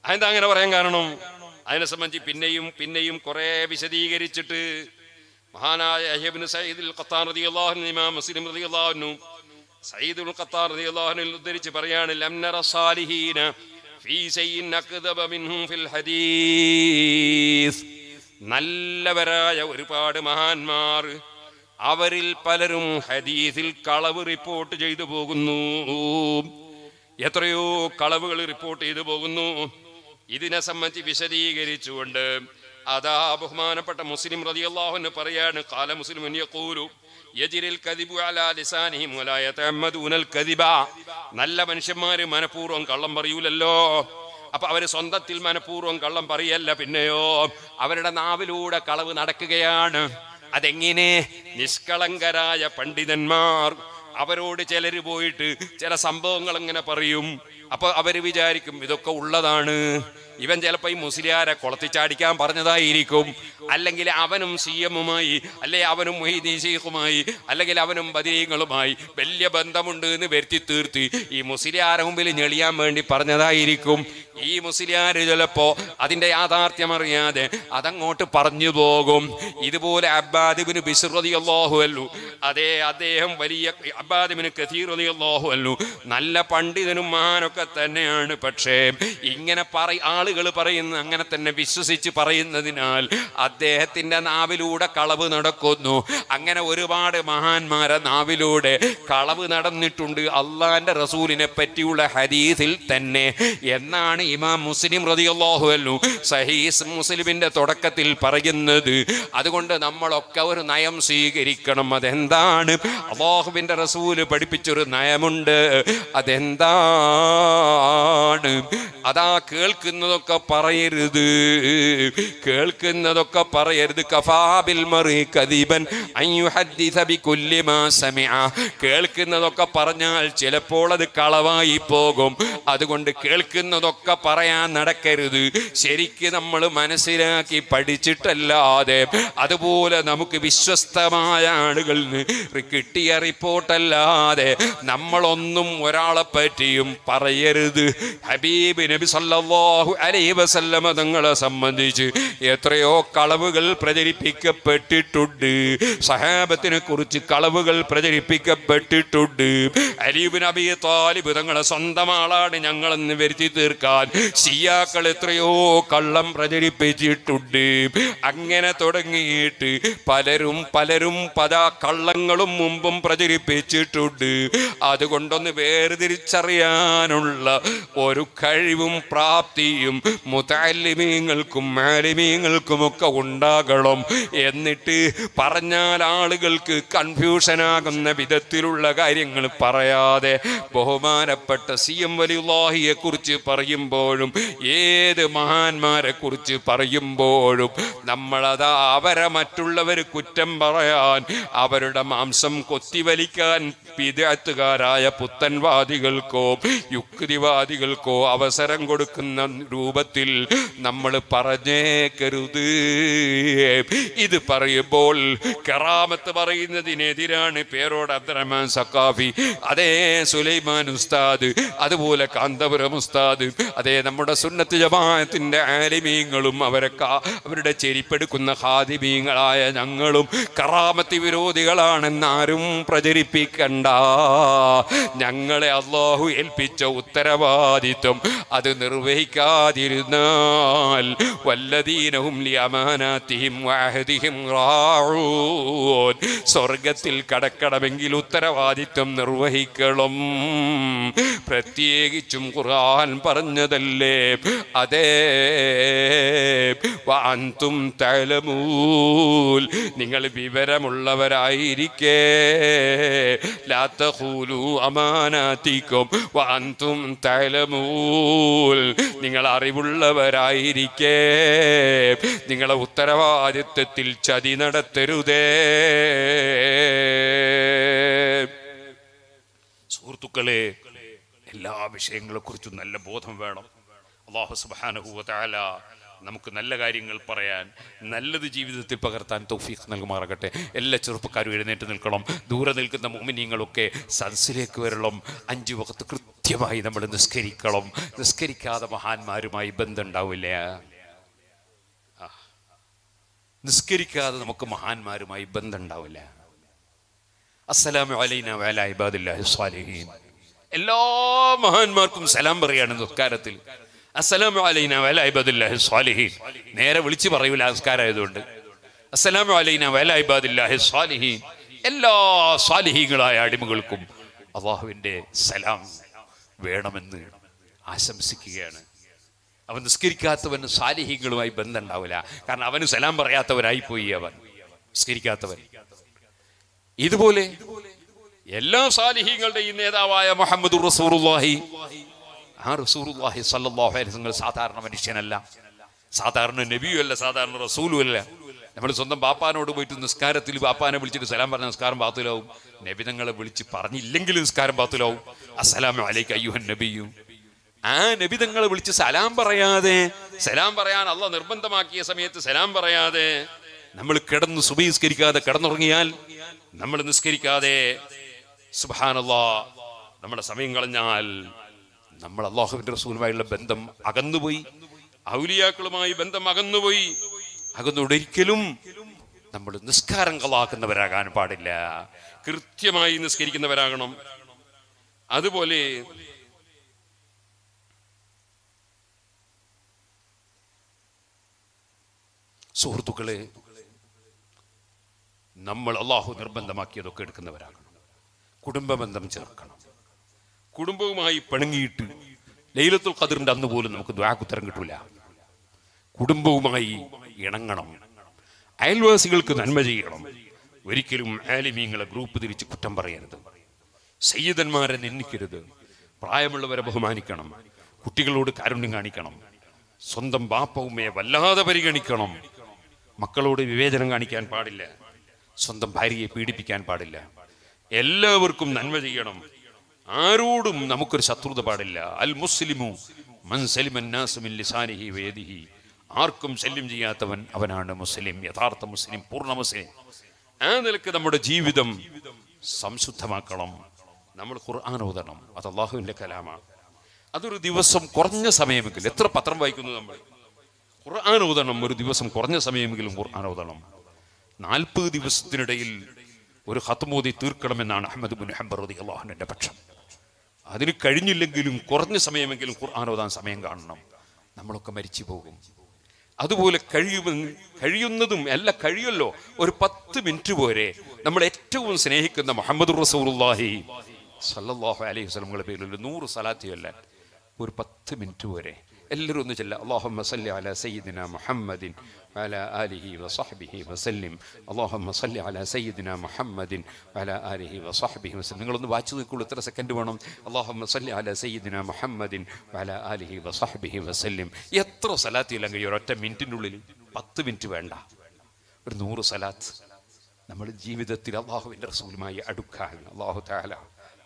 അതെന്താ അങ്ങനെ പറയാൻ കാരണം? അതിനെ സംബന്ധിച്ച് പിന്നെയും പിന്നെയും കുറെ വിശദീകരിച്ചിട്ട് മഹാനായ യഹ്യബ്നു സയ്യിദുൽ ഖത്താർ റളിയല്ലാഹു അൻഹു ഇമാം മുസ്ലിം റളിയല്ലാഹു അൻഹു. സയ്യിദുൽ ഖത്താർ റളിയല്ലാഹു അൻഹു ഉദ്ധരിച്ച് പറയാണ് ലംനറ സാലിഹീന ഫീ ശൈഇൻ അക്ദബ മിൻഹും ഫിൽ ഹദീസ്. നല്ലവരായ ഒരുപാട് മഹാന്മാർ അവരിൽ പലരും ഹദീസിൽ കളവ് റിപ്പോർട്ട് ചെയ്തു പോകുന്നു. എത്രയോ കളവുകൾ റിപ്പോർട്ട് ചെയ്തു പോകുന്നു. ഇതിനെ സംബന്ധിച്ച് വിശദീകരിച്ചുകൊണ്ട് അതാ ബഹുമാനപ്പെട്ട മുസ്ലിം റളിയല്ലാഹുവിന് പറയാണ് കാല മുസ്ലിം നല്ല മനുഷ്യന്മാര് മനഃപൂർവം കള്ളം പറയൂലല്ലോ. അപ്പൊ അവർ സ്വന്തത്തിൽ മനഃപൂർവം കള്ളം പറയല്ല പിന്നെയോ? അവരുടെ നാവിലൂടെ കളവ് നടക്കുകയാണ്. അതെങ്ങനെ? നിഷ്കളങ്കരായ പണ്ഡിതന്മാർ അവരോട് ചിലര് പോയിട്ട് ചില സംഭവങ്ങൾ ഇങ്ങനെ പറയും? അപ്പൊ അവർ വിചാരിക്കും ഇതൊക്കെ ഉള്ളതാണ്. ഇവൻ ചിലപ്പോൾ ഈ മുസ്ലിയാരെ കുളത്തിച്ചാടിക്കാൻ പറഞ്ഞതായിരിക്കും. അല്ലെങ്കിൽ അവനും സി എമ്മുമായി അല്ലെ അവനും മൊഹീദീൻ അല്ലെങ്കിൽ അവനും ബദീങ്ങളുമായി വലിയ ബന്ധമുണ്ട് എന്ന് വരുത്തി തീർത്തി ഈ മുസ്ലിയാരെ മുമ്പിൽ ഞെളിയാൻ വേണ്ടി പറഞ്ഞതായിരിക്കും. ഈ മുസ്ലിയാര് ചിലപ്പോൾ അതിന്റെ യാഥാർത്ഥ്യം അറിയാതെ അതങ്ങോട്ട് പറഞ്ഞു പോകും. ഇതുപോലെ അബ്ബാദിബിന് ബിസ്റതിയല്ലാഹു അല്ലു അതേ അദ്ദേഹം വലിയ അബ്ബാദിബിന് കഥീറതിയല്ലാഹു അല്ലു നല്ല പണ്ഡിതനും മഹാനൊക്കെ തന്നെയാണ് പക്ഷേ ഇങ്ങനെ പറ ആളുകൾ പറയുന്ന അങ്ങനെ തന്നെ വിശ്വസിച്ച് പറയുന്നതിനാൽ അദ്ദേഹത്തിന്റെ നാവിലൂടെ കളവ് നടക്കുന്നു. അങ്ങനെ ഒരുപാട് മഹാന്മാരെ നാവിലൂടെ കളവ് നടന്നിട്ടുണ്ട്. അള്ളാന്റെ റസൂലിനെ പറ്റിയുള്ള ഹദീസിൽ തന്നെ. എന്നാണ് ഇമാം മുസ്ലിം റളിയല്ലാഹു അൻഹു സഹീസ് മുസ്ലിമിന്റെ തുടക്കത്തിൽ പറയുന്നത്. അതുകൊണ്ട് നമ്മളൊക്കെ ഒരു നയം സ്വീകരിക്കണം. അതെന്താണ്? അള്ളാഹുവിന്റെ റസൂൽ പഠിപ്പിച്ചൊരു നയമുണ്ട്. അതെന്താണ് അതാ കേൾക്കുന്നതൊക്കെ പറയരുത്. കേൾക്കുന്നതൊക്കെ പറയരുത്. കഫാബിൽ മറി മാ കേൾക്കുന്നതൊക്കെ പറഞ്ഞാൽ ചിലപ്പോൾ അത് കളവായി പോകും. അതുകൊണ്ട് കേൾക്കുന്നതൊക്കെ പറയാൻ നടക്കരുത്. ശരിക്ക് നമ്മൾ മനസ്സിലാക്കി പഠിച്ചിട്ടല്ലാതെ അതുപോലെ നമുക്ക് വിശ്വസ്തമായ ആളുകളിൽ കിട്ടിയ റിപ്പോർട്ടല്ലാതെ നമ്മളൊന്നും ഒരാളെ പറ്റിയും പറയരുത്. ഹബീബ് നബി സല്ലാഹു അലൈ വസല്ലമ തങ്ങളെ സംബന്ധിച്ച് എത്രയോ കളവുകൾ പ്രചരിപ്പിക്കപ്പെട്ടിട്ടുണ്ട്. സഹാബത്തിനെ കുറിച്ച് കളവുകൾ പ്രചരിപ്പിക്കപ്പെട്ടിട്ടുണ്ട്. അലീബ് നബി താലിബ് തങ്ങളെ സ്വന്തം ആളാണ് ഞങ്ങളെന്ന് വരുത്തി തീർക്കാൻ ഷിയാക്കൾ എത്രയോ കള്ളം പ്രചരിപ്പിച്ചിട്ടുണ്ട്. അങ്ങനെ തുടങ്ങിയിട്ട് പലരും പലരും പല കള്ളങ്ങളും മുമ്പും പ്രചരിപ്പിച്ചിട്ടുണ്ട്. അതുകൊണ്ടൊന്ന് വേർതിരിച്ചറിയാനുള്ള ഒരു കഴിവും പ്രാപ്തിയും മുതാലിമീങ്ങൾക്കും മാലിമീങ്ങൾക്കുമൊക്കെ ഉണ്ടാകണം. എന്നിട്ട് പറഞ്ഞാൽ ആളുകൾക്ക് കൺഫ്യൂഷനാകുന്ന വിധത്തിലുള്ള കാര്യങ്ങൾ പറയാതെ ബഹുമാനപ്പെട്ട സി എം വലിയുള്ളാഹിയെ കുറിച്ച് പറയുമ്പോഴും ഏത് മഹാന്മാരെ കുറിച്ച് പറയുമ്പോഴും നമ്മളത് അവരെ മറ്റുള്ളവർ കുറ്റം പറയാൻ അവരുടെ മാംസം കൊത്തിവലിക്കാൻ വിദഗ്ധകാരായ പുത്തൻവാദികൾക്കോ യുക്തി യുക്തിവാദികൾക്കോ അവസരം കൊടുക്കുന്ന രൂപത്തിൽ നമ്മൾ പറഞ്ഞേക്കരുത് ഇത് പറയുമ്പോൾ കറാമത്ത് പറയുന്നതിനെതിരാണ് പേരോട് അബ്ദുറഹ്മാൻ സക്കാഫി അതേ സുലൈമാൻ ഉസ്താദ് അതുപോലെ കാന്തപുരം ഉസ്താദ് അതേ നമ്മുടെ സുന്നത്ത് ജമാഅത്തിന്റെ ആലിമീങ്ങളും അവരൊക്കെ അവരുടെ ചെരിപ്പെടുക്കുന്ന ഹാദിമീങ്ങളായ ഞങ്ങളും കറാമത്ത് വിരോധികളാണെന്ന് ആരും പ്രചരിപ്പിക്കണ്ട. ഞങ്ങളെ അള്ളാഹു ഏൽപ്പിച്ച ഉത്തരവാദിത്വം അത് നിർവഹിക്കാതിരുന്നാൽ വല്ലതീനവും സ്വർഗത്തിൽ കടക്കണമെങ്കിൽ ഉത്തരവാദിത്വം നിർവഹിക്കണം. പ്രത്യേകിച്ചും ഖുർആൻ പറഞ്ഞതല്ലേ? അതേ. വാന്തും തലമൂൽ നിങ്ങൾ വിവരമുള്ളവരായിരിക്കേ. ലാത്തഹൂലു അമാനാത്തിക്കും വാന്തും തലമൂൽ. നിങ്ങൾ അറിവുള്ളവരായിരിക്കേ. നിങ്ങളെ ഉത്തരവാദിത്വത്തിൽ ചതി നടത്തരുതേ. സുഹൃത്തുക്കളെ എല്ലാ വിഷയങ്ങളെ കുറിച്ചും നല്ല ബോധം വേണം. അള്ളാഹു സുബാനഹുല നമുക്ക് നല്ല കാര്യങ്ങൾ പറയാൻ നല്ലത് ജീവിതത്തിൽ പകർത്താൻ തൗഫീഖ് നൽകുമാറാകട്ടെ. എല്ലാ ചെറുപ്പക്കാരും എഴുന്നേറ്റ് നിൽക്കണം. ദൂരെ നിൽക്കുന്ന മോമിനിയങ്ങളൊക്കെ സദസ്സിലേക്ക് വരണം അഞ്ചു വകത്ത് കൃത്യമായി നമ്മൾ നിസ്കരിക്കണം. നിസ്കരിക്കാതെ മഹാന്മാരുമായി ബന്ധം ഉണ്ടാവില്ല നിസ്കരിക്കാതെ നമുക്ക് മഹാന്മാരുമായി ബന്ധം ഉണ്ടാവില്ല അസ്സലാമു അലൈന വഅലാ ഇബാദില്ലാഹി സ്വാലിഹീൻ എല്ലാ മഹാന്മാർക്കും സലാം പറയാണ് നിസ്കാരത്തിൽ. അസ്സലാമു അലൈന വല ഇബാദില്ലാഹി സ്വാലിഹീൻ. നേരെ വിളിച്ചു പറയൂല ആയതുകൊണ്ട് അസ്സലാമു അലൈന വല ഇബാദില്ലാഹി സ്വാലിഹീൻ. എല്ലാ സ്വാലിഹീങ്ങളായ അടിമകൾക്കും അള്ളാഹുവിന്റെ സലാം വേണമെന്ന് ആശംസിക്കുകയാണ്. അവൻ നിസ്കരിക്കാത്തവന് സാലിഹികളുമായി ബന്ധം ഉണ്ടാവില്ല കാരണം അവന് സലാം പറയാത്തവരായി പോയി അവൻ. നിസ്കരിക്കാത്തവൻ. ഇതുപോലെ എല്ലാ സാലിഹികളുടെയും നേതാവായ മുഹമ്മദ് റസൂറുല്ലാഹി ആ റസൂറുല്ലാഹി സല്ലല്ലാഹു അലൈഹി സാധാരണ മനുഷ്യനല്ല. സാധാരണ നബിയും അല്ല സാധാരണ റസൂലും അല്ല നമ്മൾ സ്വന്തം പാപ്പാനോട് പോയിട്ട് നിസ്കാരത്തിൽ ബാപ്പാനെ വിളിച്ചിട്ട് സലാം പറഞ്ഞ നിസ്കാരം ബാത്തുലാവും. നബിതങ്ങളെ വിളിച്ച് പറഞ്ഞില്ലെങ്കിൽ നിസ്കാരം ബാത്തുലാവും. അസ്സലാമു അലൈക്ക് അയ്യുഹൻ നബിയും. ആ നബിതങ്ങളെ വിളിച്ച് സലാം പറയാതെ സലാം പറയാൻ അല്ല നിർബന്ധമാക്കിയ സമയത്ത് സലാം പറയാതെ നമ്മൾ കിടന്ന് സുബീസ്കരിക്കാതെ കിടന്നുറങ്ങിയാൽ നമ്മൾ നിസ്കരിക്കാതെ സുബാനല്ലാ നമ്മുടെ സമയം കളഞ്ഞാൽ നമ്മൾ അള്ളാഹുവിന്റെ റസൂലുമായുള്ള ബന്ധം അകന്നുപോയി. ഔലിയാക്കളുമായി ബന്ധം അകന്നുപോയി. അകന്നൊരിക്കലും നമ്മൾ നിസ്കാരം കളാക്കുന്നവരാകാൻ പാടില്ല. കൃത്യമായി നിസ്കരിക്കുന്നവരാകണം. അതുപോലെ സുഹൃത്തുക്കളെ നമ്മൾ അള്ളാഹു നിർബന്ധമാക്കിയതൊക്കെ എടുക്കുന്നവരാകണം. കുടുംബബന്ധം ചേർക്കണം. കുടുംബവുമായി പിണങ്ങിയിട്ട് ലൈലത്തുൽ ഖദറിന്റെ അന്ന് പോലും നമുക്ക് ദ്വാക്കുത്തരം കിട്ടൂല. കുടുംബവുമായി ഇണങ്ങണം. അയൽവാസികൾക്ക് നന്മ ചെയ്യണം. ഒരിക്കലും ആലിമീങ്ങളെ ഗ്രൂപ്പ് തിരിച്ച് കുറ്റം പറയരുത്. സയ്യിദന്മാരെ നിന്ദിക്കരുത്. പ്രായമുള്ളവരെ ബഹുമാനിക്കണം. കുട്ടികളോട് കാരുണ്യം കാണിക്കണം. സ്വന്തം ബാപ്പ വല്ലാതെ പരിഗണിക്കണം. മക്കളോട് വിവേചനം കാണിക്കാൻ പാടില്ല. സ്വന്തം ഭാര്യയെ പീഡിപ്പിക്കാൻ പാടില്ല. എല്ലാവർക്കും നന്മ ചെയ്യണം. ആരോടും നമുക്കൊരു ശത്രുത പാടില്ല. അൽ മുസ്ലിമു മൻ ലിസാനിഹി വയദിഹി. ആർക്കും ശല്യം ചെയ്യാത്തവൻ അവനാണ് മുസ്ലിം യഥാർത്ഥ മുസ്ലിം പൂർണ മുസ്ലിം. ആ നിലയ്ക്ക് നമ്മുടെ ജീവിതം സംശുദ്ധമാക്കണം. നമ്മൾ ഖുർആൻ ഓതണം. അത് അള്ളാഹുവിന്റെ കലാമാണ്. അതൊരു ദിവസം കുറഞ്ഞ സമയമെങ്കിലും എത്ര പത്രം വായിക്കുന്നു നമ്മൾ? ഖുർആൻ ഓതണം. ഒരു ദിവസം കുറഞ്ഞ സമയമെങ്കിലും ഖുർആൻ ഓതണം. നാൽപ്പത് ദിവസത്തിനിടയിൽ ഒരു ഹത്തുമോദി തീർക്കണമെന്നാണ് അഹമ്മദ് ബുൻ ഹംബർ അള്ളാഹുവിന്റെ പക്ഷം. അതിന് കഴിഞ്ഞില്ലെങ്കിലും കുറഞ്ഞ സമയമെങ്കിലും ഖുർആൻ ഓതാൻ സമയം കാണണം. നമ്മളൊക്കെ മരിച്ചു പോകും. അതുപോലെ കഴിയുമെന്ന് കഴിയുന്നതും അല്ല കഴിയുമല്ലോ. ഒരു പത്ത് മിനിറ്റ് പോരെ. നമ്മൾ ഏറ്റവും സ്നേഹിക്കുന്ന മുഹമ്മദ് റസൂലുള്ളാഹി സല്ലാഹു അലൈഹി വസല്ലമയുടെ പേരിൽ ഒരു നൂറ് സലാത്തി അല്ലാൻ ഒരു പത്ത് മിനിറ്റ് പോരെ. എല്ലാവരും ഒന്ന് ചെല്ലാം അള്ളാഹു സല്ലി അല സയ്യിദിന മുഹമ്മദിൻ അല ആലിഹി വസഹബിഹി വസല്ലിം. അള്ളാഹു സല്ലി അല സയ്യിദിന മുഹമ്മദിൻ അല ആലിഹി വസഹബിഹി വസ്ലിം നിങ്ങളൊന്ന് വായിച്ചു നോക്കുള്ളൂ ഇത്ര സെക്കൻഡ് വേണം. അള്ളാഹു സല്ലി അല സയ്യിദിന മുഹമ്മദിൻ അല ആലിഹി വസഹബിഹി വസല്ലിം. എത്ര സലാത്ത് ചെല്ലാൻ കഴിയും? ഒരൊറ്റ മിനിറ്റിനുള്ളിൽ പത്ത് മിനിറ്റ് വേണ്ട. ഒരു നൂറ് സലാത്ത് നമ്മൾ ജീവിതത്തിൽ അള്ളാഹുവിന്റെ റസൂലുമായി അടുക്കാൻ അള്ളാഹു താല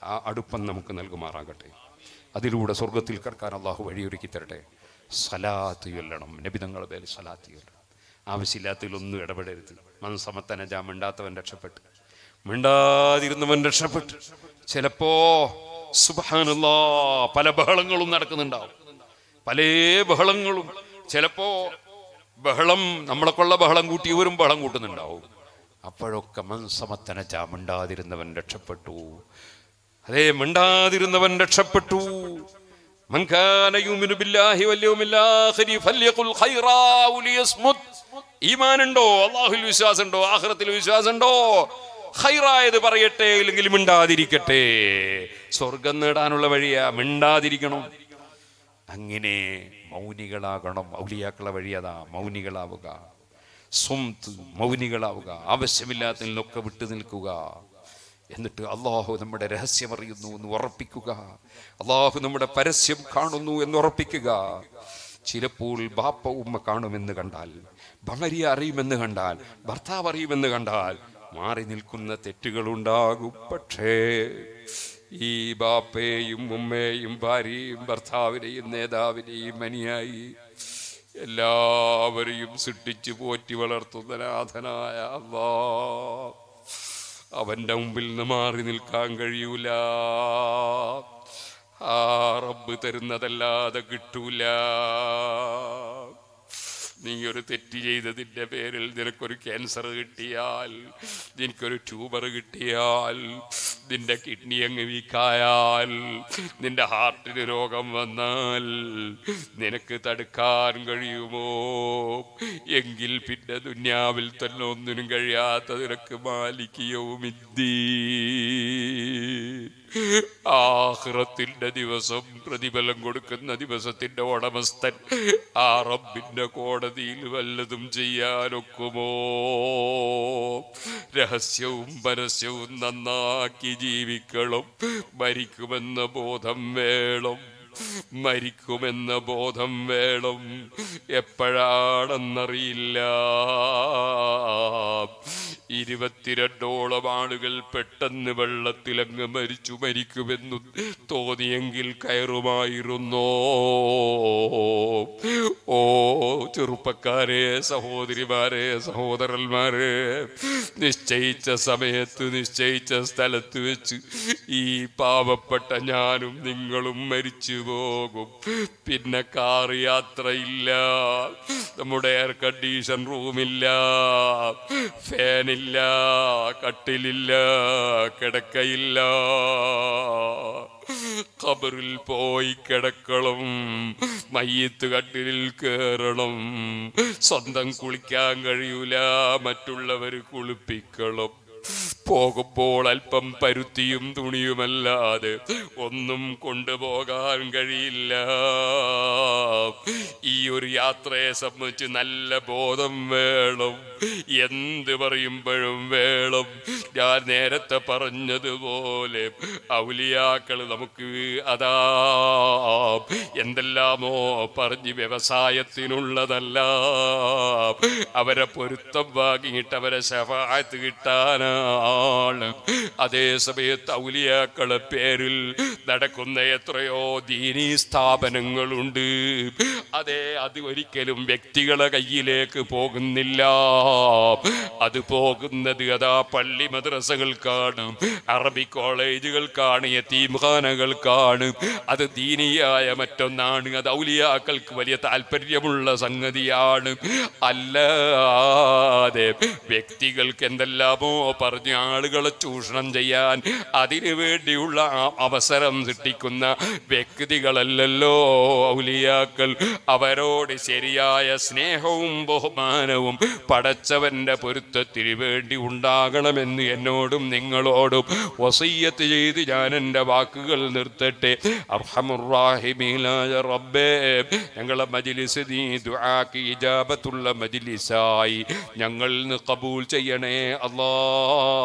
ആ അടുപ്പം നമുക്ക് നൽകുമാറാകട്ടെ. അതിലൂടെ സ്വർഗത്തിൽ കിടക്കാൻ അള്ളാഹു വഴിയൊരുക്കി തരട്ടെ. സലാത്ത് ചൊല്ലണം. നബിതങ്ങളെ പേര് സലാത്ത് ചൊല്ലണം. ആവശ്യമില്ലാത്തതിലൊന്നും ഇടപെടരുത്. ജാ മിണ്ടാത്തവൻ രക്ഷപ്പെട്ടു. മിണ്ടാതിരുന്നവൻ രക്ഷപ്പെട്ടു. ചിലപ്പോ സുബാനുള്ള പല ബഹളങ്ങളും നടക്കുന്നുണ്ടാവും. പല ബഹളങ്ങളും. ചിലപ്പോ ബഹളം നമ്മളെ കൊള്ള ബഹളം കൂട്ടി ഇവരും ബഹളം കൂട്ടുന്നുണ്ടാവും. അപ്പോഴൊക്കെ മനസ്സമത്തനജ മിണ്ടാതിരുന്നവൻ രക്ഷപ്പെട്ടു. അതേ മിണ്ടാതിരുന്നവൻ രക്ഷപ്പെട്ടു. ഈമാനുണ്ടോ? അള്ളാഹുൽ വിശ്വാസമുണ്ടോ? ആഹ്റത്തിൽ വിശ്വാസമുണ്ടോ? ഹൈറായത് പറയട്ടെ അല്ലെങ്കിൽ മിണ്ടാതിരിക്കട്ടെ. സ്വർഗം നേടാനുള്ള വഴിയാ മിണ്ടാതിരിക്കണം. അങ്ങനെ മൗനികളാകണം. ഔലിയാക്കളെ വഴി മൗനികളാവുക. സ്വന്ത് മൗനികളാവുക. ആവശ്യമില്ലാത്തതിൽ നിന്നൊക്കെ വിട്ടു നിൽക്കുക. എന്നിട്ട് അള്ളാഹു നമ്മുടെ രഹസ്യം അറിയുന്നു എന്ന് ഉറപ്പിക്കുക. അള്ളാഹു നമ്മുടെ പരസ്യം കാണുന്നു എന്ന് ഉറപ്പിക്കുക. ചിലപ്പോൾ ബാപ്പ ഉമ്മ കാണുമെന്ന് കണ്ടാൽ ഭാര്യ അറിയുമെന്ന് കണ്ടാൽ ഭർത്താവ് അറിയുമെന്ന് കണ്ടാൽ മാറി നിൽക്കുന്ന തെറ്റുകളുണ്ടാകും പക്ഷേ ഈ ബാപ്പയെയും ഉമ്മയെയും ഭാര്യയും ഭർത്താവിനെയും നേതാവിനെയും മനിയായി എല്ലാവരെയും സൃഷ്ടിച്ചു പോറ്റി വളർത്തുന്ന നാഥനായ അള്ളാ അവന്റെ മുമ്പിൽ നിന്ന് മാറി നിൽക്കാൻ കഴിയൂല. ആ റബ്ബ് തരുന്നതല്ലാതെ കിട്ടൂല. നീ ഒരു തെറ്റ് ചെയ്തതിന്റെ പേരിൽ നിനക്കൊരു ക്യാൻസർ കിട്ടിയാൽ നിനക്കൊരു ട്യൂമർ കിട്ടിയാൽ നിന്റെ കിഡ്നി അങ്ങ് വീക്കായാൽ നിന്റെ ഹാർട്ടിന് രോഗം വന്നാൽ നിനക്ക് തടുക്കാൻ കഴിയുമോ? എങ്കിൽ പിന്നെ ദുന്യാവിൽ തന്നെ ഒന്നിനും കഴിയാത്ത നിനക്ക് മാലിക്കയവും ആഹ്റത്തിന്റെ ദിവസം പ്രതിഫലം കൊടുക്കുന്ന ദിവസത്തിന്റെ ഉടമസ്ഥൻ ആ റബ്ബിന്റെ കോടതിയിൽ വല്ലതും ചെയ്യാനൊക്കുമോ? രഹസ്യവും പരസ്യവും നന്നാക്കി ജീവിക്കണം. മരിക്കുമെന്ന ബോധം വേണം. മരിക്കുമെന്ന ബോധം വേണം. എപ്പോഴാണെന്നറിയില്ല. ഇരുപത്തിരണ്ടോളം ആളുകൾ പെട്ടെന്ന് വെള്ളത്തിലങ്ങ് മരിച്ചു മരിക്കുമെന്നു തോന്നിയെങ്കിൽ കയറുമായിരുന്നോ? ഓ ചെറുപ്പക്കാരെ സഹോദരിമാരെ സഹോദരന്മാരെ നിശ്ചയിച്ച സമയത്ത് നിശ്ചയിച്ച സ്ഥലത്ത് വെച്ച് ഈ പാവപ്പെട്ട ഞാനും നിങ്ങളും മരിച്ചു പോകും. പിന്നെ കാർ യാത്രയില്ല നമ്മുടെ എയർ കണ്ടീഷൻ റൂമില്ല ഫാനില്ല കട്ടിലില്ല കിടക്കയില്ല. ഖബറിൽ പോയി കിടക്കണം മയ്യത്ത് കട്ടിലിൽ കയറണം സ്വന്തം കുളിക്കാൻ കഴിയൂല മറ്റുള്ളവർ കുളിപ്പിക്കണം. പോകുമ്പോൾ അല്പം പരുത്തിയും തുണിയുമല്ലാതെ ഒന്നും കൊണ്ടുപോകാൻ കഴിയില്ല. ഈ ഒരു യാത്രയെ സംബന്ധിച്ച് നല്ല ബോധം വേണം. എന്ത് പറയുമ്പോഴും വേണം. ഞാൻ നേരത്തെ പറഞ്ഞതുപോലെ ഔലിയാക്കൾ നമുക്ക് അതാ എന്തെല്ലാമോ പറഞ്ഞ് വ്യവസായത്തിനുള്ളതല്ല. അവരെ പൊരുത്തം വാങ്ങിയിട്ട് അവരെ ശഫായത്ത് കിട്ടാനാണ് അതേ സമയത്ത് ഔലിയാക്കളെ പേരിൽ നടക്കുന്ന എത്രയോ ദീനീ സ്ഥാപനങ്ങളുണ്ട്. അതെ അത് ഒരിക്കലും വ്യക്തികളെ കയ്യിലേക്ക് പോകുന്നില്ല. അത് പോകുന്നത് അതാ പള്ളി മദ്രസകൾക്കാണ് അറബി കോളേജുകൾക്കാണ് യത്തീംഖാനകൾക്കാണ് അത് ദീനിയായ മറ്റൊന്നാണ്. അത് ഔലിയാക്കൾക്ക് വലിയ താല്പര്യമുള്ള സംഗതിയാണ്. അല്ലാതെ വ്യക്തികൾക്ക് എന്തെല്ലാമോ പറഞ്ഞ് ആളുകളെ ചൂഷണം ചെയ്യാൻ അതിനു വേണ്ടിയുള്ള അവസരം സൃഷ്ടിക്കുന്ന വ്യക്തികളല്ലല്ലോ ഔലിയാക്കൾ. അവരോട് ശരിയായ സ്നേഹവും ബഹുമാനവും പടച്ചവന്റെ പൊരുത്തത്തിന് വേണ്ടി ഉണ്ടാകണമെന്ന് എന്നോടും നിങ്ങളോടും വസയ്യത്ത് ചെയ്ത് ഞാൻ എന്റെ വാക്കുകൾ നിർത്തട്ടെ. റബ്ബേ ഞങ്ങളെ മജിലിസ് നീ ദുആക്ക് ഇജാബത്തുള്ള മജിലിസായി. ഞങ്ങൾ കബൂൽ ചെയ്യണേ Shalom.